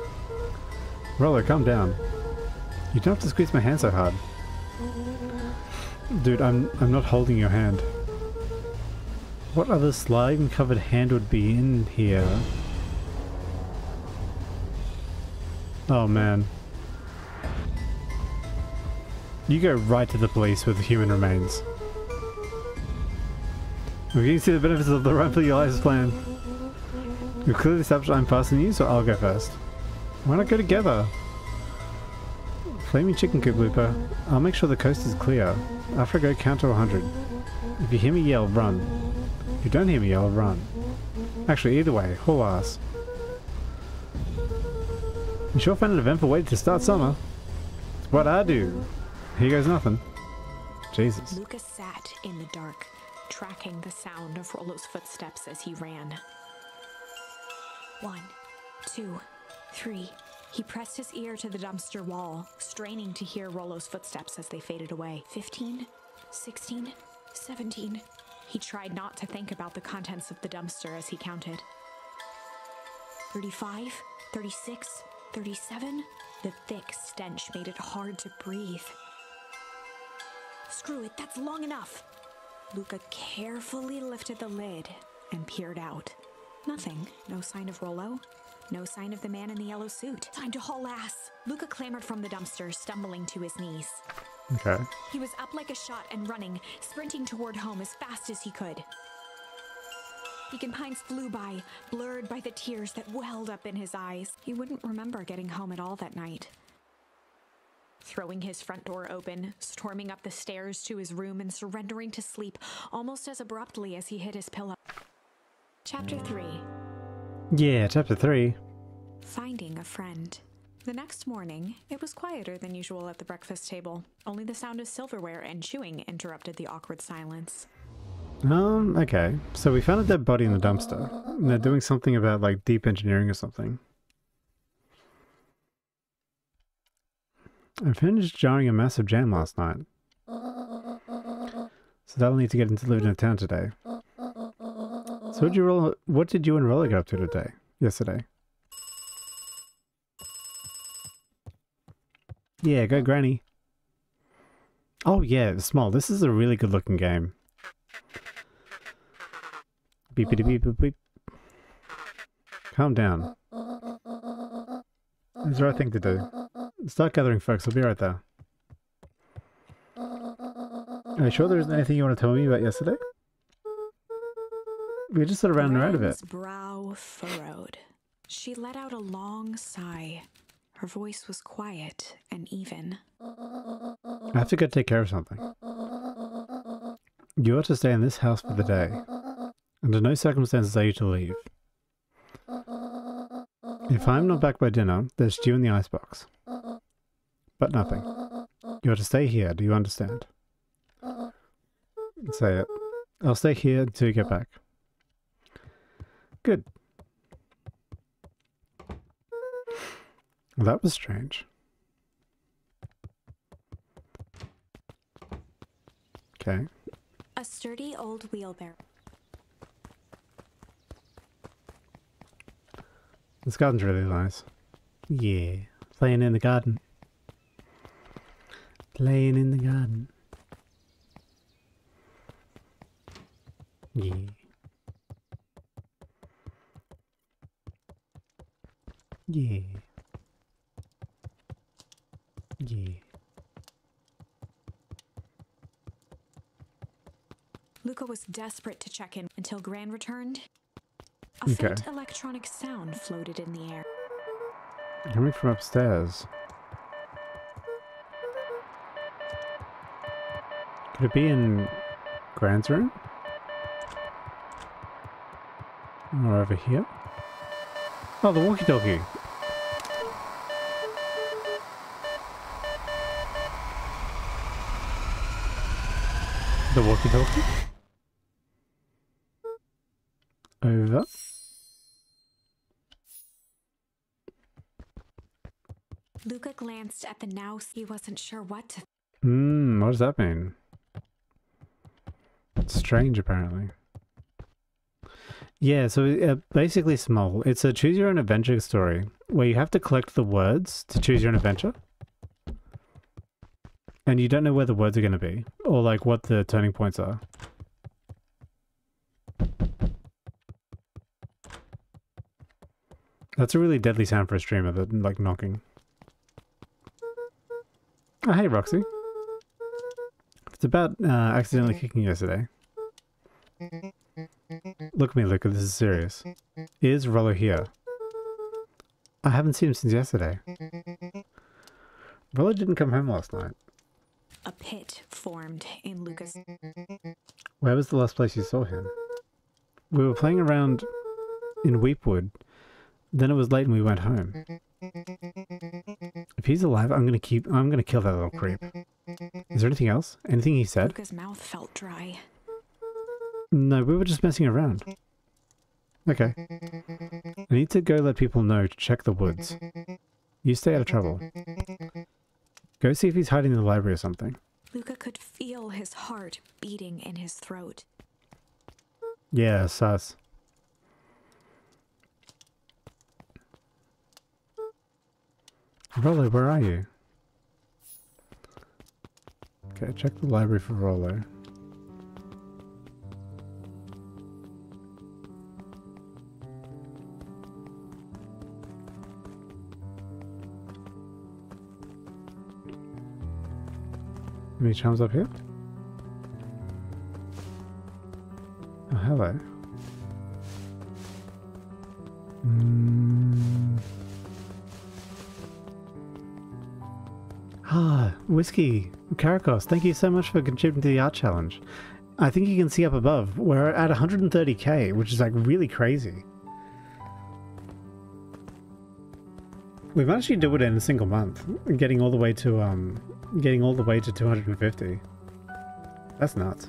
Rollo, calm down. You don't have to squeeze my hand so hard. Dude, I'm I'm not holding your hand. What other slime covered hand would be in here? Oh man. You go right to the police with human remains. We can see the benefits of the run for your plan. You've clearly established I'm faster than you, so I'll go first. Why not go together? Flaming chicken coop looper. I'll make sure the coast is clear. After I go count to 100. If you hear me yell, run. If you don't hear me yell, run. Actually, either way, haul ass. You sure found an eventful way to start summer. It's what I do. Here goes nothing. Jesus. Lucas sat in the dark, tracking the sound of Rollo's footsteps as he ran. One, two, three. He pressed his ear to the dumpster wall, straining to hear Rollo's footsteps as they faded away. Fifteen, sixteen, seventeen. He tried not to think about the contents of the dumpster as he counted. 35, 36, 37. The thick stench made it hard to breathe. Screw it, that's long enough. Luca carefully lifted the lid and peered out. Nothing. No sign of Rollo. No sign of the man in the yellow suit. Time to haul ass. Luca clambered from the dumpster, stumbling to his knees. Okay. He was up like a shot and running, sprinting toward home as fast as he could. Beacon Pines flew by, blurred by the tears that welled up in his eyes. He wouldn't remember getting home at all that night. Throwing his front door open, storming up the stairs to his room, and surrendering to sleep almost as abruptly as he hit his pillow. Chapter 3 Yeah, chapter 3. Finding a friend. The next morning, it was quieter than usual at the breakfast table. Only the sound of silverware and chewing interrupted the awkward silence. Um, okay. So we found a dead body in the dumpster. And they're doing something about like deep engineering or something. I finished jarring a massive jam last night. So that'll need to get into living in town today. So what did you roll what did you and Rollo get up to today? Yesterday? Yeah, go granny. Oh yeah, small. This is a really good looking game. Beep beep beep beep beep. Calm down. It's the right thing to do. Start gathering folks, I'll be right there. Are you sure there isn't anything you want to tell me about yesterday? We just sort of ran around a bit. Brow furrowed. She let out a long sigh. Her voice was quiet and even. I have to go take care of something. You are to stay in this house for the day. Under no circumstances are you to leave. If I am not back by dinner, there's stew in the icebox. But nothing. You are to stay here, do you understand? Say it. I'll stay here until you get back. Good. That was strange. Okay. A sturdy old wheelbarrow. This garden's really nice. Yeah. Playing in the garden. Playing in the garden. Yeah. Yeah. Yeah. Luca was desperate to check in until Gran returned. A Okay. faint electronic sound floated in the air. Coming from upstairs. Could it be in Gran's room? Or over here? Oh, the walkie-talkie. The walkie-talkie? Over. Luca glanced at the now he wasn't sure what to Hmm, what does that mean? It's strange, apparently. Yeah, so uh, basically, small. It's a choose your own adventure story where you have to collect the words to choose your own adventure, and you don't know where the words are going to be or like what the turning points are. That's a really deadly sound for a streamer, that like knocking. Oh, hey, Roxy. It's about uh, accidentally kicking yesterday. Look at me, Luca. This is serious. Is Rollo here? I haven't seen him since yesterday. Rollo didn't come home last night. A pit formed in Luca's. Where was the last place you saw him? We were playing around in Weepwood. Then it was late and we went home. If he's alive, I'm gonna keep. I'm gonna kill that little creep. Is there anything else? Anything he said? Luca's mouth felt dry. No, we were just messing around. Okay. I need to go let people know to check the woods. You stay out of trouble. Go see if he's hiding in the library or something. Luca could feel his heart beating in his throat. Yeah, sus. Rollo, where are you? Okay, check the library for Rollo. Any chums up here? Oh, hello. Mm. Ah, whiskey, Caracos. Thank you so much for contributing to the art challenge. I think you can see up above we're at 130k, which is like really crazy. We've managed to do it in a single month, getting all the way to um, getting all the way to 250. That's nuts.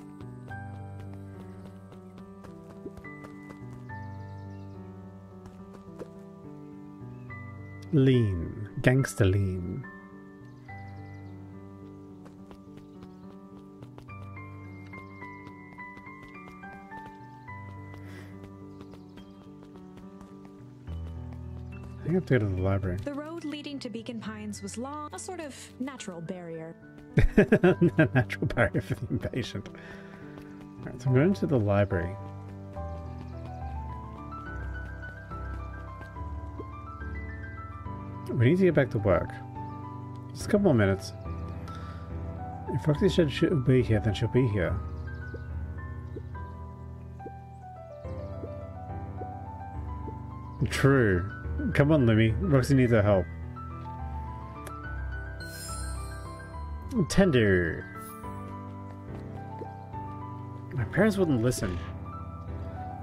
Lean, gangster lean. Think I have to go to the library. The road leading to Beacon Pines was long, a sort of natural barrier. (laughs) Natural barrier for the impatient. Alright, so I'm going to the library. We need to get back to work. Just a couple more minutes. If Roxy said she'll be here, then she'll be here. True. Come on, Lemmy. Roxy needs our help. Tender. My parents wouldn't listen.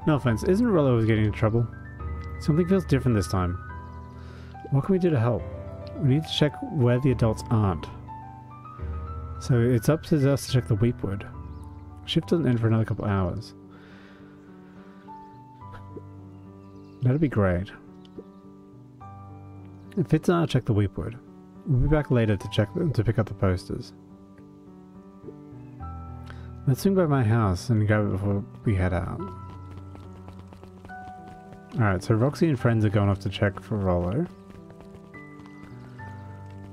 No offense, isn't Rollo always getting in trouble? Something feels different this time. What can we do to help? We need to check where the adults aren't. So it's up to us to check the Weepwood. Shift doesn't end for another couple hours. That'd be great. If it's not, check the Weepwood. We'll be back later to check to pick up the posters. Let's swing by my house and grab it before we head out. Alright, so Roxy and friends are going off to check for Rollo.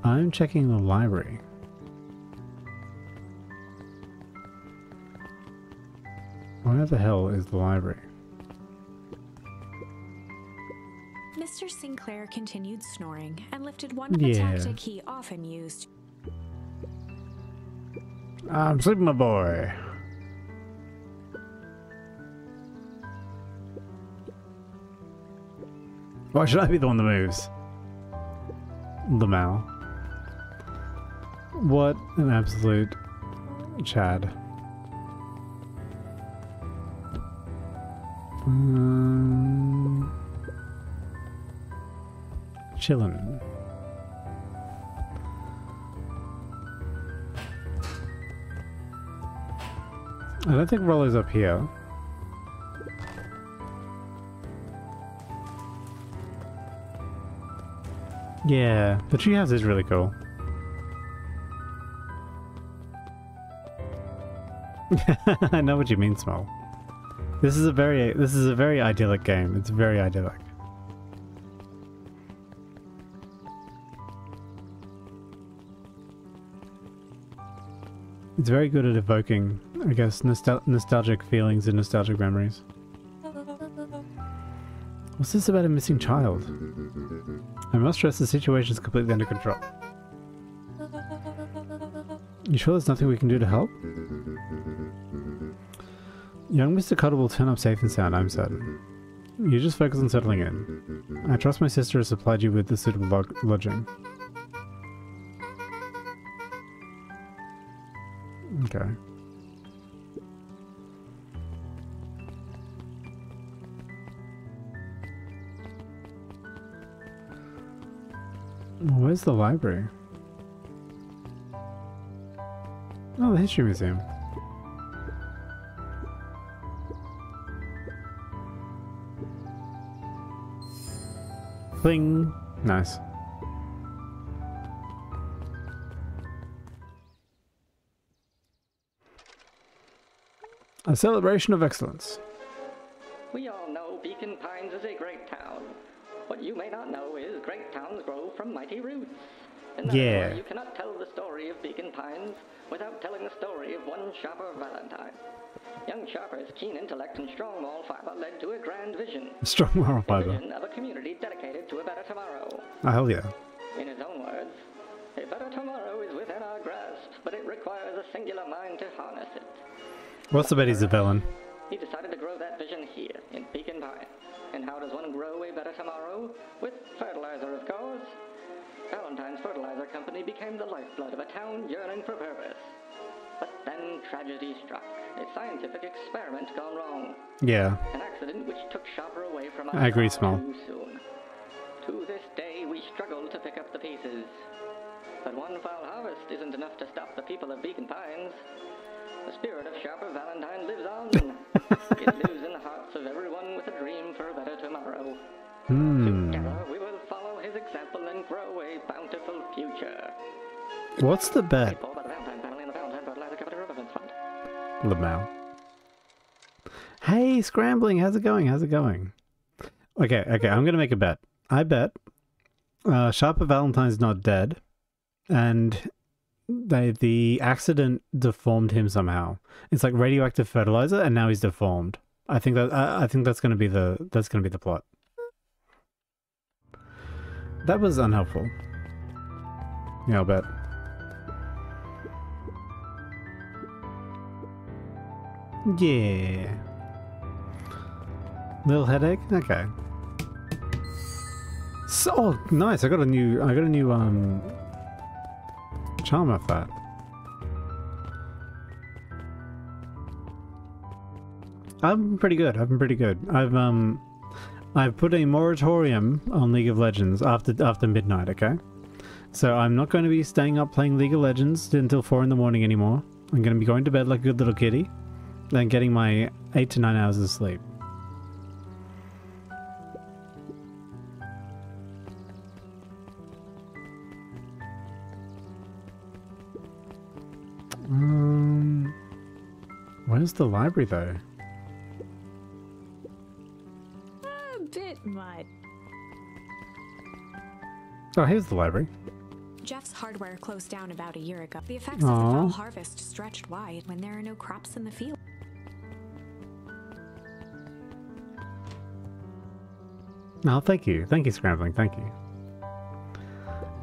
I'm checking the library. Where the hell is the library? Sinclair continued snoring and lifted one Yeah. tactic he often used. I'm sleeping, my boy. Why should I be the one that moves? The Mal. What an absolute Chad. Um, chillin'. I don't think Rollo's up here. Yeah, the treehouse is really cool. (laughs) I know what you mean, Small. This is a very this is a very idyllic game. It's very idyllic. It's very good at evoking, I guess, nostal- nostalgic feelings and nostalgic memories. What's this about a missing child? I must stress the situation is completely under control. You sure there's nothing we can do to help? Young Mr. Cuddle will turn up safe and sound, I'm certain. You just focus on settling in. I trust my sister has supplied you with the suitable lodging. The library? Oh, the History Museum. Cling. Nice. A celebration of excellence. We all know Beacon Pines is a great town. What you may not know is great towns grow from mighty roots. And Yeah. you cannot tell the story of Beacon Pines without telling the story of one Sharper Valentine. Young Sharper's keen intellect and strong moral fiber led to a grand vision. (laughs) Strong moral fiber. vision of a community dedicated to a better tomorrow. Oh, hell yeah. In his own words, a better tomorrow is within our grasp, but it requires a singular mind to harness it. What's the bet he's a villain? He decided to grow that vision here, in Beacon Pine. And how does one grow a better tomorrow? With fertilizer, of course. Valentine's Fertilizer Company became the lifeblood of a town yearning for purpose. But then tragedy struck. A scientific experiment gone wrong. Yeah. An accident which took Sharper away from us I agree, Small. too soon. To this day, we struggle to pick up the pieces. But one foul harvest isn't enough to stop the people of Beacon Pines. The spirit of Sharper Valentine lives on. (laughs) it lives in the hearts of everyone Hmm. Together, we will follow his example What's the bet? Paid for by the Valentine family and the Valentine Fertilizer Company Riverfence Fund. Lamau. Hey, scrambling. How's it going? How's it going? Okay, okay. I'm gonna make a bet. I bet uh, Sharper Valentine's not dead, and they the accident deformed him somehow. It's like radioactive fertilizer, and now he's deformed. I think that I, I think that's gonna be the that's gonna be the plot. That was unhelpful. Yeah, I'll bet. Yeah. Little headache? Okay. So oh, nice. I got a new I got a new um charm off that. Been pretty good. I've been pretty good. I've um I've put a moratorium on League of Legends after after midnight, okay? So I'm not going to be staying up playing League of Legends until 4 in the morning anymore. I'm going to be going to bed like a good little kitty and getting my 8 to 9 hours of sleep. Um, where's the library though? Oh, here's the library. Jeff's hardware closed down about a year ago. The effects of the fall harvest stretched wide when there are no crops in the field. Oh, thank you. Thank you, Scrambling. Thank you.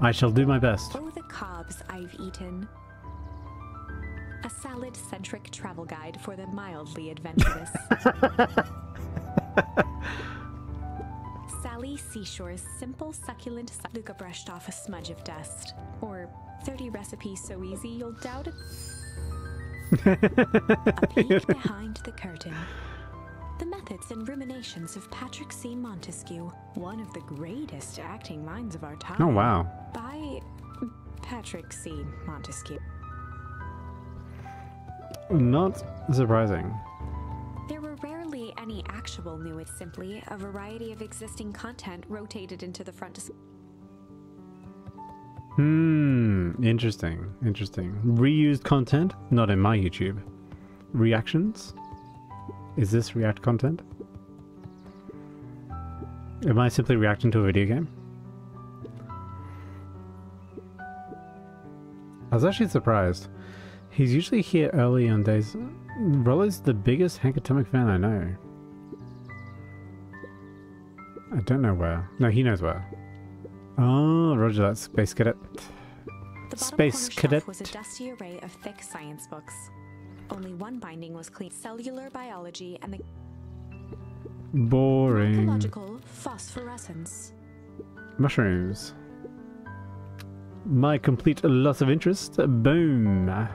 I shall do my best. Oh, the cobs I've eaten. A salad centric travel guide for the mildly adventurous. (laughs) Sally Seashore's simple, succulent. Su- Luca brushed off a smudge of dust. Or 30 recipes so easy you'll doubt it. A peek (laughs) behind the curtain. The methods and ruminations of Patrick C. Montesquieu, one of the greatest acting minds of our time. Oh, wow. By Patrick C. Montesquieu. Not surprising. Any actual new, it's simply a variety of existing content rotated into the front Hmm. Interesting. Interesting. Reused content? Not in my YouTube. Reactions? Is this React content? Am I simply reacting to a video game? I was actually surprised. He's usually here early on days. Rollo's the biggest Hank Atomic fan I know. I don't know where. No, he knows where. Oh, Roger that, Space Cadet. The Space Cadet. was a dusty array of thick science books. Only one binding was clean: cellular biology and the Boring. ecological phosphorescence. Mushrooms. My complete loss of interest. Boom. (laughs)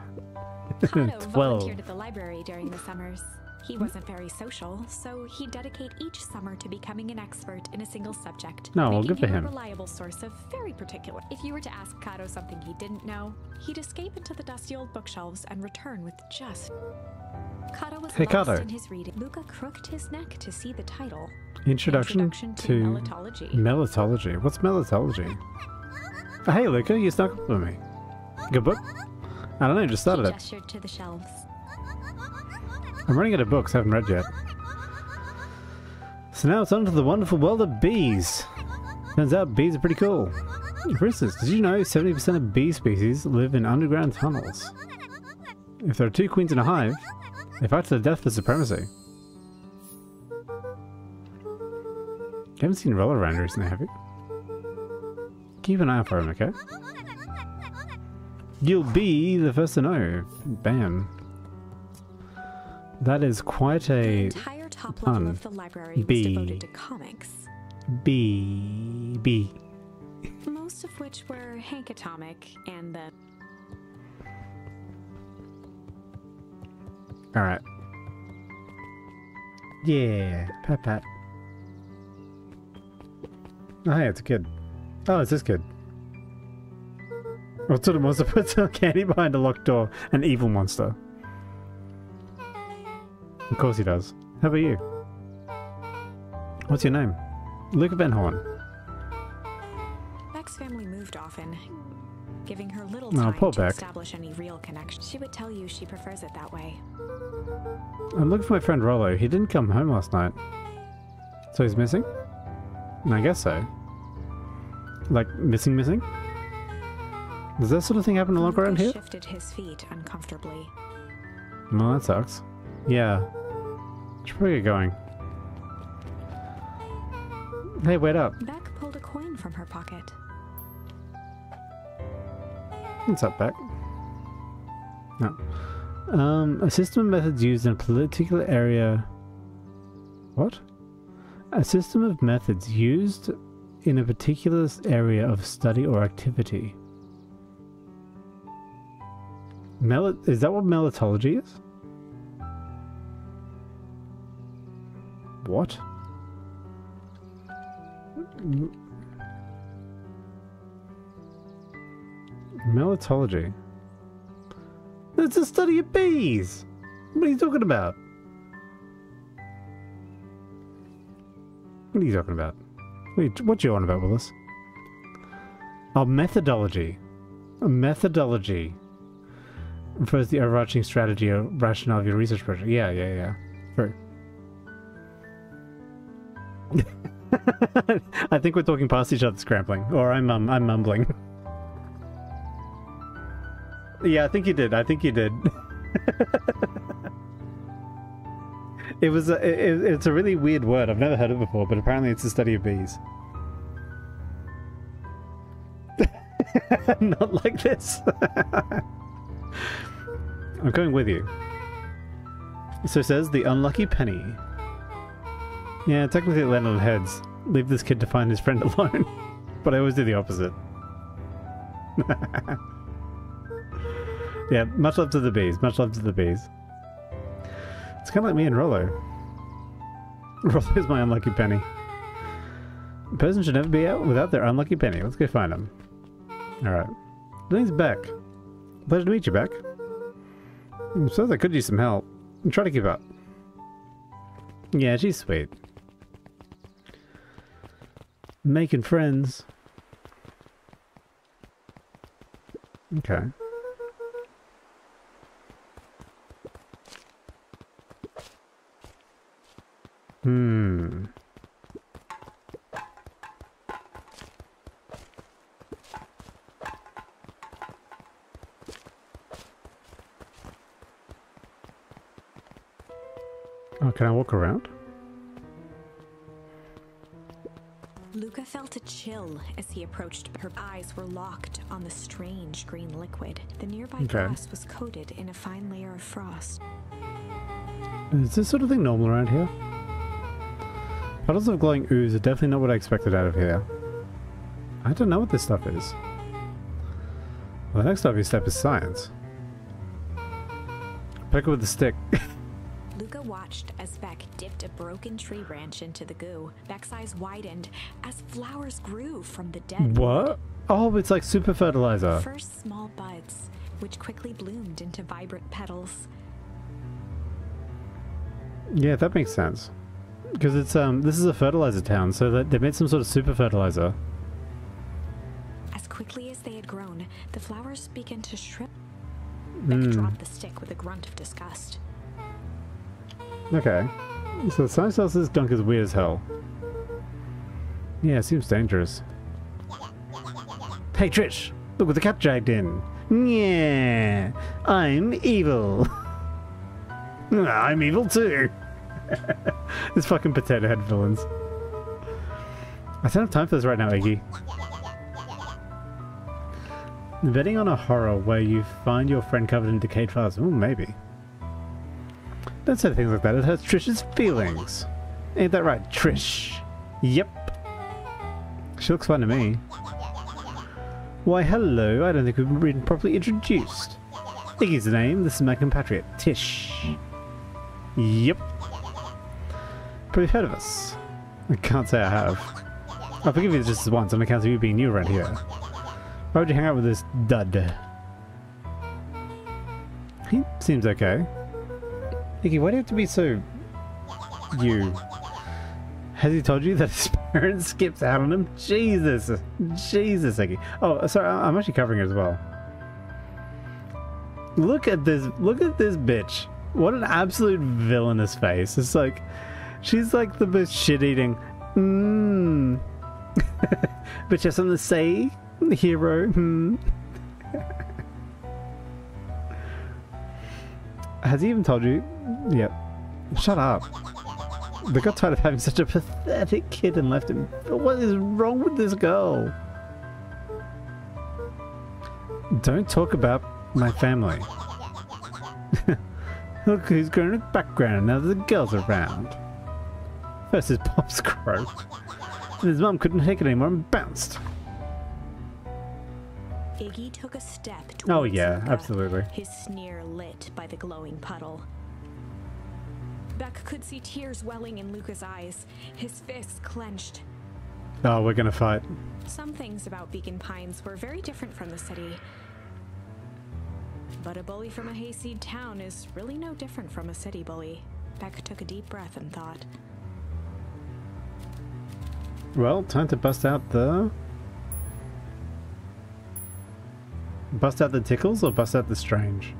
12. volunteered at the library during the summers. He wasn't very social, so he'd dedicate each summer to becoming an expert in a single subject. No, making good for him a reliable source of very particular. If you were to ask Kato something he didn't know, he'd escape into the dusty old bookshelves and return with just. Kato was Hey, Kato. in his reading. Luca crooked his neck to see the title. Introduction, Introduction to to Melittology. Melittology. What's melittology? Oh, hey, Luca, you snuck up on me. Good book? I don't know, just started he it. gestured to the shelves. I'm running out of books, I haven't read yet. So now it's on to the wonderful world of bees. Turns out bees are pretty cool. For instance, did you know 70% of bee species live in underground tunnels? If there are two queens in a hive, they fight to the death for supremacy. You haven't seen Rollo around recently, have you? Keep an eye out for him, okay? You'll be the first to know. Bam. That is quite a entire top level pun. of the library was B. devoted to comics. bee bee. Most of which were Hank Atomic and the All right. Yeah, pat pat. Oh, hey, it's a kid. Oh, it's this kid. What sort of monster puts a candy behind a locked door? An evil monster. Of course he does. How about you? What's your name? Luca Van Horn. Beck's family moved often, giving her little little Oh, time to Beck. establish any real connection. She would tell you she prefers it that way. I'm looking for my friend Rollo. He didn't come home last night. So he's missing? I guess so. Like, missing missing? Does that sort of thing happen a lot around here? shifted his feet uncomfortably. Well, that sucks. Yeah. Should probably get going. Hey, wait up. Beck pulled a coin from her pocket. What's up, Beck? No. Um, a system of methods used in a particular area. What? A system of methods used in a particular area of study or activity. Mel- is that what melittology is? What? M- Melittology. It's a study of bees. What are you talking about? What are you talking about? What, you, you on about, Willis? Oh, methodology. A methodology refers to the overarching strategy or rationale of your research project. Yeah, yeah, yeah. (laughs) I think we're talking past each other, scrambling, or I'm um, I'm mumbling. Yeah, I think you did. I think you did. (laughs) it was a, it, it's a really weird word. I've never heard it before, but apparently it's the study of bees. (laughs) Not like this. I'm going with you. So says the unlucky penny. Yeah, technically it landed on heads. Leave this kid to find his friend alone. (laughs) but I always do the opposite. (laughs) Yeah, much love to the bees. Much love to the bees. It's kind of like me and Rollo. (laughs) Rollo is my unlucky penny. A person should never be out without their unlucky penny. Let's go find him. Alright. My name's Beck. Pleasure to meet you, Beck. Suppose I could use some help. I'm trying to keep up. Yeah, she's sweet. Making friends. Okay. Hmm. Oh, can I walk around? Luca felt a chill as he approached. Her eyes were locked on the strange green liquid. The nearby Okay. grass was coated in a fine layer of frost. Is this sort of thing normal around here? Puddles of glowing ooze are definitely not what I expected out of here. I don't know what this stuff is. Well, the next obvious step is science. Pick it with the stick. (laughs) Luca watched as Beck a broken tree branch into the goo. Beck's eyes widened as flowers grew from the dead. what? Oh, it's like super fertilizer. First small buds, which quickly bloomed into vibrant petals. Yeah, that makes sense. Because it's um, this is a fertilizer town, so that they made some sort of super fertilizer. As quickly as they had grown, the flowers began to shrivel. Beck Hmm. dropped the stick with a grunt of disgust. Okay. So this dunk is weird as hell. Yeah, seems dangerous. Hey Trish, look what the cat dragged in. Yeah, I'm evil. (laughs) I'm evil too. (laughs) this fucking potato head villains. I don't have time for this right now, Iggy. Betting on a horror where you find your friend covered in decayed flowers. Oh, maybe. Don't say things like that. It hurts Trish's feelings. Ain't that right, Trish? Yep. She looks fine to me. Why, hello. I don't think we've been properly introduced. Iggy's the name. This is my compatriot, Tish. Yep. Probably heard of us. I can't say I have. I'll forgive you just once on account of you being new around here. Why would you hang out with this dud? He seems okay. Iggy, why do you have to be so... you? Has he told you that his (laughs) parents skipped out on him? Jesus! Jesus, Iggy. Oh, sorry, I'm actually covering it as well. Look at this. Look at this bitch. What an absolute villainous face. It's like she's like the most shit-eating. Mmm. but you have something to say, hero. Hmm. (laughs) Has he even told you? Yep. Shut up. They got tired of having such a pathetic kid and left him. What is wrong with this girl? Don't talk about my family. (laughs) Look who's going in the background now that the girls are around. First his pops (laughs) crow. And his mum couldn't take it anymore and bounced. Iggy took a step oh, towards Oh yeah, Luca, absolutely. his sneer lit by the glowing puddle. Beck could see tears welling in Luca's eyes, his fists clenched. Oh, we're gonna fight. Some things about Beacon Pines were very different from the city. But a bully from a hayseed town is really no different from a city bully. Beck took a deep breath and thought. Well, time to bust out the... Bust out the tickles or bust out the strange?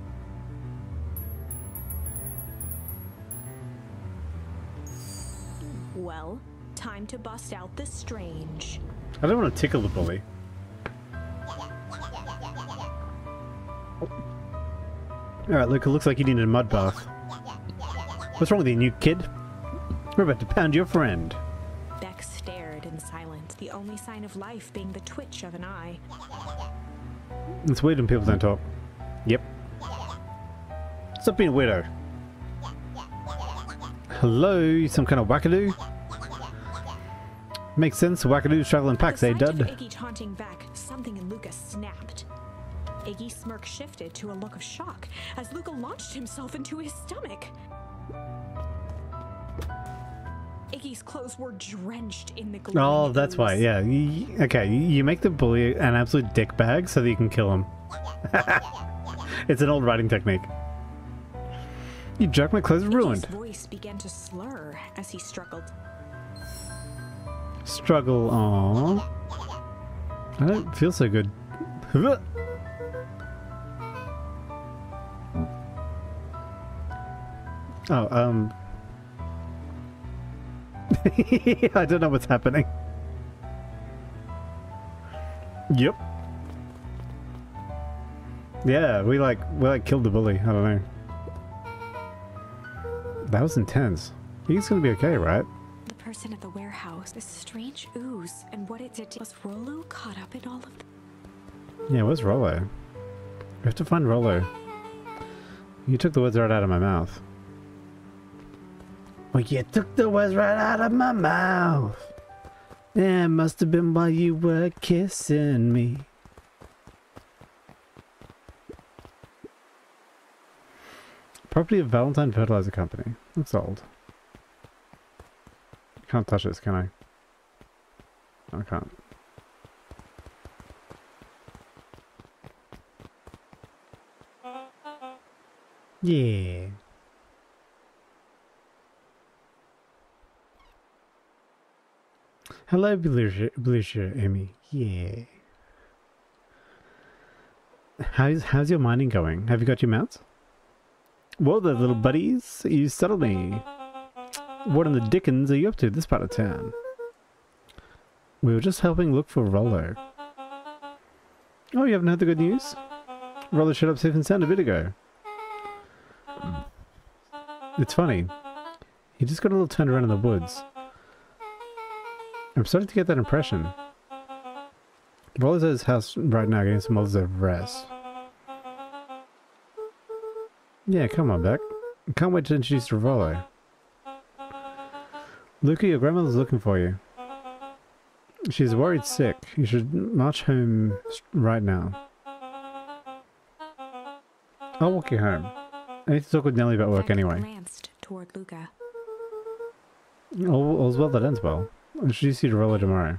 Time to bust out the strange. I don't want to tickle the bully. Alright, Luke, it looks like you need a mud bath. What's wrong with you, new kid? We're about to pound your friend. Beck stared in silence, the only sign of life being the twitch of an eye. It's weird when people don't talk. Yep. Stop being a weirdo. Hello, you some kind of wackadoo? Makes sense, wackadoos traveling packs, eh, dud? Iggy taunting Beck, something in Luca snapped. Iggy's smirk shifted to a look of shock as Luca launched himself into his stomach. Iggy's clothes were drenched in the glowing Oh, that's why, yeah. Okay, you make the bully an absolute dick bag so that you can kill him. (laughs) it's an old writing technique. You jerk, my clothes are Iggy's ruined. voice began to slur as he struggled. Struggle, aww. I don't feel so good. Oh, um. (laughs) I don't know what's happening. Yep. Yeah, we like we like killed the bully. I don't know. That was intense. He's gonna be okay, right? The person at the warehouse, this strange ooze, and what it did to- was Rollo caught up in all of Yeah, where's Rollo? We have to find Rollo. You took the words right out of my mouth. Well, you took the words right out of my mouth. It must have been while you were kissing me. Property of Valentine Fertilizer Company. Looks old. Can't touch this, can I? I can't. Yeah. Hello, Belusia, Emmy. Yeah. How's how's your mining going? Have you got your mounts? Whoa there, little uh, buddies. You settled me. What in the dickens are you up to this part of town? We were just helping look for Rollo. Oh, you haven't heard the good news? Rollo showed up safe and sound a bit ago. It's funny. He just got a little turned around in the woods. I'm starting to get that impression. Rollo's at his house right now getting some well-deserved rest. Yeah, come on, Beck. Can't wait to introduce Rollo. Luca, your grandmother's looking for you. She's worried sick. You should march home right now. I'll walk you home. I need to talk with Nellie about work anyway. glanced toward Luca. All, all's well that ends well. I'll introduce you to Rollo tomorrow.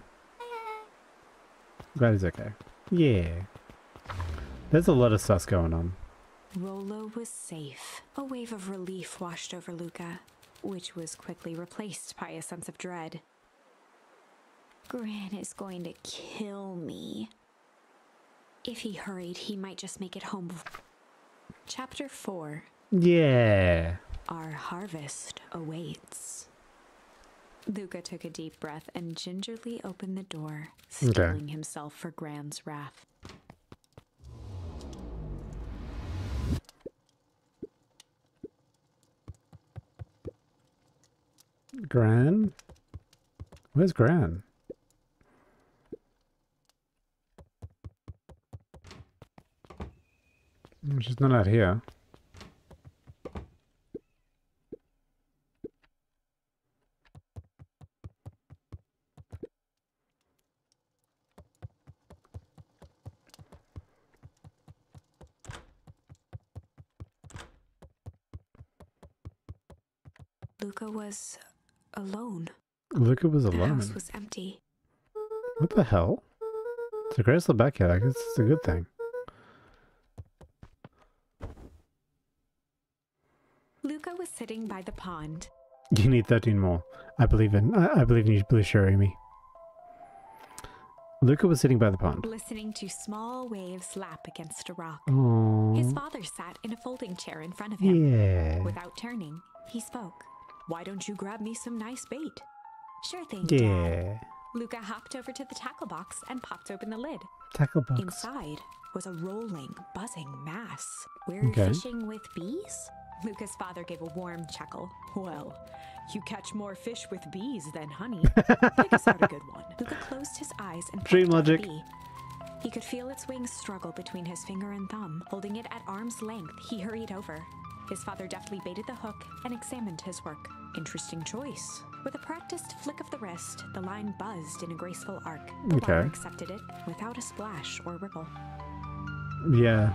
Glad he's okay. Yeah. There's a lot of stuff going on. Rollo was safe. A wave of relief washed over Luca, which was quickly replaced by a sense of dread. Gran is going to kill me. If he hurried, he might just make it home. Chapter 4 Yeah. Our Harvest Awaits. Luca took a deep breath and gingerly opened the door, Okay. steeling himself for Gran's wrath. Gran? Where's Gran? Mm, She's not out here. Luca was alone. Luca was alone. The house was empty. What the hell? So Grace not back yet. I guess it's a good thing. Luca was sitting by the pond. You need 13 more. I believe in. I, I believe in you, Blue Sherry me. Luca was sitting by the pond. listening to small waves lap against a rock. Oh. His father sat in a folding chair in front of him. Yeah. Without turning, he spoke. Why don't you grab me some nice bait? Sure thing. Yeah. Dad. Luca hopped over to the tackle box and popped open the lid. Tackle box. Inside was a rolling, buzzing mass. We're Okay. fishing with bees? Luca's father gave a warm chuckle. Well, you catch more fish with bees than honey. (laughs) Pick us out a good one. Luca closed his eyes and Dream logic. bee. He could feel its wings struggle between his finger and thumb. Holding it at arm's length, he hurried over. His father deftly baited the hook and examined his work. Interesting choice. With a practiced flick of the wrist, the line buzzed in a graceful arc. The Okay. water accepted it without a splash or ripple. Yeah.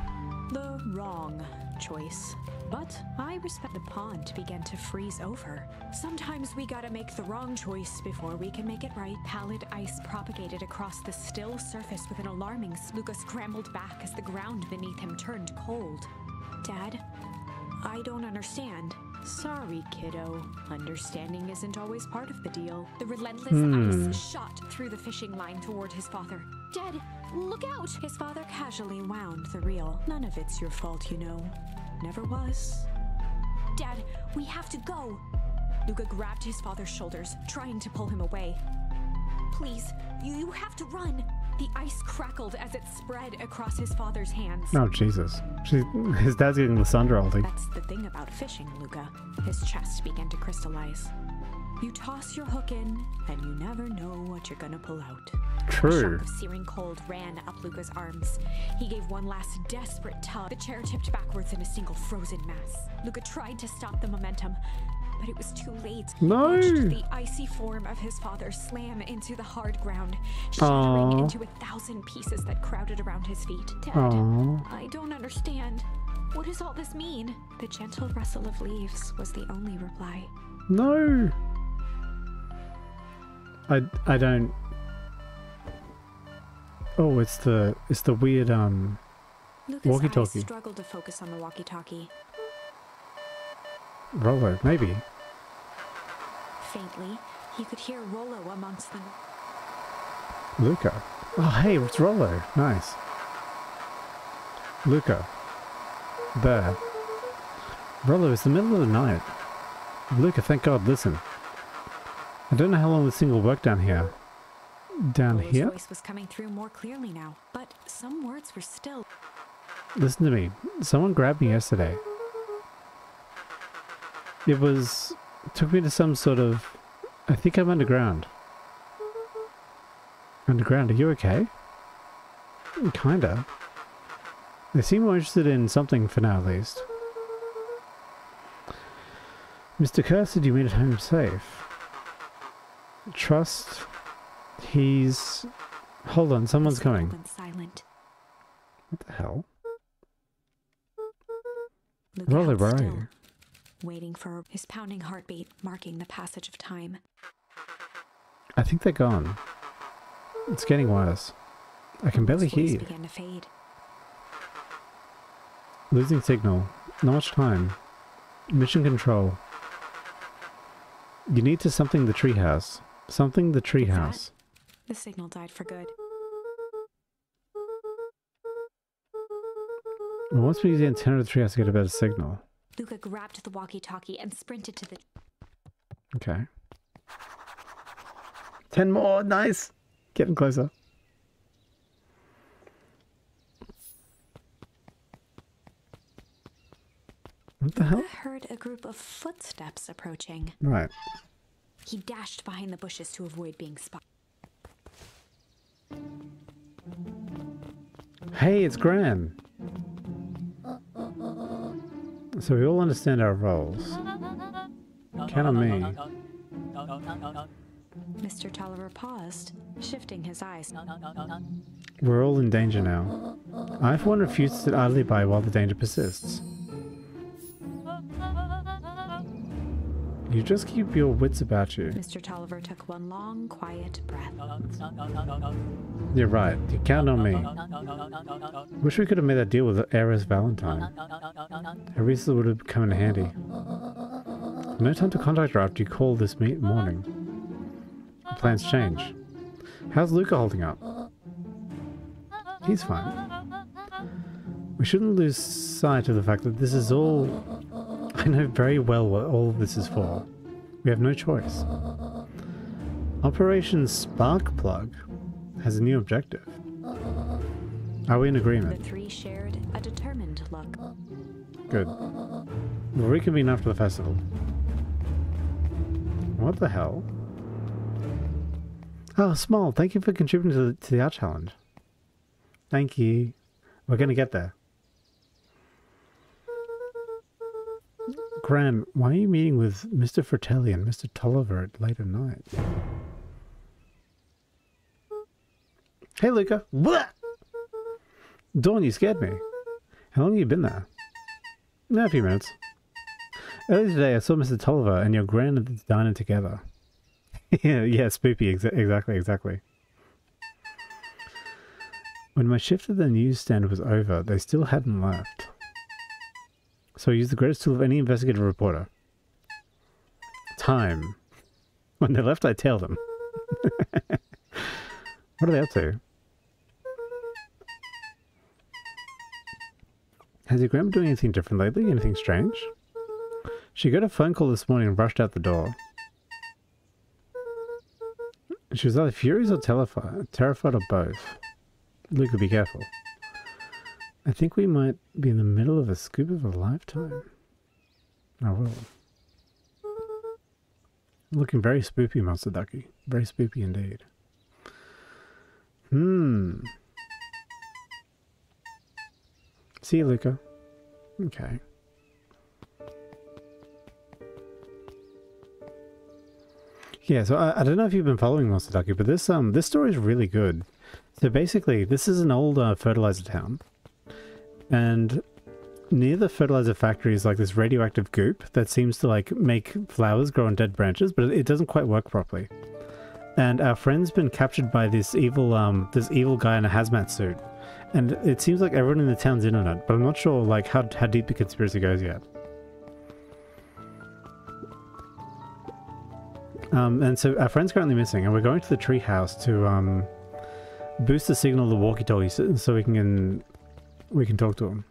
The wrong choice. But I respect the pond began to freeze over. Sometimes we gotta make the wrong choice before we can make it right. Pallid ice propagated across the still surface with an alarming Luca scrambled back as the ground beneath him turned cold. Dad, I don't understand. Sorry, kiddo. Understanding isn't always part of the deal. The relentless Hmm. ice shot through the fishing line toward his father. Dad, look out! His father casually wound the reel. None of it's your fault, you know. Never was. Dad, we have to go! Luca grabbed his father's shoulders, trying to pull him away. Please, you, you have to run! The ice crackled as it spread across his father's hands. Oh, Jesus. She, his dad's getting Lysandra oldy. That's the thing about fishing, Luca. His chest began to crystallize. You toss your hook in, and you never know what you're gonna pull out. A True. shock of searing cold ran up Luca's arms. He gave one last desperate tug. The chair tipped backwards in a single frozen mass. Luca tried to stop the momentum, but it was too late. No. the icy form of his father slam into the hard ground, shattering Aw. into a thousand pieces that crowded around his feet. Dad, Aww. I don't understand. What does all this mean? The gentle rustle of leaves was the only reply. No. I I don't. Oh, it's the it's the weird um. Lucas' Walkie-talkie. struggled to focus on the walkie-talkie. Rollo, maybe. Faintly, he could hear Rollo amongst them. Luca. Oh, hey, it's Rollo. Nice. Luca. There. Rollo, it's the middle of the night. Luca, thank God, listen. I don't know how long this thing will work down here. Down Rollo's here? voice was coming through more clearly now, but some words were still. Listen to me. Someone grabbed me yesterday. It was. Took me to some sort of. I think I'm underground. Underground, are you okay? Hmm, kinda. They seem more interested in something for now, at least. Mr. Kerr said you made it home safe. Trust. He's. Hold on, someone's coming. Silent. What the hell? Where are you? Waiting for his pounding heartbeat marking the passage of time. I think they're gone. It's getting worse. I can barely His hear. you. began to fade. Losing signal. Not much time. Mission control. You need to something the treehouse. Something the treehouse. The signal died for good. Once we use the antenna of the treehouse to get a better signal. Luca grabbed the walkie-talkie and sprinted to the Okay. Ten more, nice. Getting closer. What the hell? Luca heard a group of footsteps approaching. Right. He dashed behind the bushes to avoid being spotted. Hey, it's Gran. So we all understand our roles. Count on me. Mr. Tolliver paused, shifting his eyes. We're all in danger now. I, for one, refuse to sit idly by while the danger persists. You just keep your wits about you. Mr. Tolliver took one long, quiet breath. You're right. You count on me. Wish we could have made that deal with Eris Valentine. Her resources would have come in handy. No time to contact her after you call this morning. The plans change. How's Luca holding up? He's fine. We shouldn't lose sight of the fact that this is all. I know very well what all of this is for. We have no choice. Operation Sparkplug has a new objective. Are we in agreement? The three shared a determined look. Good. We'll reconvene after the festival. What the hell? Oh, Small, thank you for contributing to the, to the art challenge. Thank you. We're gonna get there. Gran, why are you meeting with Mr. Fratelli and Mr. Tolliver at late at night? Hey, Luca. Blah! Dawn, you scared me. How long have you been there? No, a few minutes. Earlier today, I saw Mr. Tolliver and your gran at the diner together. (laughs) yeah, yeah, spoopy, exa- exactly, exactly. When my shift at the newsstand was over, they still hadn't left. So I used the greatest tool of any investigative reporter. Time. When they left, I tailed them. (laughs) what are they up to? Has your grandma doing anything different lately? Anything strange? She got a phone call this morning and rushed out the door. She was either furious or terrified, terrified or both. Luca, be careful. I think we might be in the middle of a scoop of a lifetime. I will. Looking very spoopy, Monster Ducky. Very spoopy indeed. Hmm. See you, Luca. Okay. Yeah, so I, I don't know if you've been following Monster Ducky, but this um this story is really good. So basically, this is an old uh, fertilizer town, and near the fertilizer factory is like this radioactive goop that seems to like make flowers grow on dead branches, but it doesn't quite work properly. And our friend's been captured by this evil um this evil guy in a hazmat suit, and it seems like everyone in the town's in on it, but I'm not sure like how how deep the conspiracy goes yet. Um, and so our friend's currently missing, and we're going to the treehouse to um, boost the signal of the walkie-talkie so, so we can we can talk to him.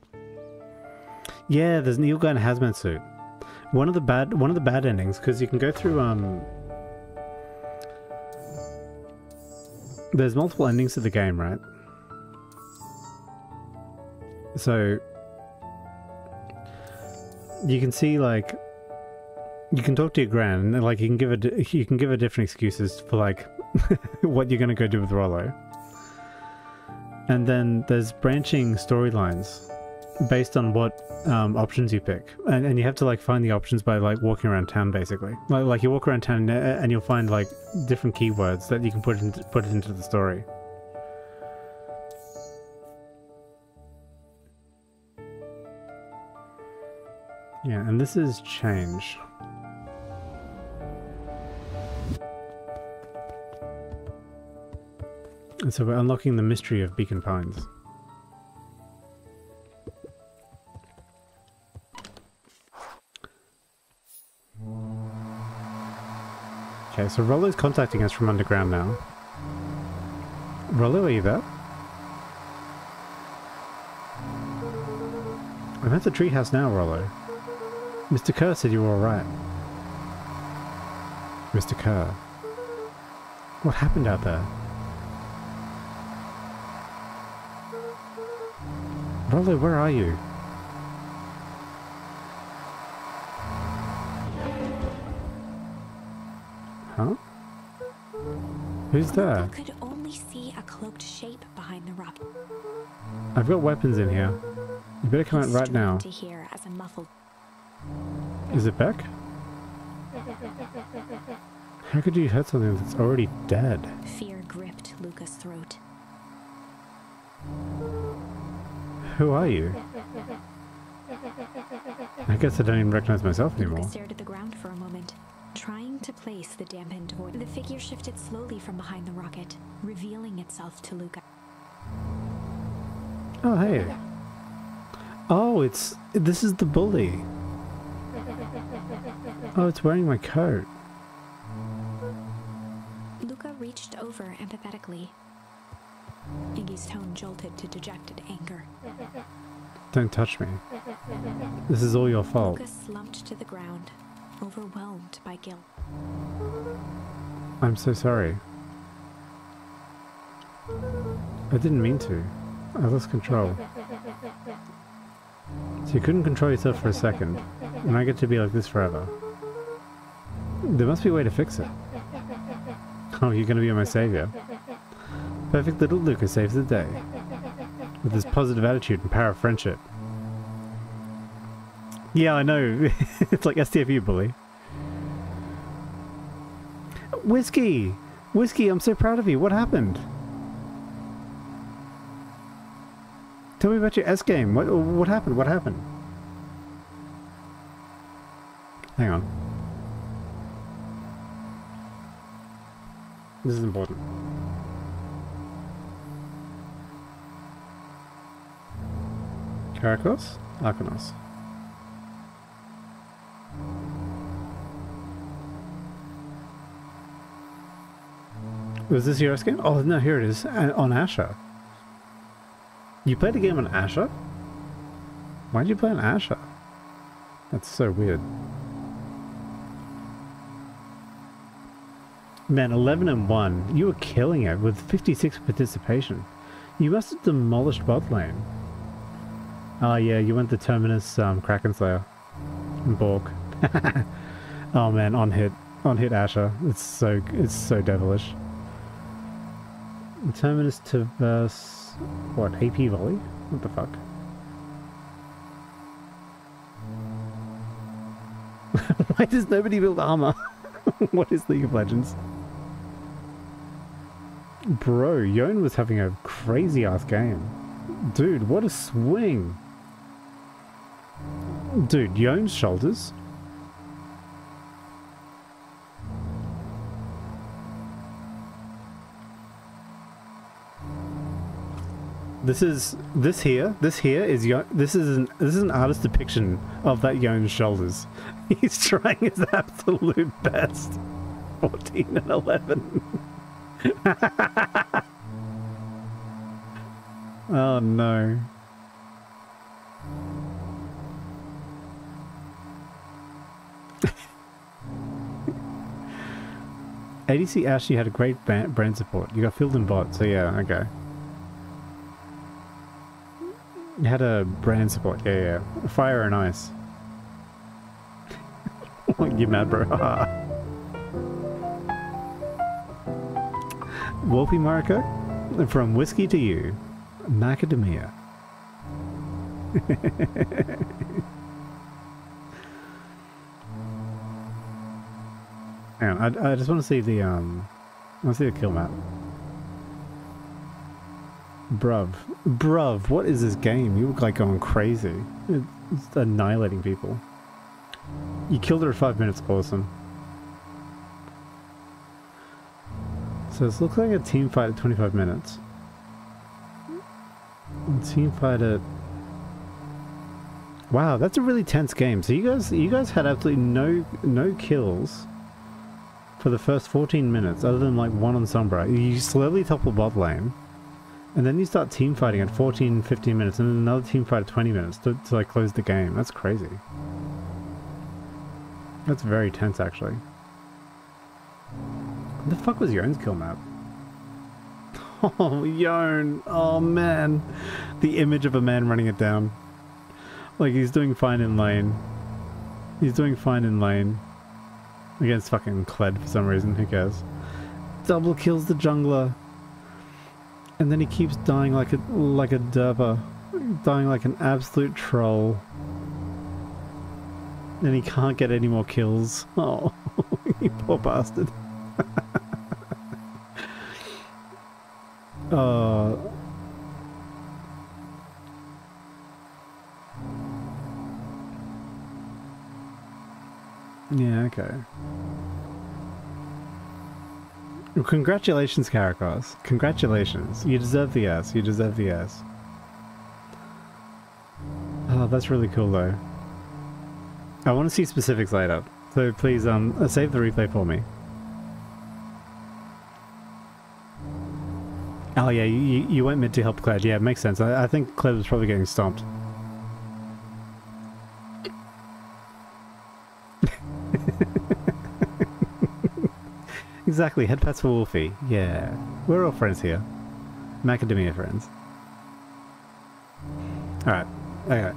Yeah, there's an evil guy in a hazmat suit. One of the bad one of the bad endings because you can go through um. There's multiple endings to the game, right? So you can see like you can talk to your gran and like you can give a you can give her different excuses for like (laughs) what you're gonna go do with Rollo. And then there's branching storylines based on what um, options you pick, and, and you have to like find the options by like walking around town basically. Like like you walk around town and, and you'll find like different keywords that you can put into put into the story. Yeah, and this is change. And so we're unlocking the mystery of Beacon Pines. Okay, so Rollo's contacting us from underground now. Rollo, are you there? I'm at the treehouse now, Rollo. Mr. Kerr said you were alright. Mr. Kerr. What happened out there? Rollo, where are you? Huh? Who's there? Luca could only see a cloaked shape behind the rock. I've got weapons in here. You better come out He right strained now. To hear as a muffled Is it Beck? (laughs) How could you hurt something that's already dead? Who are you? I guess I don't even recognize myself anymore. stared at the ground for a moment, trying to place the dampened voice. The figure shifted slowly from behind the rocket, revealing itself to Luca. Oh, hey. Oh, it's... This is the bully. Oh, it's wearing my coat. Don't touch me. This is all your fault. Luca slumped to the ground, overwhelmed by guilt. I'm so sorry. I didn't mean to. I lost control. So you couldn't control yourself for a second, and I get to be like this forever. There must be a way to fix it. Oh, you're gonna be my savior. Perfect little Luca saves the day. With his positive attitude and power of friendship. Yeah, I know. (laughs) it's like STFU bully. Whiskey! Whiskey, I'm so proud of you. What happened? Tell me about your S game. What what happened? What happened? Hang on. This is important. Karakos? Arkanos. Was this your game? Oh no, here it is. uh, On Asha. You played a game on Asha? Why'd you play on Asha? That's so weird. Man, 11 and 1. You were killing it with 56 participation. You must have demolished bot lane. Oh yeah, you went the Terminus um, Kraken Slayer. Bork. (laughs) oh man, on hit. On hit Asher. It's so it's so devilish. Terminus to verse what, AP volley? What the fuck? (laughs) Why does nobody build armor? (laughs) what is League of Legends? Bro, Yon was having a crazy ass game. Dude, what a swing. Dude, Yon's shoulders. This is this here. This here is Yo- this is an this is an artist depiction of that Yon's shoulders. (laughs) He's trying his absolute best. Fourteen and eleven. (laughs) oh no. ADC Ashley had a great brand support. You got filled in bot, so yeah, okay. You had a brand support, yeah, yeah. Fire and ice. (laughs) you mad, bro? (laughs) Wolfie Marco, from whiskey to you, macadamia. (laughs) I, I just want to see the um, I want to see the kill map. Bruv, bruv, what is this game? You look like going crazy. It's annihilating people. You killed her at five minutes, awesome. So this looks like a team fight at 25 minutes. Team fight at... Wow, that's a really tense game. So you guys, you guys had absolutely no no kills for the first 14 minutes, other than like one on Sombra. You slowly topple bot lane, And then you start team fighting at 14, 15 minutes, and then another team fight at 20 minutes to, to like close the game. That's crazy. That's very tense, actually. The fuck was Yon's kill map? (laughs) Oh, Yon! Oh man! The image of a man running it down. Like he's doing fine in lane. He's doing fine in lane. Against fucking Kled for some reason, who cares? Double kills the jungler. And then he keeps dying like a like a derper. Dying like an absolute troll. And he can't get any more kills. (laughs) Oh, (laughs) you poor bastard. oh. (laughs) Yeah, okay. Congratulations, Caracross. Congratulations. You deserve the S. You deserve the S. Oh, that's really cool, though. I want to see specifics later. So please, um, uh, save the replay for me. Oh yeah, you, you went mid to help Kled. Yeah, it makes sense. I, I think Kled was probably getting stomped. Exactly, head pats for Wolfie. Yeah, we're all friends here. Macadamia friends. Alright, okay.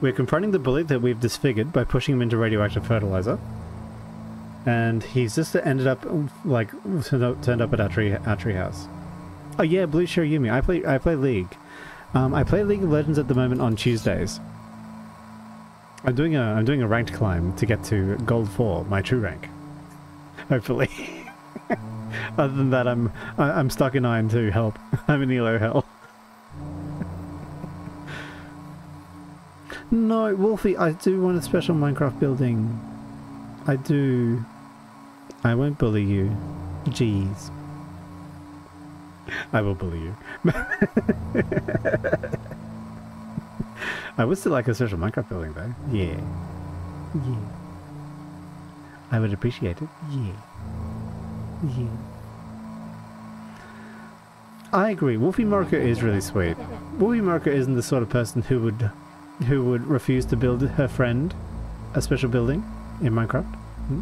We're confronting the bully that we've disfigured by pushing him into radioactive fertilizer. And he's just ended up, like, turned up, at our tree, our tree house. Oh yeah, Blue Share Yumi. I play, I play League. Um, I play League of Legends at the moment on Tuesdays. I'm doing a, I'm doing a ranked climb to get to Gold 4, my true rank. Hopefully. (laughs) Other than that, I'm, I'm stuck in Iron 2, help. (laughs) I'm in Elo hell. No, Wolfie, I do want a special Minecraft building. I do. I won't bully you. Jeez. I will bully you. (laughs) I would still like a special Minecraft building though. Yeah. Yeah. I would appreciate it. Yeah. Yeah. I agree. Wolfie Marker is really sweet. Wolfie Marker isn't the sort of person who would who would refuse to build her friend a special building in Minecraft. Hmm?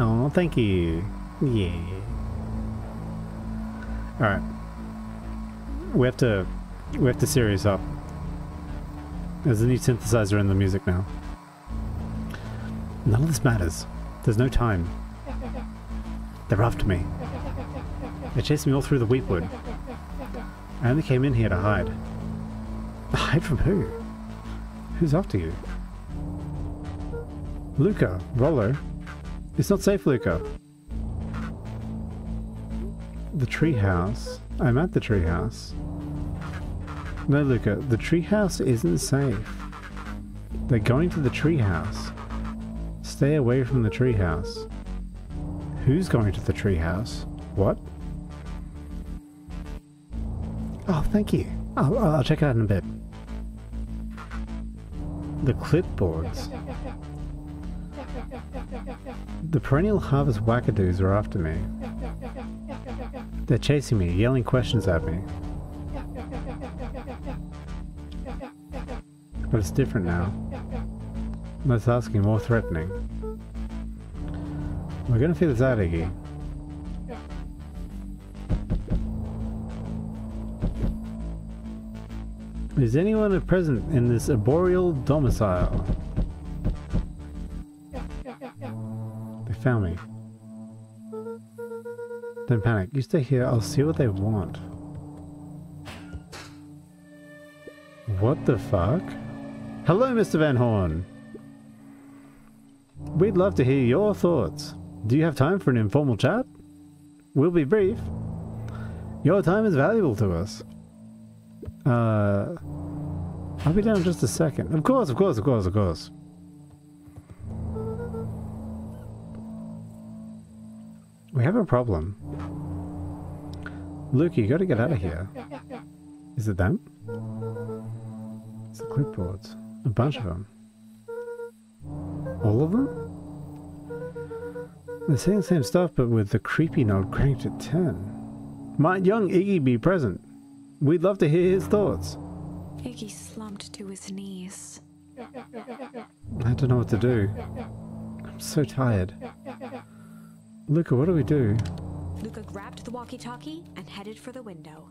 Oh, thank you. Yeah. Alright. We have to we have to serious up. There's a new synthesizer in the music now. None of this matters. There's no time. They're after me. They chased me all through the wheatwood. I only came in here to hide. Hide from who? Who's after you? Luca, Rollo. It's not safe, Luca. The treehouse. I'm at the treehouse. No, Luca, the treehouse isn't safe. They're going to the treehouse. Stay away from the treehouse. Who's going to the treehouse? What? Oh, thank you. I'll, I'll check it out in a bit. The clipboards. The perennial harvest wackadoos are after me. They're chasing me, yelling questions at me. But it's different now. Less asking, more threatening. We're gonna figure this out, Iggy. Is anyone present in this arboreal domicile? They found me. Don't panic. You stay here. I'll see what they want. What the fuck? Hello, Mr. Van Horn. We'd love to hear your thoughts. Do you have time for an informal chat? We'll be brief. Your time is valuable to us. Uh, I'll be down in just a second. Of course, of course, of course, of course. We have a problem. Luke, you gotta get out of here. Is it them? It's the clipboards. A bunch of them. All of them? They're the same same stuff, but with the creepy note cranked at 10. Might young Iggy be present? We'd love to hear his thoughts. Iggy slumped to his knees. I don't know what to do. I'm so tired. Luca, what do we do? Luca grabbed the walkie-talkie and headed for the window.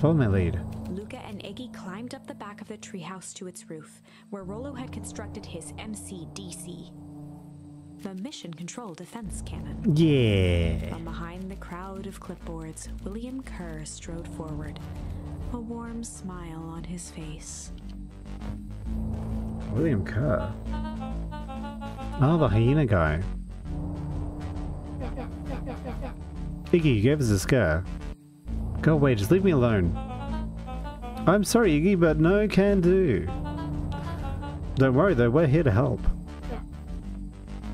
Follow my lead. Luca and Iggy climbed up the back of the treehouse to its roof, where Rollo had constructed his MCDC, the Mission Control Defense Cannon. Yeah. From behind the crowd of clipboards, William Kerr strode forward, a warm smile on his face. William Kerr. Oh, the hyena guy. Iggy, you gave us a scare. Go away, just leave me alone. I'm sorry, Iggy, but no can do. Don't worry though, we're here to help.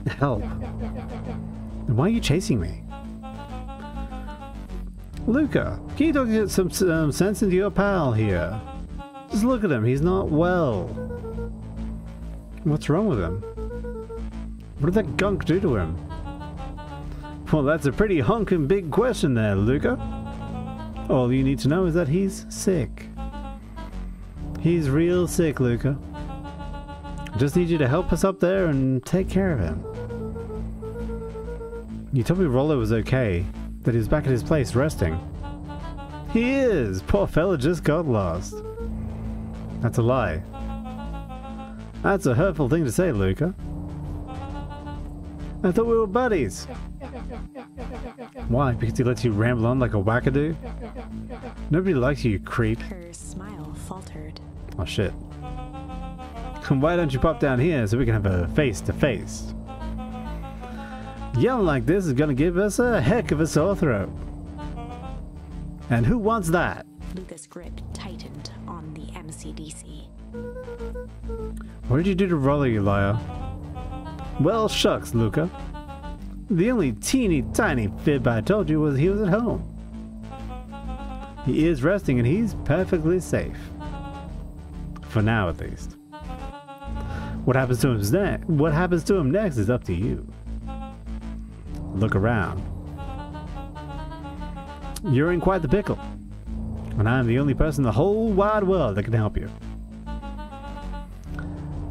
Help. Then Why are you chasing me? Luca, can you talk get some um, sense into your pal here? Just look at him, he's not well. What's wrong with him? What did that gunk do to him? Well, that's a pretty honking big question there, Luca. All you need to know is that he's sick. He's real sick, Luca. Just need you to help us up there and take care of him. You told me Rollo was okay, that he was back at his place resting. He is! Poor fella just got lost. That's a lie. That's a hurtful thing to say, Luca. I thought we were buddies. Why? Because he lets you ramble on like a wackadoo? Nobody likes you, you creep. Her smile faltered. Oh shit. Why don't you pop down here so we can have a face to face? Yelling like this is gonna give us a heck of a sore throat. And who wants that? Luca's grip tightened on the MCDC. What did you do to Rollo, you liar? Well, shucks, Luca. The only teeny tiny fib I told you was he was at home. He is resting and he's perfectly safe. For now, at least. What happens to him next? What happens to him next is up to you. Look around. You're in quite the pickle, and I'm the only person in the whole wide world that can help you.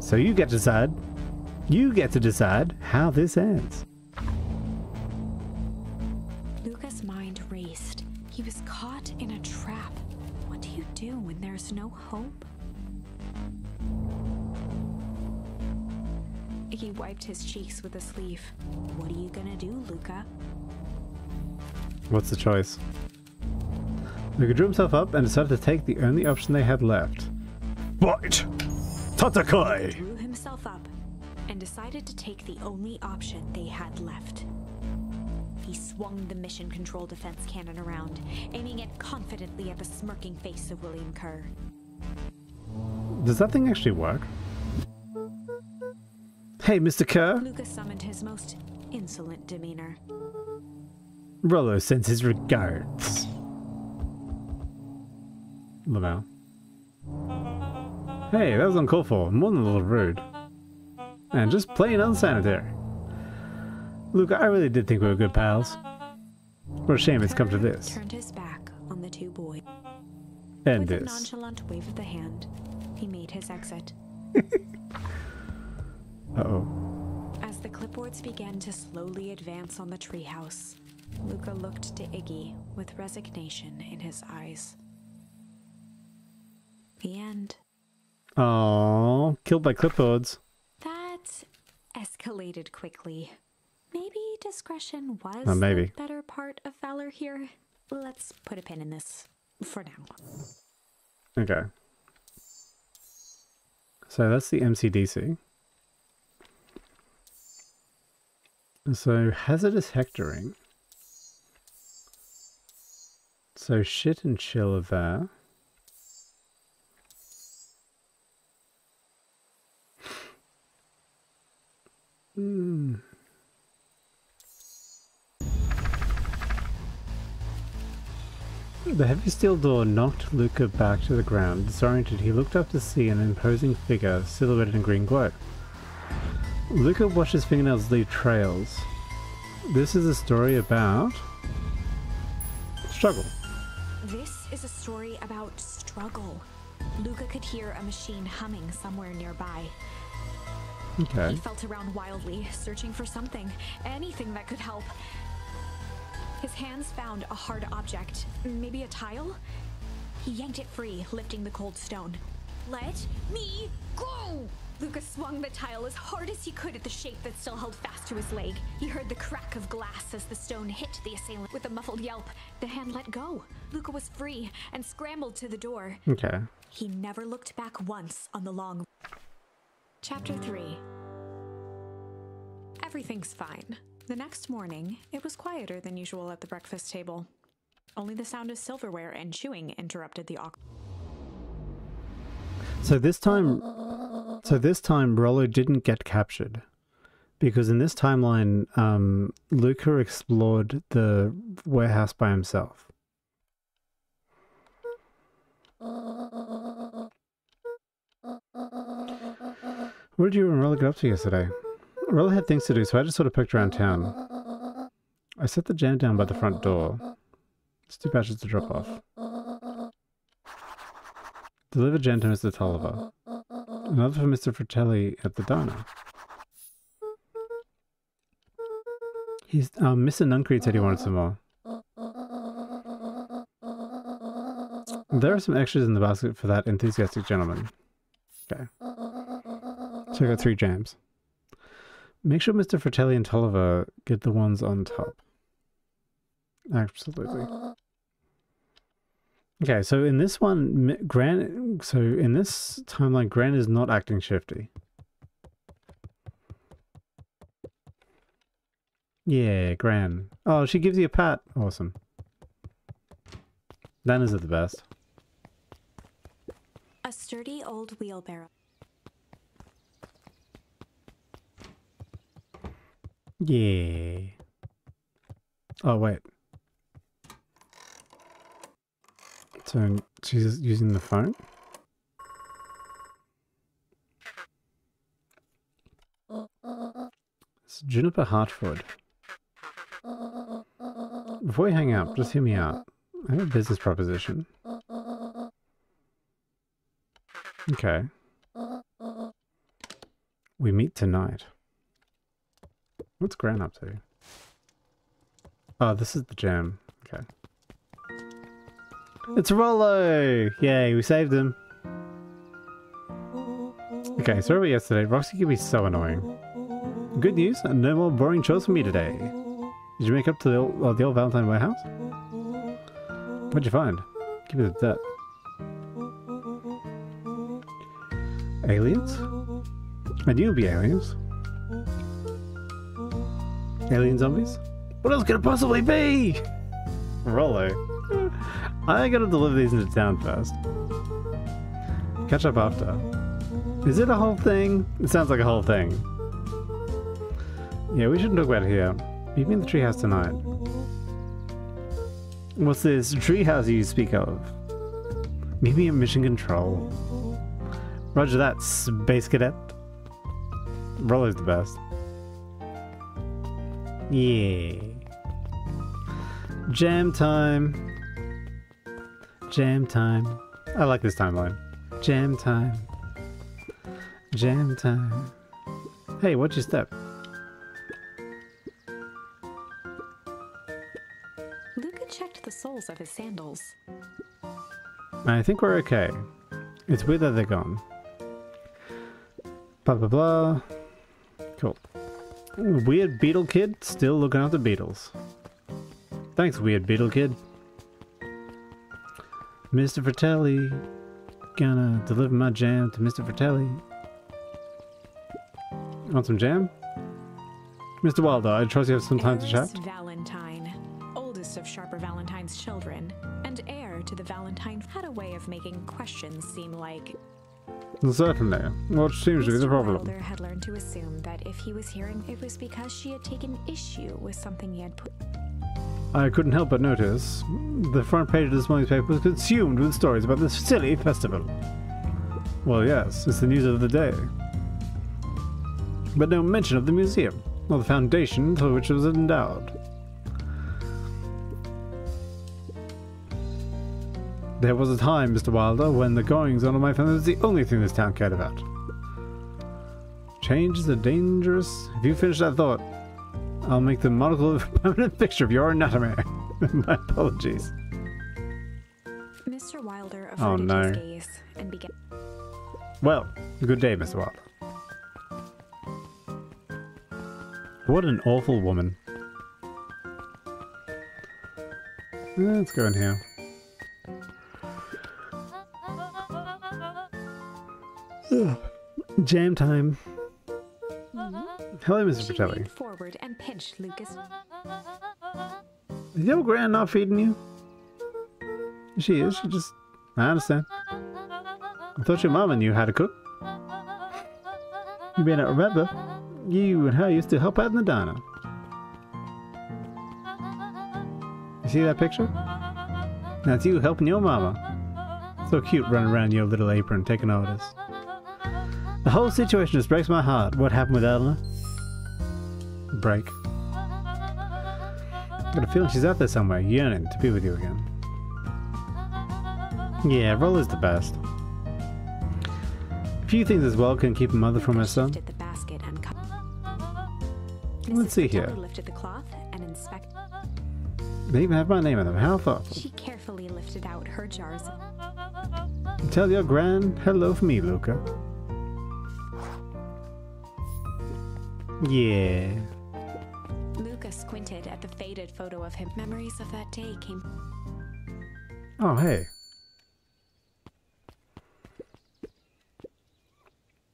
So you get to decide. You get to decide how this ends. Luca's mind raced. He was caught in a trap. What do you do when there's no hope? Iggy wiped his cheeks with a sleeve. What are you gonna do, Luca? What's the choice? Luca drew himself up and decided to take the only option they had left. Fight! Tatakai! Drew himself up and decided to take the only option they had left. He swung the mission control defense cannon around, aiming it confidently at the smirking face of William Kerr. Does that thing actually work? Hey, Mr. Kerr! Luca summoned his most insolent demeanor. Rollo sends his regards. Lamau. Hey, that was uncalled for. More than a little rude. And just plain unsanitary. Luca, I really did think we were good pals. What a shame it's come to this. Turned his back on the two boys. And With a nonchalant wave of the hand, he made his exit. (laughs) Uh-oh. As the clipboards began to slowly advance on the treehouse, Luca looked to Iggy with resignation in his eyes. The end. Aww, killed by clipboards. That escalated quickly. Maybe discretion was Uh, maybe. the better part of valor here. Let's put a pin in this for now. Okay. So that's the MCDC. So hazardous hectoring. So shit and chill are there. The heavy steel door knocked Luca back to the ground. Disoriented, he looked up to see an imposing figure silhouetted in green glow. Luca watched his fingernails leave trails. This is a story about struggle. This is a story about struggle. Luca could hear a machine humming somewhere nearby. Okay. He felt around wildly, searching for something, anything that could help. His hands found a hard object, maybe a tile? He yanked it free, lifting the cold stone. Let me go! Lucas swung the tile as hard as he could at the shape that still held fast to his leg. He heard the crack of glass as the stone hit the assailant. With a muffled yelp, the hand let go. Luca was free and scrambled to the door. Okay. He never looked back once on the long. Chapter 3 Everything's fine. The next morning, it was quieter than usual at the breakfast table. Only the sound of silverware and chewing interrupted the awkward. So this time, so this time Rollo didn't get captured, because in this timeline, um, Luca explored the warehouse by himself. What did you and Rollo get up to yesterday? Rollo had things to do, so I just sort of poked around town. I set the jam down by the front door. It's two patches to drop off. Deliver jam to Mr. Tolliver. Another for Mr. Fratelli at the diner. He's um, Mr. Nuncreed said he wanted some more. There are some extras in the basket for that enthusiastic gentleman. Okay. So I got three jams. Make sure Mr. Fratelli and Tolliver get the ones on top. Absolutely. Okay, so in this one, Gran. So in this timeline, Gran is not acting shifty. Yeah, Gran. Oh, she gives you a pat. Awesome. Nana's are the best. A sturdy old wheelbarrow. Yeah. Oh wait. So she's using the phone. It's Juniper Hartford. Before we hang up, just hear me out. I have a business proposition. Okay. We meet tonight. What's Gran up to? Oh, this is the jam. Okay. It's Rollo! Yay, we saved him. Okay, sorry about yesterday. Roxy can be so annoying. Good news, no more boring chores for me today. Did you make up to the old, uh, the old Valentine warehouse? What'd you find? Give me the that. Aliens? I knew it'd be aliens. Alien zombies? What else could it possibly be? Rollo. I gotta deliver these into town first. Catch up after. Is it a whole thing? It sounds like a whole thing. Yeah, we shouldn't talk about it here. Meet me in the treehouse tonight. What's this treehouse you speak of? Meet me at Mission Control. Roger that, Space Cadet. Rollo's the best. Yeah. Jam time. Jam time. I like this timeline. Jam time. Jam time. Hey, what'd step? Luca checked the soles of his sandals. I think we're okay. It's weird that they're gone. Blah blah blah. Cool. Weird Beetle Kid still looking after beetles. Thanks, Weird Beetle Kid. Mr. Fratelli. Gonna deliver my jam to Mr. Fratelli. Want some jam? Mr. Wilder, I trust you have some time to chat. Valentine, oldest of Sharper Valentine's children, and heir to the Valentine, had a way of making questions seem like Certainly. What seems to be the problem? Wilder had learned to assume that if he was hearing, it was because she had taken issue with something he had put. I couldn't help but notice the front page of this morning's paper was consumed with stories about this silly festival. Well, yes, it's the news of the day. But no mention of the museum. or the foundation for which it was endowed. There was a time, Mr. Wilder, when the goings on of my family was the only thing this town cared about. Change is a dangerous. If you finish that thought, I'll make the monocle of a permanent picture of your anatomy. (laughs) my apologies. Mr. Wilder Oh, averted no. his gaze and began. Well, good day, Mr. Wilder. What an awful woman. Let's go in here. Ugh. (sighs) Jam time. Hello, Mr. Leaned forward and pinch, Lucas. Is your grand not feeding you? She is. She just. I understand. I thought your mama knew how to cook. You may not remember. You and her used to help out in the diner. You see that picture? That's you helping your mama. So cute running around in your little apron taking orders. The whole situation just breaks my heart. What happened with Eleanor? Break. i Got a feeling she's out there somewhere, yearning to be with you again. Yeah, Rollo's the best. A few things as well can keep a mother from her son. shifted the basket and cut. Let's see here. Lifted the cloth and inspected. They even have my name on them. How thoughtful. She carefully lifted out her jars. Tell your grand hello for me, Luca. Yeah. Photo of him. Memories of that day came. Oh, hey.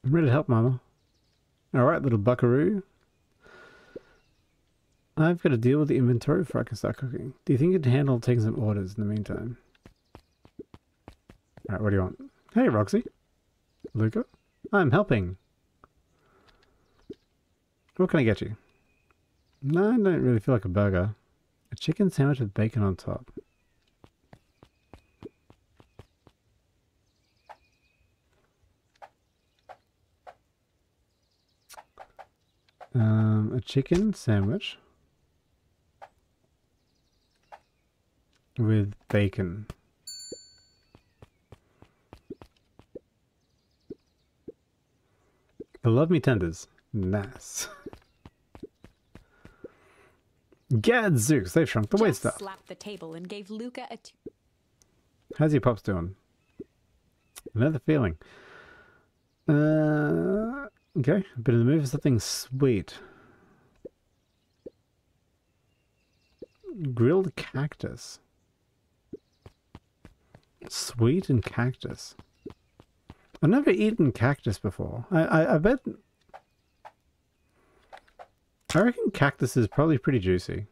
I'm ready to help, Mama. Alright, little buckaroo. I've got to deal with the inventory before I can start cooking. Do you think you can handle taking some orders in the meantime? Alright, what do you want? Hey, Roxy. Luca? I'm helping. What can I get you? No, I don't really feel like a burger. A chicken sandwich with bacon on top. Um, a chicken sandwich with bacon. The love me tenders. Nice. (laughs) Gad Zeus, they've shrunk the wait Jess stuff. slapped the table and gave Luca a. T- How's your pops doing? Another feeling. Uh, okay, a bit in the mood for something sweet. Grilled cactus. Sweet and cactus. I've never eaten cactus before. I, I, I bet. I reckon cactus is probably pretty juicy.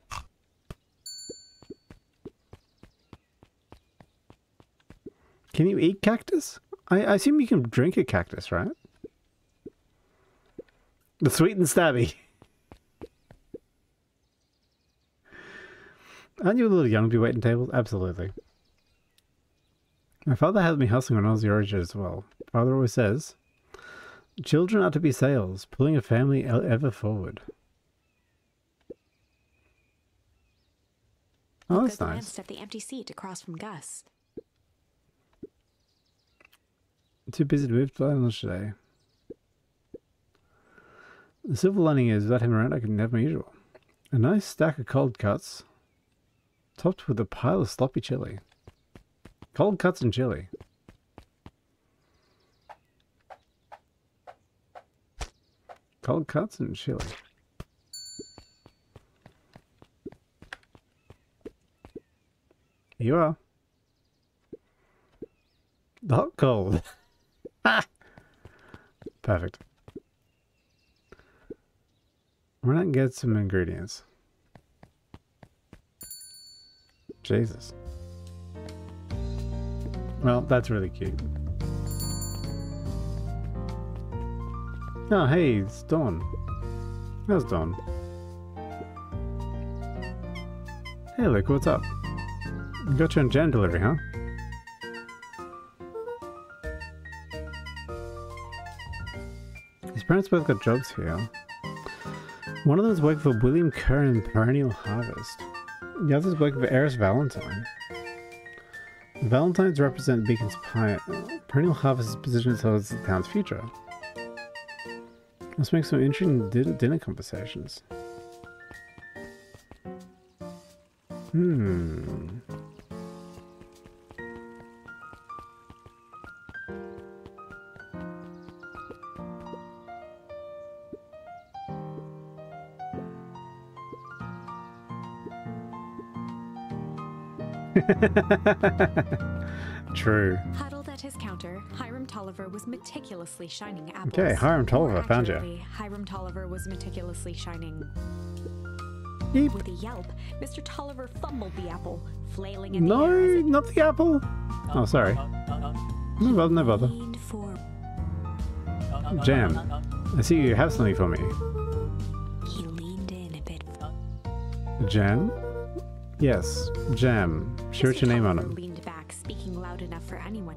Can you eat cactus? I, I assume you can drink a cactus, right? The sweet and stabby. (laughs) Aren't you a little young to be waiting tables? Absolutely. My father had me hustling when I was your age as well. Father always says, children are to be sails, pulling a family ever forward. Oh, that's nice. glanced at the empty seat across from Gus. Too busy to move to lunch today. The silver lining is, without him around, I can have my usual. A nice stack of cold cuts, topped with a pile of sloppy chili. Cold cuts and chili. Cold cuts and chili. You are. Hot cold. (laughs) Perfect. Run out and get some ingredients. Jesus. Well, that's really cute. Oh, hey, it's Dawn. How's Dawn? Hey, look, what's up? Got you on jam delivery, huh? His parents both got jobs here. One of them is working for William Kerr in Perennial Harvest. The other is working for Eris Valentine. Valentines represent Beacon's Pie. Perennial Harvest is positioned as the town's future. Let's make some interesting din- dinner conversations. Hmm. (laughs) True. Huddled at his counter, Hiram Tolliver was meticulously shining apples. Okay, Hiram Tolliver, found you. Hiram Tolliver was meticulously shining. Beep. With a yelp, Mr. Tolliver fumbled the apple, flailing in the No, air as it not the apple. Oh, sorry. No bother, no bother. Jam. I see you have something for me. He leaned in a bit. Jam? Yes, Jam. Sure, what's your name on him. leaned back, speaking loud enough for anyone.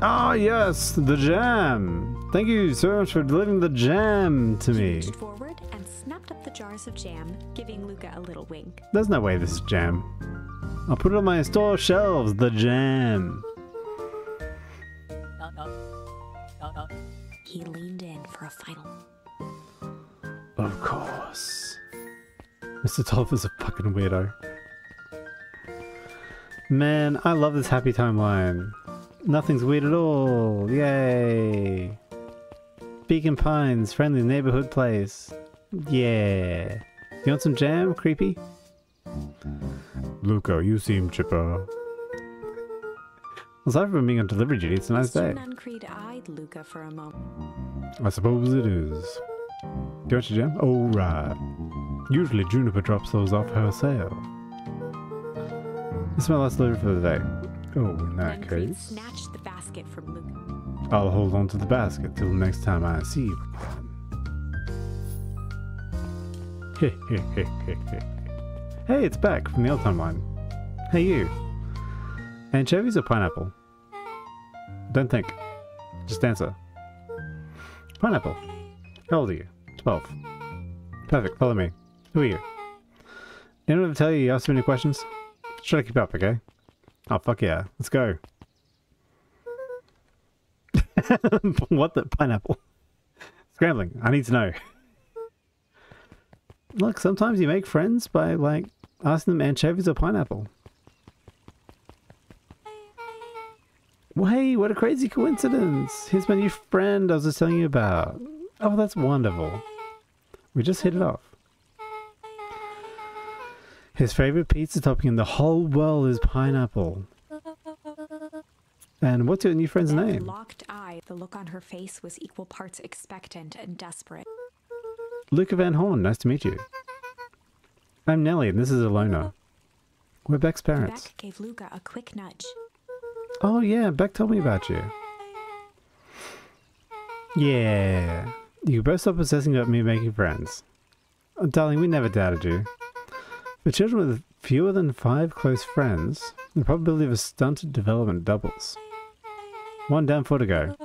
Ah, yes, the jam. Thank you so much for delivering the jam to me. reached forward and snapped up the jars of jam, giving Luca a little wink. There's no way this is jam. I'll put it on my store shelves, the jam. He leaned in for a final. Of course. Mr. Tolliver's a fucking weirdo. Man, I love this happy timeline. Nothing's weird at all. Yay. Beacon Pines, friendly neighborhood place. Yeah. You want some jam, creepy? Luca, you seem chipper. Aside from being on delivery duty, it's a nice day. Mr. Nuncreed eyed Luca for a moment. I suppose it is. Do you want your jam? Oh, right. Usually Juniper drops those off her sale. This is my last delivery for the day. Oh, in that Nuncreed case, snatched the basket from Luca. I'll hold on to the basket till the next time I see you. hey, it's back from the old timeline. Hey, you. Anchovies or pineapple? Don't think. Just answer. Pineapple. How old are you? 12. Perfect, follow me. Who are you? Anyone ever tell you you asked too many questions? Try to keep up, okay? Oh, fuck yeah. Let's go. (laughs) what the pineapple? Scrambling. I need to know. Look, sometimes you make friends by, like, asking them anchovies or pineapple. Well, hey, what a crazy coincidence. Here's my new friend I was just telling you about. Oh, that's wonderful. We just hit it off. His favorite pizza topping in the whole world is pineapple. And what's your new friend's name? locked eye. The look on her face was equal parts expectant and desperate. Luca Van Horn, nice to meet you. I'm Nellie, and this is Alona. We're Beck's parents. Beck gave Luca a quick nudge. Oh yeah, Beck told me about you. Yeah. You both stop obsessing about me making friends. Oh, darling, we never doubted you. For children with fewer than five close friends, the probability of a stunted development doubles. One down, four to go.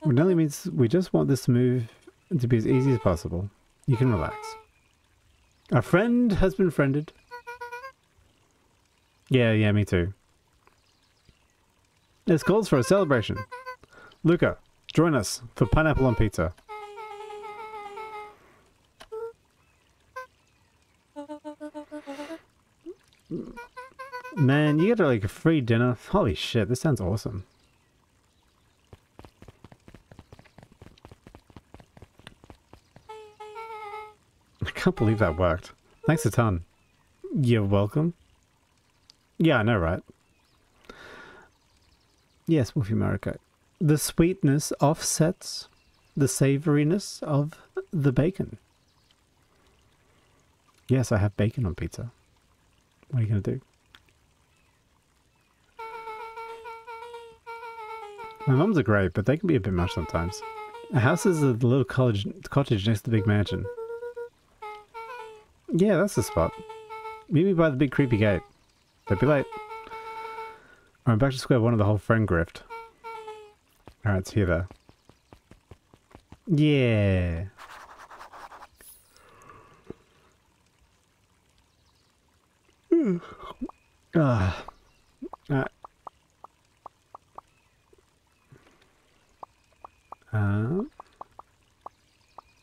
What Nelly means we just want this move to be as easy as possible. You can relax. A friend has been friended. Yeah, yeah, me too. This calls for a celebration. Luca, join us for pineapple on pizza. Man, you get like a free dinner. Holy shit, this sounds awesome. I can't believe that worked. Thanks a ton. You're welcome. Yeah, I know, right? Yes, Wolfie Mariko. The sweetness offsets the savoriness of the bacon. Yes, I have bacon on pizza. What are you going to do? My mums are great, but they can be a bit much sometimes. A house is a little college cottage next to the big mansion. Yeah, that's the spot. Meet me by the big creepy gate. Don't be late. I'm back to square one of the whole friend grift. Alright, it's here there. Yeah. (sighs) Ah. Uh, uh,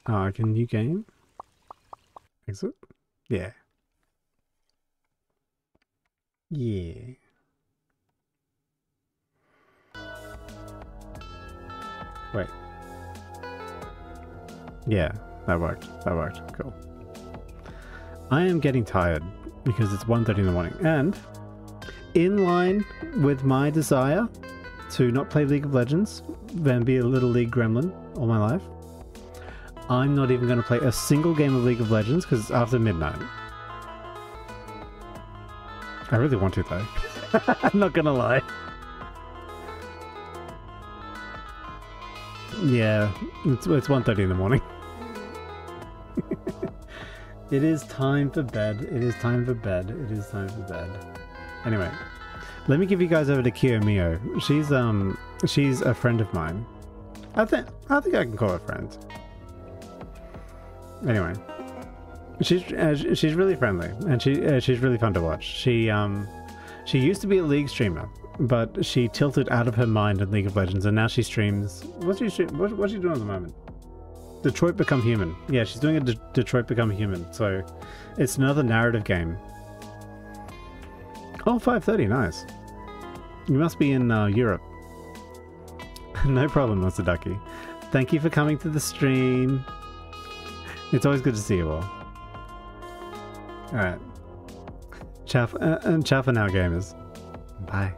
oh, I can new game? Exit? Yeah. Yeah. Wait. Yeah, that worked. That worked. Cool. I am getting tired because it's 1.30 in the morning. And in line with my desire to not play League of Legends and be a little League gremlin all my life, I'm not even going to play a single game of League of Legends because it's after midnight. I really want to though. (laughs) I'm not going to lie. Yeah, it's, it's 1.30 in the morning. (laughs) it is time for bed. It is time for bed. It is time for bed. Anyway, let me give you guys over to Kiyomiyo. She's um she's a friend of mine. I think I think I can call her friend. Anyway, she's uh, she's really friendly and she uh, she's really fun to watch. She um she used to be a league streamer, but she tilted out of her mind in League of Legends, and now she streams. What's she? What, what's she doing at the moment? Detroit Become Human. Yeah, she's doing a De- Detroit Become Human. So it's another narrative game. Oh, 5.30, nice. You must be in uh, Europe. (laughs) no problem, Mr. Ducky. Thank you for coming to the stream. It's always good to see you all. Alright. Ciao, uh, and ciao for now, gamers. Bye.